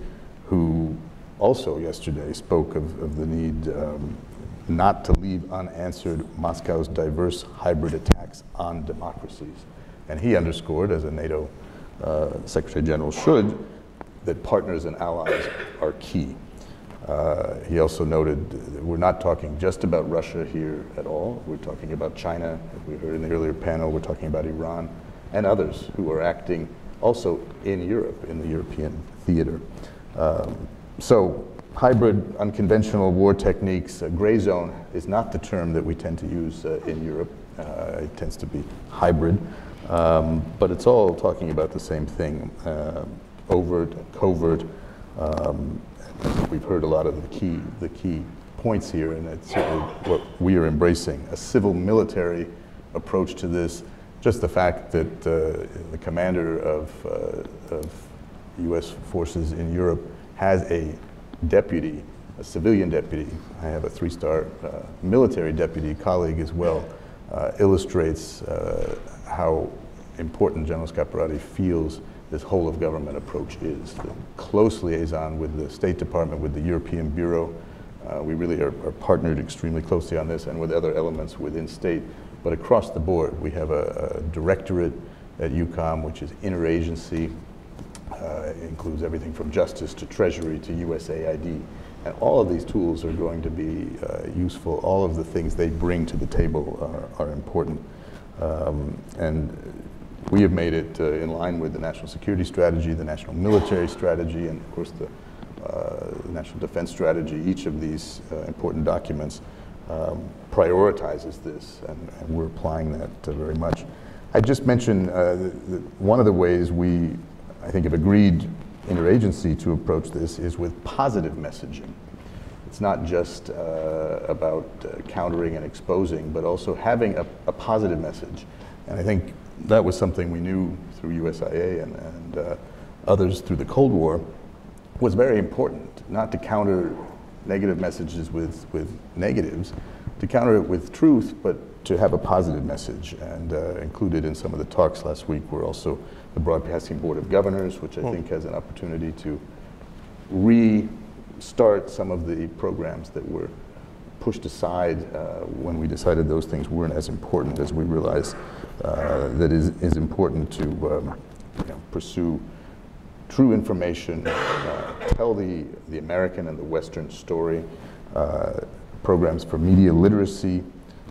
who also yesterday spoke of, of the need um, not to leave unanswered Moscow's diverse hybrid attacks on democracies. And he underscored, as a NATO uh, Secretary General should, that partners and allies are key. Uh, he also noted we're not talking just about Russia here at all. We're talking about China, we heard in the earlier panel, we're talking about Iran and others who are acting also in Europe, in the European theater. Um, so hybrid unconventional war techniques, uh, gray zone is not the term that we tend to use uh, in Europe. Uh, it tends to be hybrid, um, but it's all talking about the same thing, uh, overt, covert. Um, we've heard a lot of the key, the key points here, and it's certainly what we are embracing, a civil military approach to this just the fact that uh, the commander of, uh, of U.S. forces in Europe has a deputy, a civilian deputy. I have a three-star uh, military deputy colleague as well. Uh, illustrates uh, how important General Scaparrotti feels this whole of government approach is. The close liaison with the State Department, with the European Bureau. Uh, we really are, are, partnered extremely closely on this and with other elements within state. But across the board, we have a, a directorate at EUCOM, which is interagency, uh, includes everything from justice to treasury to USAID. And all of these tools are going to be uh, useful. All of the things they bring to the table are, are important. Um, and we have made it uh, in line with the national security strategy, the national military strategy, and of course the, uh, national defense strategy. Each of these uh, important documents um, prioritizes this, and, and, we're applying that uh, very much. I just mentioned uh, one of the ways we, I think, have agreed interagency to approach this is with positive messaging. It's not just uh, about countering and exposing, but also having a, a, positive message. And I think that was something we knew through USIA and, and uh, others through the Cold War was very important, not to counter negative messages with, with negatives, to counter it with truth, but to have a positive message. And uh, included in some of the talks last week were also the Broadcasting Board of Governors, which I mm. think has an opportunity to restart some of the programs that were pushed aside uh, when we decided those things weren't as important as we realized uh, that is, is important to um, you know, pursue true information, uh, tell the, the American and the Western story, uh, programs for media literacy,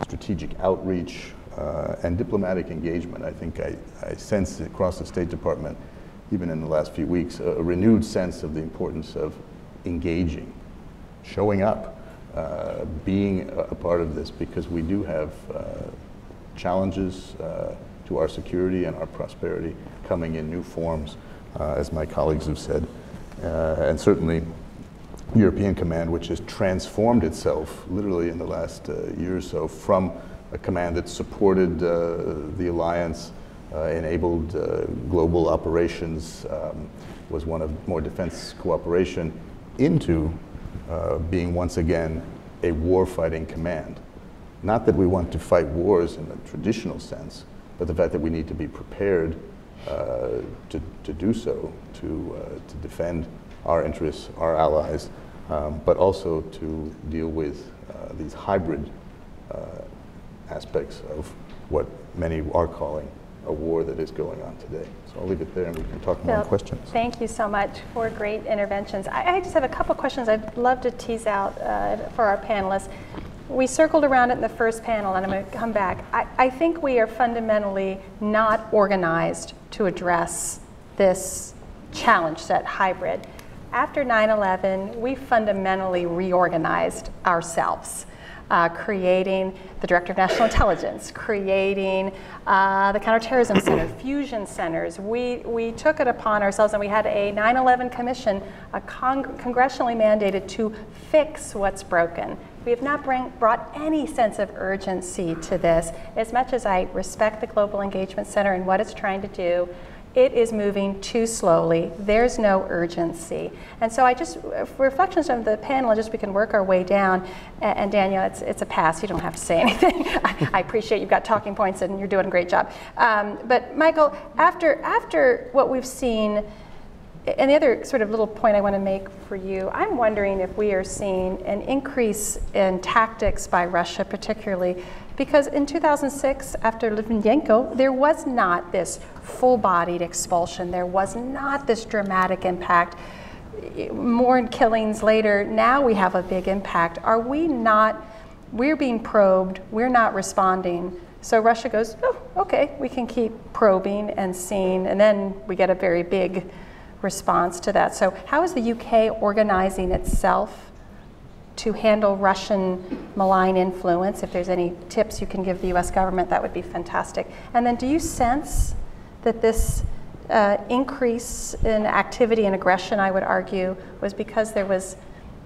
strategic outreach, uh, and diplomatic engagement. I think I, I sense across the State Department, even in the last few weeks, a, a renewed sense of the importance of engaging, showing up, uh, being a, a, part of this, because we do have challenges uh, to our security and our prosperity coming in new forms, uh, as my colleagues have said. Uh, and certainly, European Command, which has transformed itself literally in the last year or so from a command that supported the alliance, enabled global operations, um, was one of more defense cooperation, into uh, being once again a war-fighting command. Not that we want to fight wars in the traditional sense, but the fact that we need to be prepared uh, to, to do so, to, uh, to defend our interests, our allies, um, but also to deal with uh, these hybrid uh, aspects of what many are calling a war that is going on today. So I'll leave it there and we can talk more questions. Thank you so much for great interventions. I, I just have a couple questions I'd love to tease out uh, for our panelists we circled around it in the first panel, and I'm going to come back. I, I think we are fundamentally not organized to address this challenge set hybrid. After 9 11, we fundamentally reorganized ourselves. Uh, creating the Director of National Intelligence, creating uh, the Counterterrorism Center, fusion centers. We, we took it upon ourselves and we had a 9 11 commission, a con congressionally mandated to fix what's broken we have not bring, brought any sense of urgency to this. As much as I respect the Global Engagement Center and what it's trying to do, it is moving too slowly. There's no urgency. And so I just, reflections from the panel, just we can work our way down. And Daniel, it's, it's a pass. You don't have to say anything. I, I, appreciate you've got talking points and you're doing a great job. Um, but Michael, after, after what we've seen and the other sort of little point I want to make for you, I'm wondering if we are seeing an increase in tactics by Russia, particularly because in 2006, after Litvinenko, there was not this full-bodied expulsion. There was not this dramatic impact. More killings later, now we have a big impact. Are we not, we're being probed, we're not responding. So Russia goes, oh, okay, we can keep probing and seeing, and then we get a very big response to that. So how is the UK organizing itself to handle Russian malign influence? If there's any tips you can give the US government, that would be fantastic. And then do you sense that this uh, increase in activity and aggression, I would argue, was because there was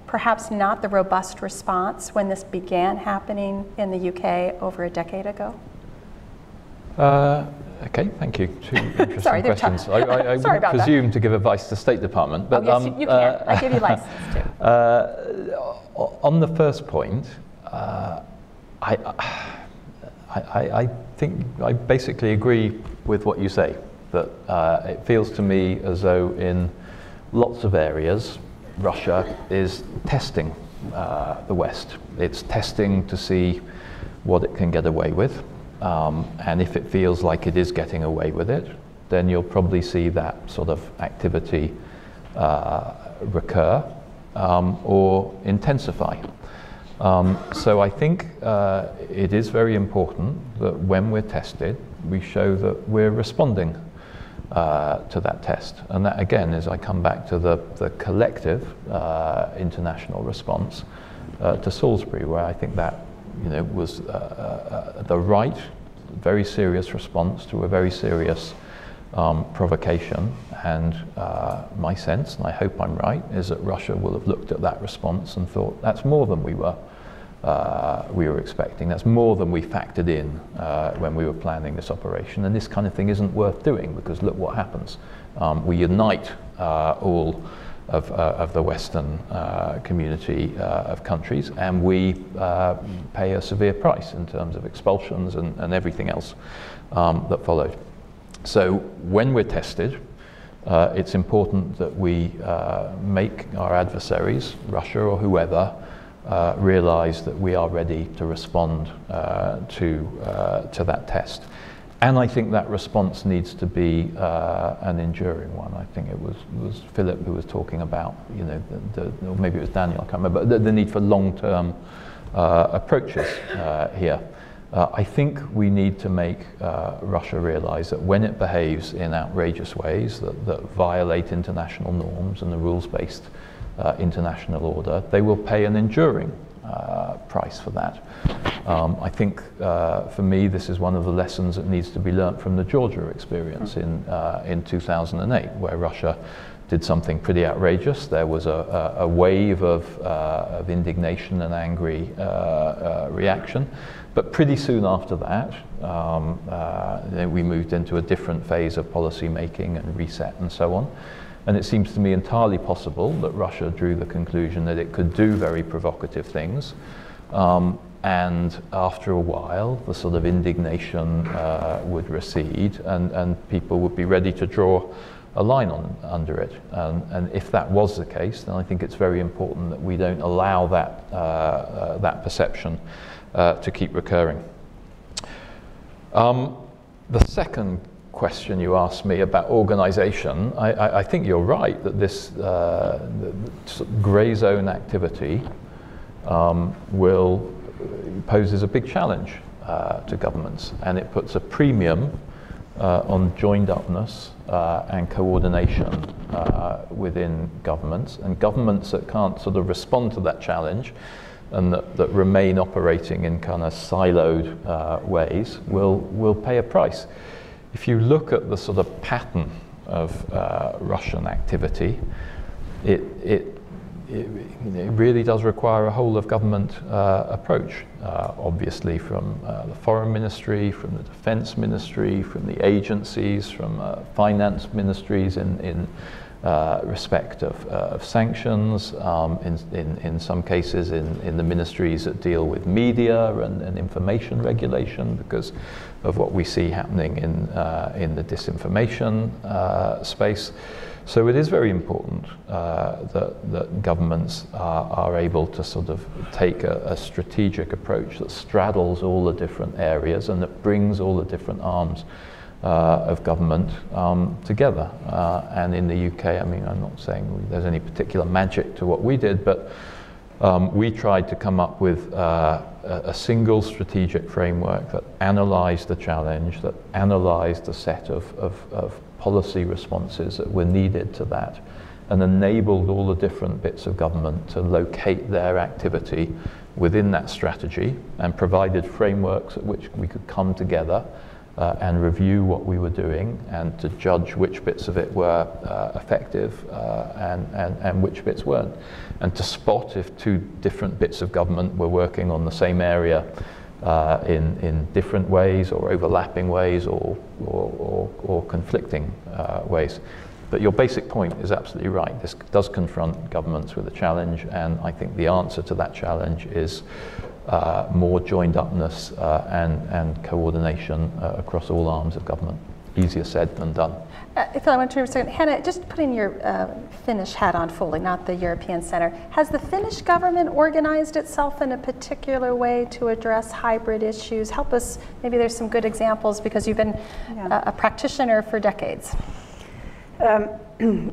perhaps not the robust response when this began happening in the UK over a decade ago? Uh, okay, thank you. Two interesting Sorry, questions. I, I, I Sorry wouldn't about that. presume to give advice to State Department, but oh, yes, um, you, you uh. I give you license to. Uh, on the first point, uh, I, I, I think I basically agree with what you say. That uh, it feels to me as though in lots of areas, Russia is testing uh, the West. It's testing to see what it can get away with. Um, and if it feels like it is getting away with it, then you'll probably see that sort of activity uh, recur um, or intensify. Um, so I think uh, it is very important that when we're tested, we show that we're responding uh, to that test. And that again is I come back to the, the collective uh, international response uh, to Salisbury, where I think that you know, was uh, uh, the right, very serious response to a very serious um, provocation. And uh, my sense, and I hope I'm right, is that Russia will have looked at that response and thought that's more than we were. Uh, we were expecting. That's more than we factored in uh, when we were planning this operation. And this kind of thing isn't worth doing because look what happens. Um, we unite uh, all of, uh, of the Western uh, community uh, of countries and we pay a severe price in terms of expulsions and, and everything else um, that followed. So when we're tested, it's important that we make our adversaries, Russia or whoever, uh, realize that we are ready to respond uh, to, uh, to that test. And I think that response needs to be uh, an enduring one. I think it was, was Philip who was talking about, you know, the, the, or maybe it was Daniel, I can't remember, the, the need for long-term approaches here. Uh, I think we need to make uh, Russia realize that when it behaves in outrageous ways that, that violate international norms and the rules-based uh, international order, they will pay an enduring uh, price for that. Um, I think uh, for me this is one of the lessons that needs to be learnt from the Georgia experience in, uh, in 2008 where Russia did something pretty outrageous. There was a, a, wave of, of indignation and angry reaction. But pretty soon after that, um, uh, we moved into a different phase of policy making and reset and so on. And it seems to me entirely possible that Russia drew the conclusion that it could do very provocative things. Um, and after a while, the sort of indignation uh, would recede and, and people would be ready to draw a line on, under it. And, and if that was the case, then I think it's very important that we don't allow that, uh, uh, that perception uh, to keep recurring. Um, the second question you asked me about organization, I, I, I think you're right that this uh, grey zone activity um, will poses a big challenge uh, to governments and it puts a premium uh, on joined upness uh, and coordination uh, within governments and governments that can't sort of respond to that challenge and that, that remain operating in kind of siloed uh, ways will, will pay a price. If you look at the sort of pattern of uh, Russian activity, it, it, it, it, really does require a whole of government uh, approach, uh, obviously from uh, the foreign ministry, from the defense ministry, from the agencies, from uh, finance ministries in, in uh, respect of, of sanctions, um, in, in, in some cases in, in the ministries that deal with media and, and information regulation because of what we see happening in, uh, in the disinformation uh, space. So it is very important uh, that, that governments are, are able to sort of take a, a strategic approach that straddles all the different areas and that brings all the different arms uh, of government um, together. Uh, and in the UK, I mean, I'm not saying there's any particular magic to what we did, but um, we tried to come up with uh, a, single strategic framework that analysed the challenge, that analysed the set of, of, of policy responses that were needed to that, and enabled all the different bits of government to locate their activity within that strategy and provided frameworks at which we could come together uh, and review what we were doing and to judge which bits of it were uh, effective uh, and, and, and which bits weren't. And to spot if two different bits of government were working on the same area uh, in, in different ways or overlapping ways or, or, or, or conflicting uh, ways. But your basic point is absolutely right. This does confront governments with a challenge, and I think the answer to that challenge is uh, more joined upness uh, and, and coordination uh, across all arms of government. Easier said than done. Uh, if I want to turn a second, Hanna, just putting your uh, Finnish hat on fully, not the European Center. Has the Finnish government organized itself in a particular way to address hybrid issues? Help us. Maybe there's some good examples because you've been yeah. a, a, practitioner for decades. Um,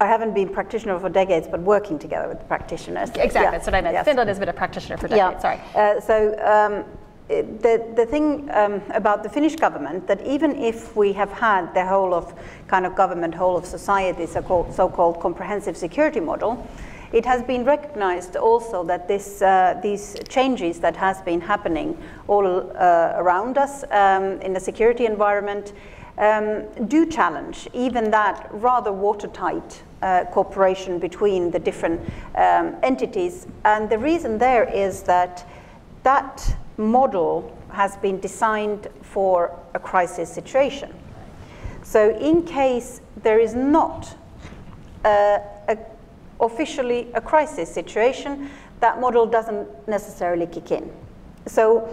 I haven't been practitioner for decades, but working together with practitioners. Exactly, yeah. that's what I meant. Yes. Finland has been a practitioner for decades. Yeah. Sorry. Uh, so. Um, the, the thing um, about the Finnish government that even if we have had the whole of kind of government, whole of society, so-called, so-called comprehensive security model, it has been recognized also that this, uh, these changes that has been happening all uh, around us um, in the security environment um, do challenge even that rather watertight uh, cooperation between the different um, entities. And the reason there is that that model has been designed for a crisis situation. So in case there is not a, officially a crisis situation, that model doesn't necessarily kick in. So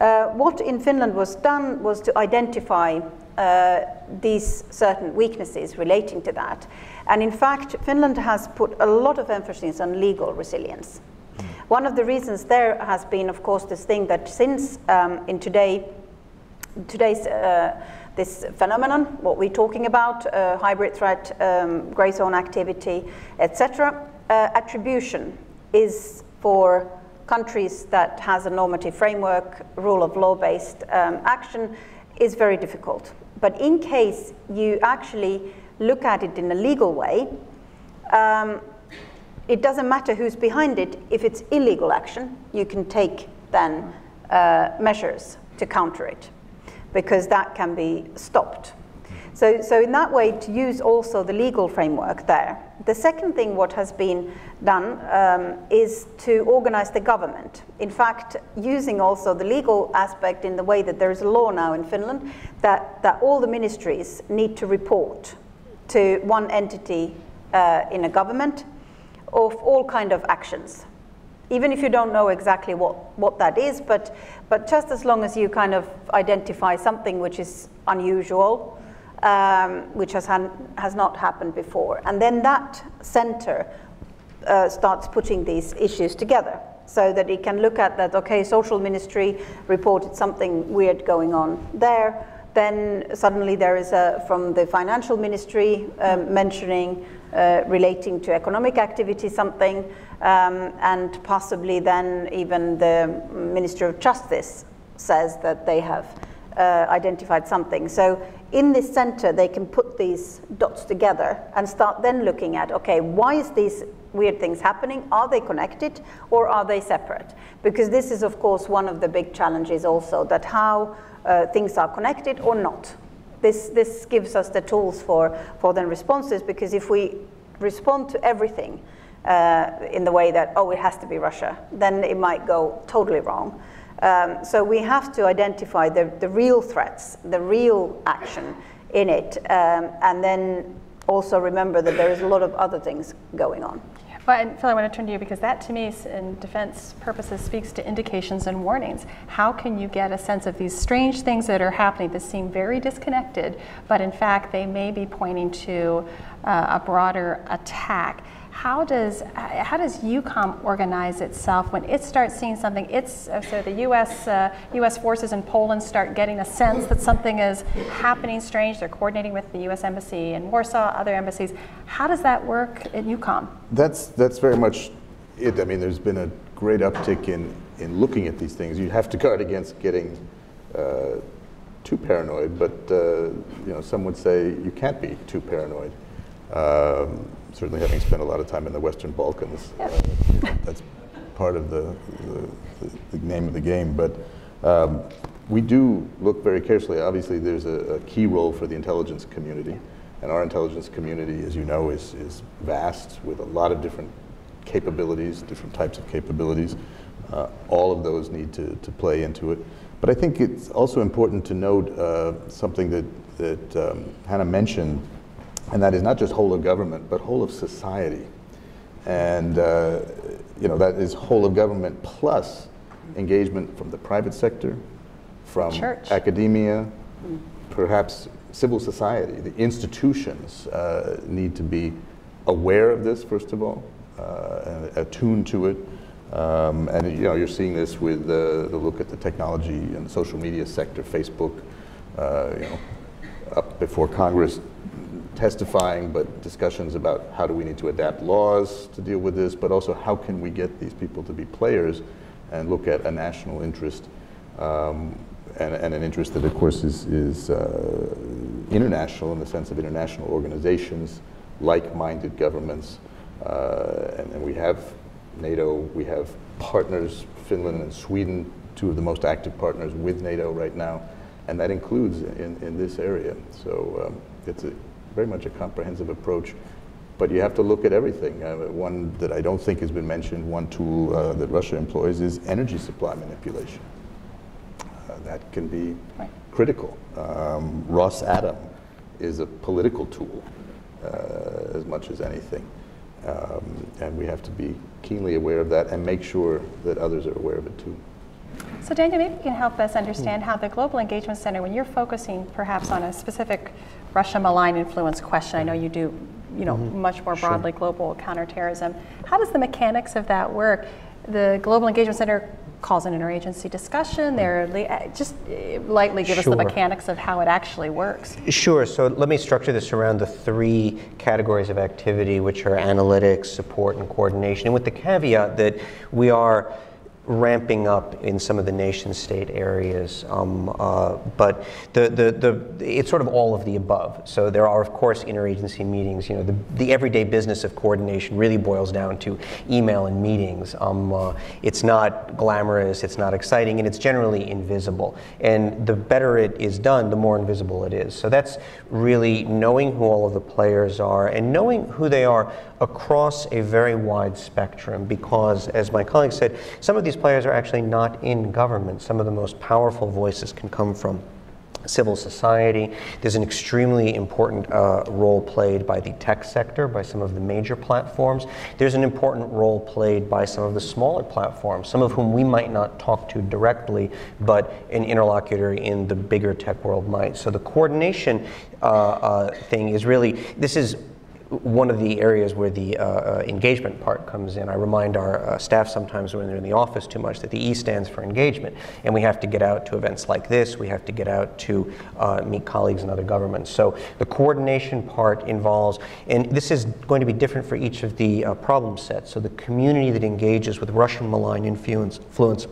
uh, what in Finland was done was to identify uh, these certain weaknesses relating to that. And in fact, Finland has put a lot of emphasis on legal resilience. One of the reasons there has been, of course, this thing that since um, in today, today's uh, this phenomenon, what we're talking about, uh, hybrid threat, um, gray zone activity, etc., uh, attribution is for countries that has a normative framework, rule of law-based um, action, is very difficult. But in case you actually look at it in a legal way, um, it doesn't matter who's behind it. If it's illegal action, you can take then uh, measures to counter it because that can be stopped. So, so in that way, to use also the legal framework there. The second thing what has been done um, is to organize the government. In fact, using also the legal aspect in the way that there is a law now in Finland that, that all the ministries need to report to one entity uh, in a government of all kind of actions. Even if you don't know exactly what, what that is, but, but just as long as you kind of identify something which is unusual, um, which has, has not happened before. And then that center uh, starts putting these issues together so that it can look at that, okay, social ministry reported something weird going on there. Then suddenly there is a, from the financial ministry um, mentioning uh, relating to economic activity something, um, and possibly then even the Minister of Justice says that they have uh, identified something. So in this center, they can put these dots together and start then looking at, okay, why is these weird things happening? Are they connected or are they separate? Because this is, of course, one of the big challenges also, that how uh, things are connected or not. This, this gives us the tools for, for then responses because if we respond to everything uh, in the way that, oh, it has to be Russia, then it might go totally wrong. Um, so we have to identify the, the real threats, the real action in it, um, and then also remember that there is a lot of other things going on. Well, and Phil, I want to turn to you because that, to me, in defense purposes, speaks to indications and warnings. How can you get a sense of these strange things that are happening that seem very disconnected, but in fact they may be pointing to uh, a broader attack? How does how does EUCOM organize itself when it starts seeing something? It's uh, so the U.S. Uh, U.S. forces in Poland start getting a sense that something is happening strange. They're coordinating with the U.S. embassy in Warsaw, other embassies. How does that work at EUCOM? That's that's very much it. I mean, there's been a great uptick in in looking at these things. You have to guard against getting. Uh, too paranoid, but uh, you know, some would say you can't be too paranoid. Um, certainly having spent a lot of time in the Western Balkans, uh, that's part of the, the, the, name of the game. But um, we do look very carefully. Obviously, there's a, a, key role for the intelligence community. And our intelligence community, as you know, is, is vast with a lot of different capabilities, different types of capabilities. Uh, all of those need to, to play into it. But I think it's also important to note uh, something that, that um, Hanna mentioned, and that is not just whole of government, but whole of society. And uh, you know, that is whole of government plus engagement from the private sector, from Church. academia, perhaps civil society. The institutions uh, need to be aware of this, first of all, uh, and attuned to it. Um, and you know, you're seeing this with the, the look at the technology and social media sector, Facebook, uh, you know, up before Congress testifying, but discussions about how do we need to adapt laws to deal with this, but also how can we get these people to be players and look at a national interest um, and, and, an interest that, of course, is, is uh, international in the sense of international organizations, like-minded governments, uh, and, and we have NATO, we have partners, Finland and Sweden, two of the most active partners with NATO right now, and that includes in, in this area. So um, it's a, very much a comprehensive approach, but you have to look at everything. Uh, one that I don't think has been mentioned, one tool uh, that Russia employs is energy supply manipulation. Uh, that can be right. critical. Um, Rosatom is a political tool uh, as much as anything. Um, and we have to be keenly aware of that and make sure that others are aware of it too. So Daniel, maybe you can help us understand how the Global Engagement Center, when you're focusing perhaps on a specific Russia malign influence question, I know you do you know, mm-hmm. much more broadly sure. global counterterrorism. How does the mechanics of that work? The Global Engagement Center calls an interagency discussion. They're uh, just uh, lightly give sure. us the mechanics of how it actually works. Sure. So let me structure this around the three categories of activity, which are analytics, support, and coordination, and with the caveat that we are ramping up in some of the nation state areas. Um, uh, but the, the, the, it's sort of all of the above. So there are, of course, interagency meetings. You know, the, the everyday business of coordination really boils down to email and meetings. Um, uh, it's not glamorous, it's not exciting, and it's generally invisible. And the better it is done, the more invisible it is. So that's really knowing who all of the players are and knowing who they are across a very wide spectrum because, as my colleague said, some of these players are actually not in government. Some of the most powerful voices can come from civil society. There's an extremely important uh, role played by the tech sector, by some of the major platforms. There's an important role played by some of the smaller platforms, some of whom we might not talk to directly, but an interlocutor in the bigger tech world might. So the coordination uh, uh, thing is really, this is one of the areas where the uh, uh, engagement part comes in. I remind our uh, staff sometimes when they're in the office too much that the E stands for engagement, and we have to get out to events like this. We have to get out to uh, meet colleagues in other governments. So the coordination part involves, and this is going to be different for each of the uh, problem sets. So the community that engages with Russian malign influence, influence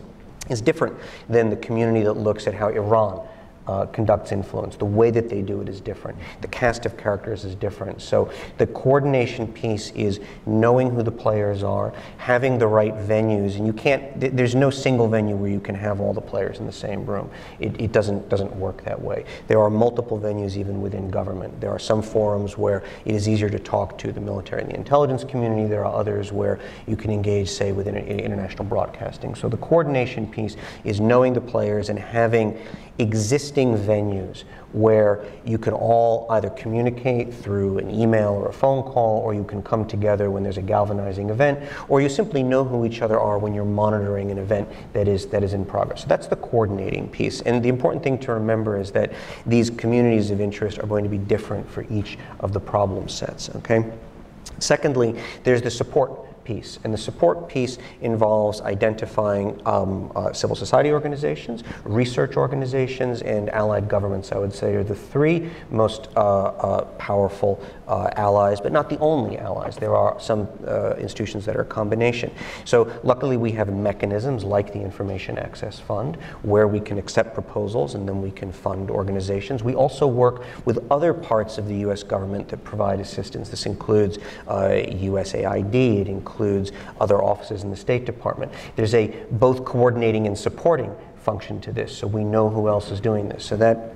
is different than the community that looks at how Iran uh, conducts influence. The way that they do it is different. The cast of characters is different. So the coordination piece is knowing who the players are, having the right venues, and you can't. Th- there's no single venue where you can have all the players in the same room. It, it doesn't doesn't work that way. There are multiple venues even within government. There are some forums where it is easier to talk to the military and the intelligence community. There are others where you can engage, say, within international broadcasting. So the coordination piece is knowing the players and having existing venues where you can all either communicate through an email or a phone call, or you can come together when there's a galvanizing event, or you simply know who each other are when you're monitoring an event that is, that is in progress. So that's the coordinating piece. And the important thing to remember is that these communities of interest are going to be different for each of the problem sets, okay? Secondly, there's the support piece. And the support piece involves identifying um, uh, civil society organizations, research organizations, and allied governments, I would say, are the three most uh, uh, powerful uh, allies, but not the only allies. There are some uh, institutions that are a combination. So luckily we have mechanisms like the Information Access Fund where we can accept proposals and then we can fund organizations. We also work with other parts of the U.S. government that provide assistance. This includes USAID, uh, it includes includes other offices in the State Department. There's a both coordinating and supporting function to this, so we know who else is doing this. So that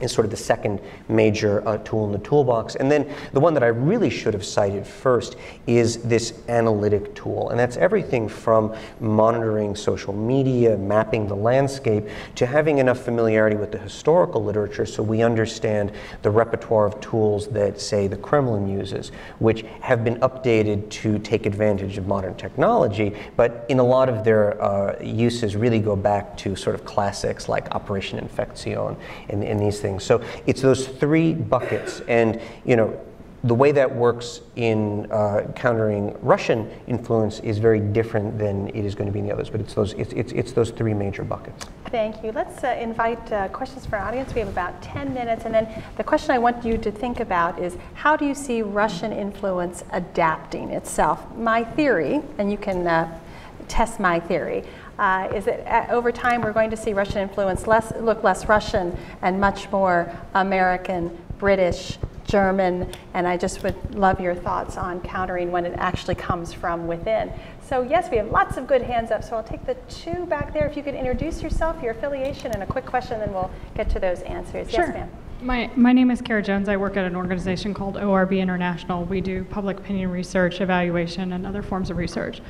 is sort of the second major uh, tool in the toolbox. And then the one that I really should have cited first is this analytic tool. And that's everything from monitoring social media, mapping the landscape, to having enough familiarity with the historical literature so we understand the repertoire of tools that, say, the Kremlin uses, which have been updated to take advantage of modern technology, but in a lot of their uh, uses really go back to sort of classics like Operation Infektion and, and these things. So it's those three buckets. And, you know, the way that works in uh, countering Russian influence is very different than it is going to be in the others. But it's those, it's, it's, it's those three major buckets. Thank you. Let's uh, invite uh, questions from our audience. We have about 10 minutes. And then the question I want you to think about is how do you see Russian influence adapting itself? My theory, and you can uh, test my theory, uh, is that uh, over time we're going to see Russian influence less, look less Russian and much more American, British, German, and I just would love your thoughts on countering when it actually comes from within. So yes, we have lots of good hands up, so I'll take the two back there. If you could introduce yourself, your affiliation, and a quick question, then we'll get to those answers. Sure. Yes, ma'am. My, my name is Kara Jones. I work at an organization called ORB International. We do public opinion research, evaluation, and other forms of research.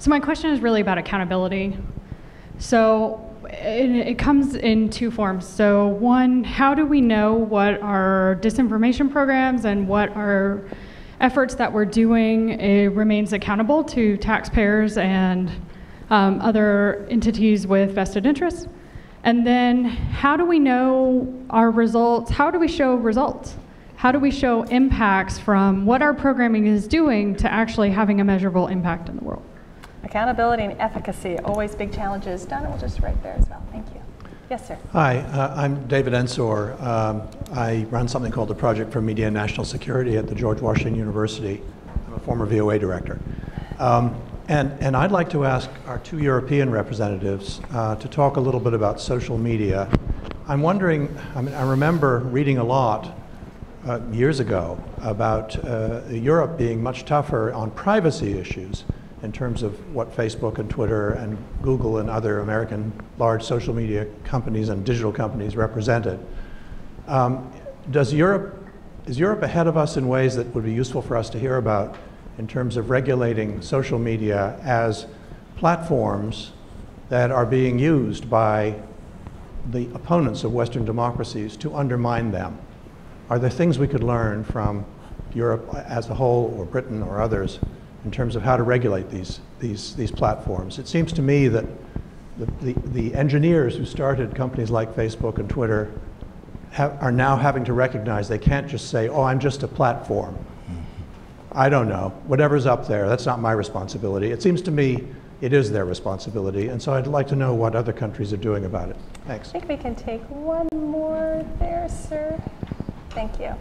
So my question is really about accountability. So it, it, comes in two forms. So one, how do we know what our disinformation programs and what our efforts that we're doing remains accountable to taxpayers and um, other entities with vested interests? And then how do we know our results? How do we show results? How do we show impacts from what our programming is doing to actually having a measurable impact in the world? Accountability and efficacy, always big challenges. Donna will just right there as well. Thank you. Yes, sir. Hi, uh, I'm David Ensor. Um, I run something called the Project for Media and National Security at the George Washington University. I'm a former VOA director. Um, and, and I'd like to ask our two European representatives uh, to talk a little bit about social media. I'm wondering, I, mean, I remember reading a lot uh, years ago about uh, Europe being much tougher on privacy issues in terms of what Facebook and Twitter and Google and other American large social media companies and digital companies represented. Um, does Europe, is Europe ahead of us in ways that would be useful for us to hear about in terms of regulating social media as platforms that are being used by the opponents of Western democracies to undermine them? Are there things we could learn from Europe as a whole or Britain or others in terms of how to regulate these, these, these platforms. It seems to me that the, the, the engineers who started companies like Facebook and Twitter have, are now having to recognize they can't just say, oh, I'm just a platform. Mm-hmm. I don't know. Whatever's up there, that's not my responsibility. It seems to me it is their responsibility, and so I'd like to know what other countries are doing about it. Thanks. I think we can take one more there, sir. Thank you.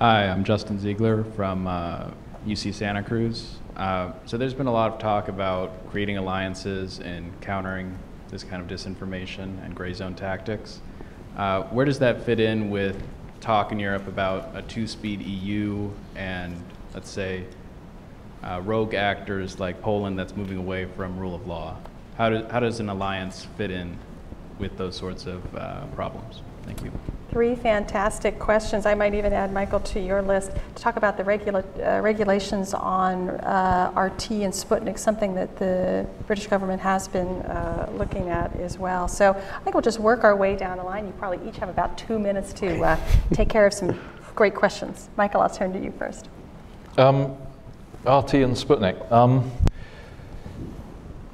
Hi, I'm Justin Ziegler from uh, UC Santa Cruz. Uh, so there's been a lot of talk about creating alliances and countering this kind of disinformation and gray zone tactics. Uh, where does that fit in with talk in Europe about a two-speed EU and, let's say, uh, rogue actors like Poland that's moving away from rule of law? How, do, how does an alliance fit in with those sorts of uh, problems? Thank you. Three fantastic questions. I might even add, Michael, to your list to talk about the regula uh, regulations on uh, RT and Sputnik, something that the British government has been uh, looking at as well. So I think we'll just work our way down the line. You probably each have about two minutes to uh, take care of some great questions. Michael, I'll turn to you first. Um, RT and Sputnik. Um,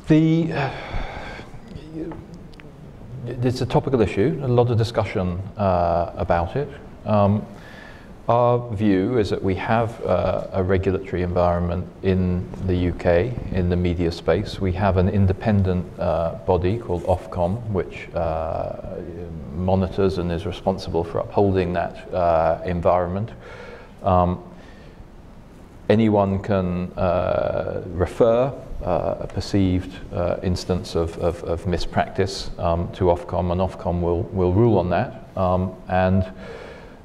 the it's a topical issue, a lot of discussion uh, about it. Um, our view is that we have uh, a regulatory environment in the UK, in the media space. We have an independent uh, body called Ofcom, which uh, monitors and is responsible for upholding that uh, environment. Um, anyone can uh, refer a perceived uh, instance of, of, of mispractice um, to Ofcom, and Ofcom will, will rule on that. Um, and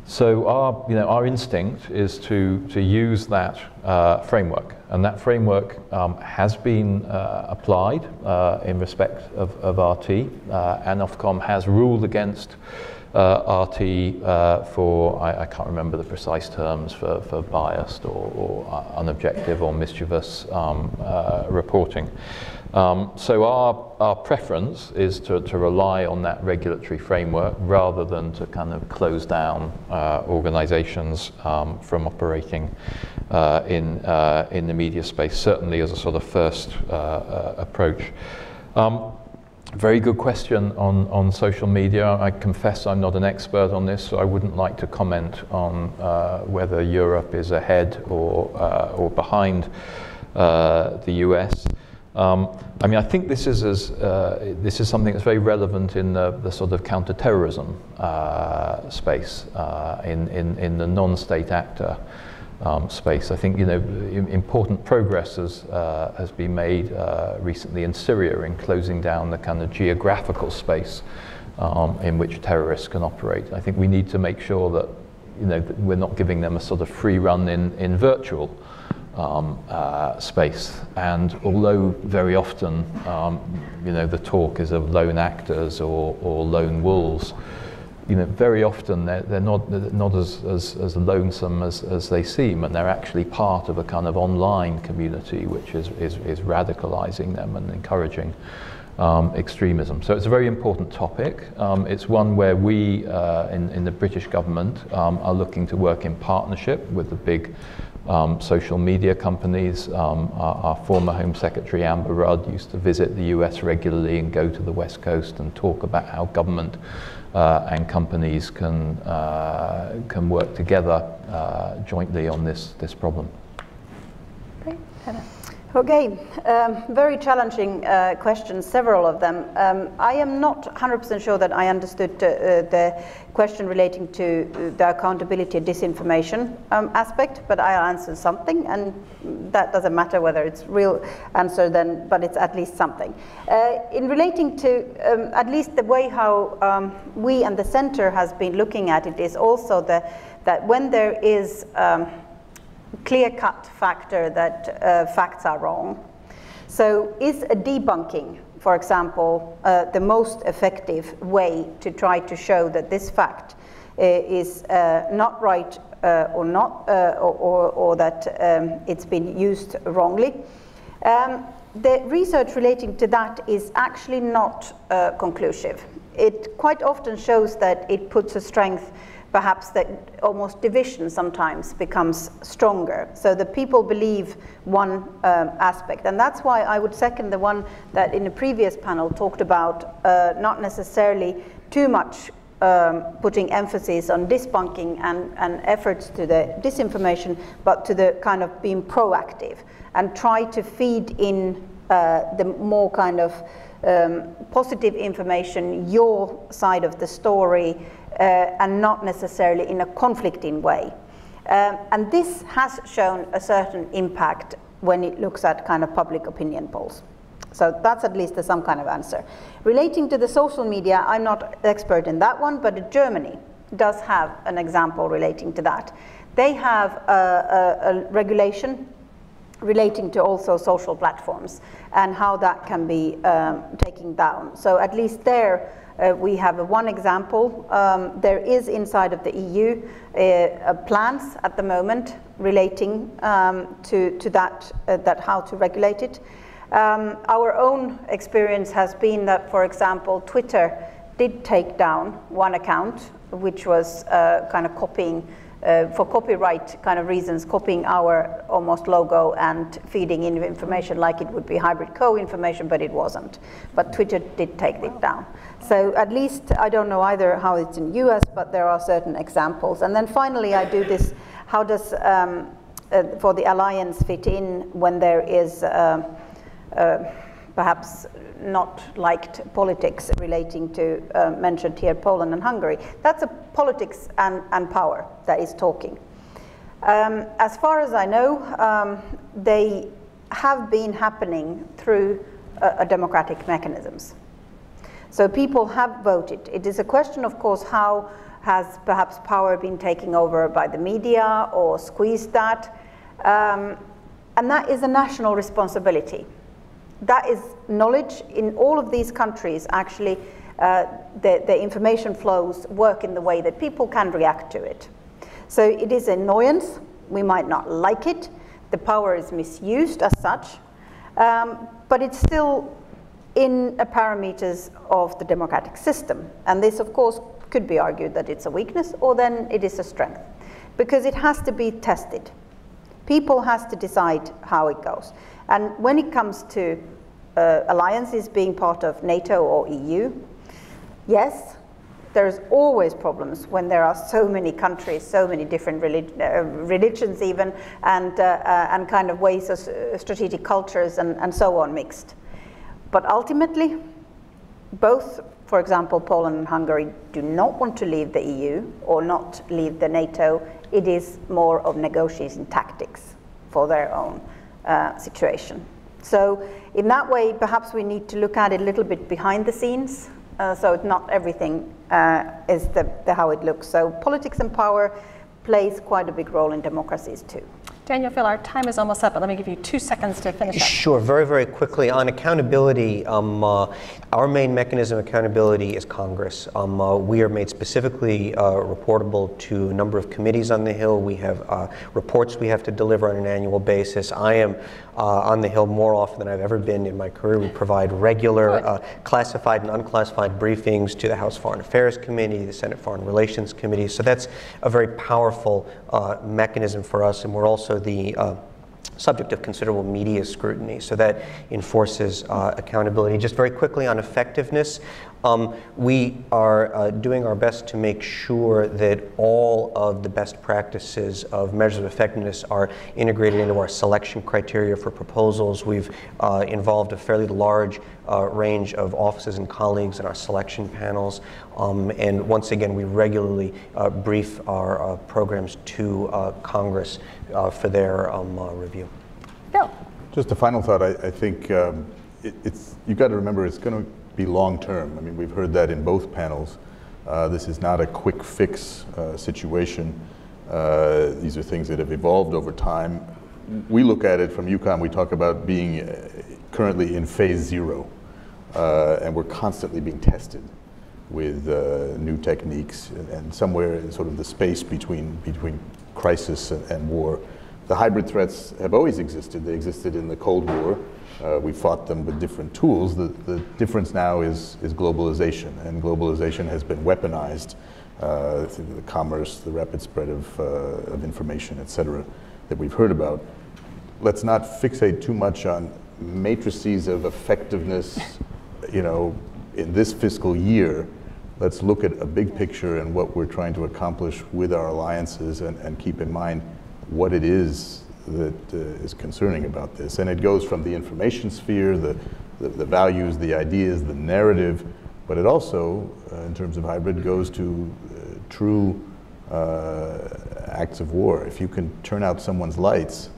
So our, you know, our instinct is to, to use that uh, framework, and that framework um, has been uh, applied uh, in respect of, of RT, uh, and Ofcom has ruled against uh, RT uh, for, I, I, can't remember the precise terms, for, for biased or, or uh, unobjective or mischievous um, uh, reporting. Um, so our, our preference is to, to rely on that regulatory framework rather than to kind of close down uh, organizations um, from operating uh, in, in the media space, certainly as a sort of first approach. Um, very good question on, on social media. I confess I'm not an expert on this, so I wouldn't like to comment on uh, whether Europe is ahead or, uh, or behind uh, the US. Um, I mean, I think this is, as, uh, this is something that's very relevant in the, the sort of counterterrorism uh, space, uh, in, in, in the non-state actor um, space. I think you know important progress has, uh, has been made uh, recently in Syria in closing down the kind of geographical space um, in which terrorists can operate. I think we need to make sure that you know that we're not giving them a sort of free run in, in virtual um, uh, space. And although very often um, you know the talk is of lone actors or, or lone wolves, you know, very often they're, they're not, they're not as, as, as lonesome as, as they seem, and they're actually part of a kind of online community which is, is, is radicalizing them and encouraging um, extremism. So it's a very important topic. Um, it's one where we uh, in, in the British government um, are looking to work in partnership with the big um, social media companies. Um, our, our, former Home Secretary Amber Rudd used to visit the US regularly and go to the West Coast and talk about how government and companies can, uh, can work together uh, jointly on this, this problem. Great. Okay, um, very challenging uh, questions, several of them. Um, I am not 100% sure that I understood uh, the question relating to the accountability disinformation um, aspect, but I'll answer something, and that doesn't matter whether it's real answer then, but it's at least something. Uh, in relating to um, at least the way how um, we and the center has been looking at it is also the, that when there is um, clear-cut factor that uh, facts are wrong. So is a debunking, for example, uh, the most effective way to try to show that this fact uh, is uh, not right uh, or not, uh, or, or, or, that um, it's been used wrongly? Um, the research relating to that is actually not conclusive. It quite often shows that it puts a strength perhaps that almost division sometimes becomes stronger. So the people believe one um, aspect. And that's why I would second the one that in the previous panel talked about uh, not necessarily too much um, putting emphasis on debunking and, and efforts to the disinformation, but to the kind of being proactive and try to feed in uh, the more kind of um, positive information, your side of the story, and not necessarily in a conflicting way. Um, and this has shown a certain impact when it looks at kind of public opinion polls. So that's at least some kind of answer. Relating to the social media, I'm not expert in that one, but Germany does have an example relating to that. They have a, a, a regulation relating to also social platforms and how that can be um, taken down. So at least there, uh, we have one example. Um, there is inside of the EU uh, plans at the moment relating um, to, to that, uh, that how to regulate it. Um, our own experience has been that, for example, Twitter did take down one account, which was uh, kind of copying uh, for copyright kind of reasons, copying our almost logo and feeding in information like it would be Hybrid CoE information, but it wasn't. But Twitter did take it down. So at least I don't know either how it's in US, but there are certain examples. And then finally, I do this. How does um, uh, for the alliance fit in when there is uh, uh perhaps not liked politics relating to uh, mentioned here Poland and Hungary. That's a politics and, and power that is talking. Um, as far as I know, um, they have been happening through a democratic mechanisms. So people have voted. It is a question, of course, how has perhaps power been taken over by the media or squeezed that? Um, and that is a national responsibility. That is knowledge in all of these countries actually uh, the, the information flows work in the way that people can react to it. So it is annoyance, we might not like it, the power is misused as such, um, but it's still in parameters of the democratic system. And this, of course, could be argued that it's a weakness or then it is a strength because it has to be tested. People has to decide how it goes. And when it comes to uh, alliances being part of NATO or EU, yes, there's always problems when there are so many countries, so many different relig uh, religions even, and, uh, uh, and kind of ways of strategic cultures and, and so on mixed. But ultimately, both, for example, Poland and Hungary do not want to leave the EU or not leave the NATO. It is more of negotiating tactics for their own uh, situation. So in that way, perhaps we need to look at it a little bit behind the scenes uh, so not everything uh, is the, the, how it looks. So politics and power plays quite a big role in democracies too. Daniel Phil, our time is almost up, but let me give you two seconds to finish up. Sure, very, very quickly. On accountability, um, uh, our main mechanism of accountability is Congress. Um, uh, we are made specifically uh, reportable to a number of committees on the Hill. We have uh, reports we have to deliver on an annual basis. I am uh, on the Hill more often than I've ever been in my career. We provide regular uh, classified and unclassified briefings to the House Foreign Affairs Committee, the Senate Foreign Relations Committee. So that's a very powerful mechanism for us, and we're also the uh, subject of considerable media scrutiny. So that enforces uh, accountability. Just very quickly on effectiveness, um, we are uh, doing our best to make sure that all of the best practices of measures of effectiveness are integrated into our selection criteria for proposals. We've uh, involved a fairly large uh, range of offices and colleagues in our selection panels. Um, and once again, we regularly uh, brief our uh, programs to uh, Congress for their um, review. Bill. Just a final thought. I, I think um, it, it's, you've got to remember it's going to be long term. I mean, we've heard that in both panels. Uh, this is not a quick fix uh, situation. Uh, these are things that have evolved over time. We look at it from EUCOM, we talk about being uh, currently in phase zero, uh, and we're constantly being tested with uh, new techniques, and, and, somewhere in sort of the space between, between crisis and, and war. The hybrid threats have always existed. They existed in the Cold War. Uh, we fought them with different tools. The, the difference now is, is globalization, and globalization has been weaponized uh, through the commerce, the rapid spread of, uh, of information, et cetera, that we've heard about. Let's not fixate too much on matrices of effectiveness, you know, in this fiscal year. Let's look at a big picture and what we're trying to accomplish with our alliances and, and keep in mind what it is that uh, is concerning about this. And it goes from the information sphere, the, the, the values, the ideas, the narrative, but it also, uh, in terms of hybrid, goes to uh, true uh, acts of war. If you can turn out someone's lights,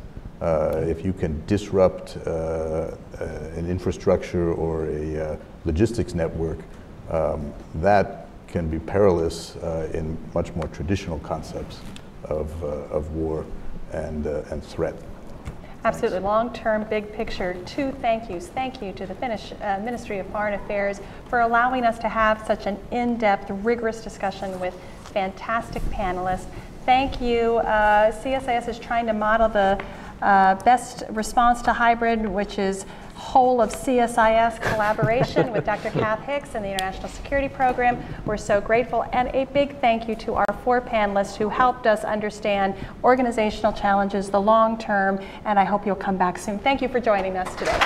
uh, if you can disrupt an infrastructure or a logistics network, um, that can be perilous in much more traditional concepts of, of war and, uh, and threat. Absolutely. Long term, big picture. Two thank yous. Thank you to the Finnish uh, Ministry of Foreign Affairs for allowing us to have such an in depth, rigorous discussion with fantastic panelists. Thank you. Uh, CSIS is trying to model the uh, best response to hybrid, which is whole of CSIS collaboration with Dr. Kath Hicks and the International Security Program. We're so grateful. And a big thank you to our four panelists who helped us understand organizational challenges, the long term, and I hope you'll come back soon. Thank you for joining us today.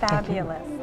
Fabulous.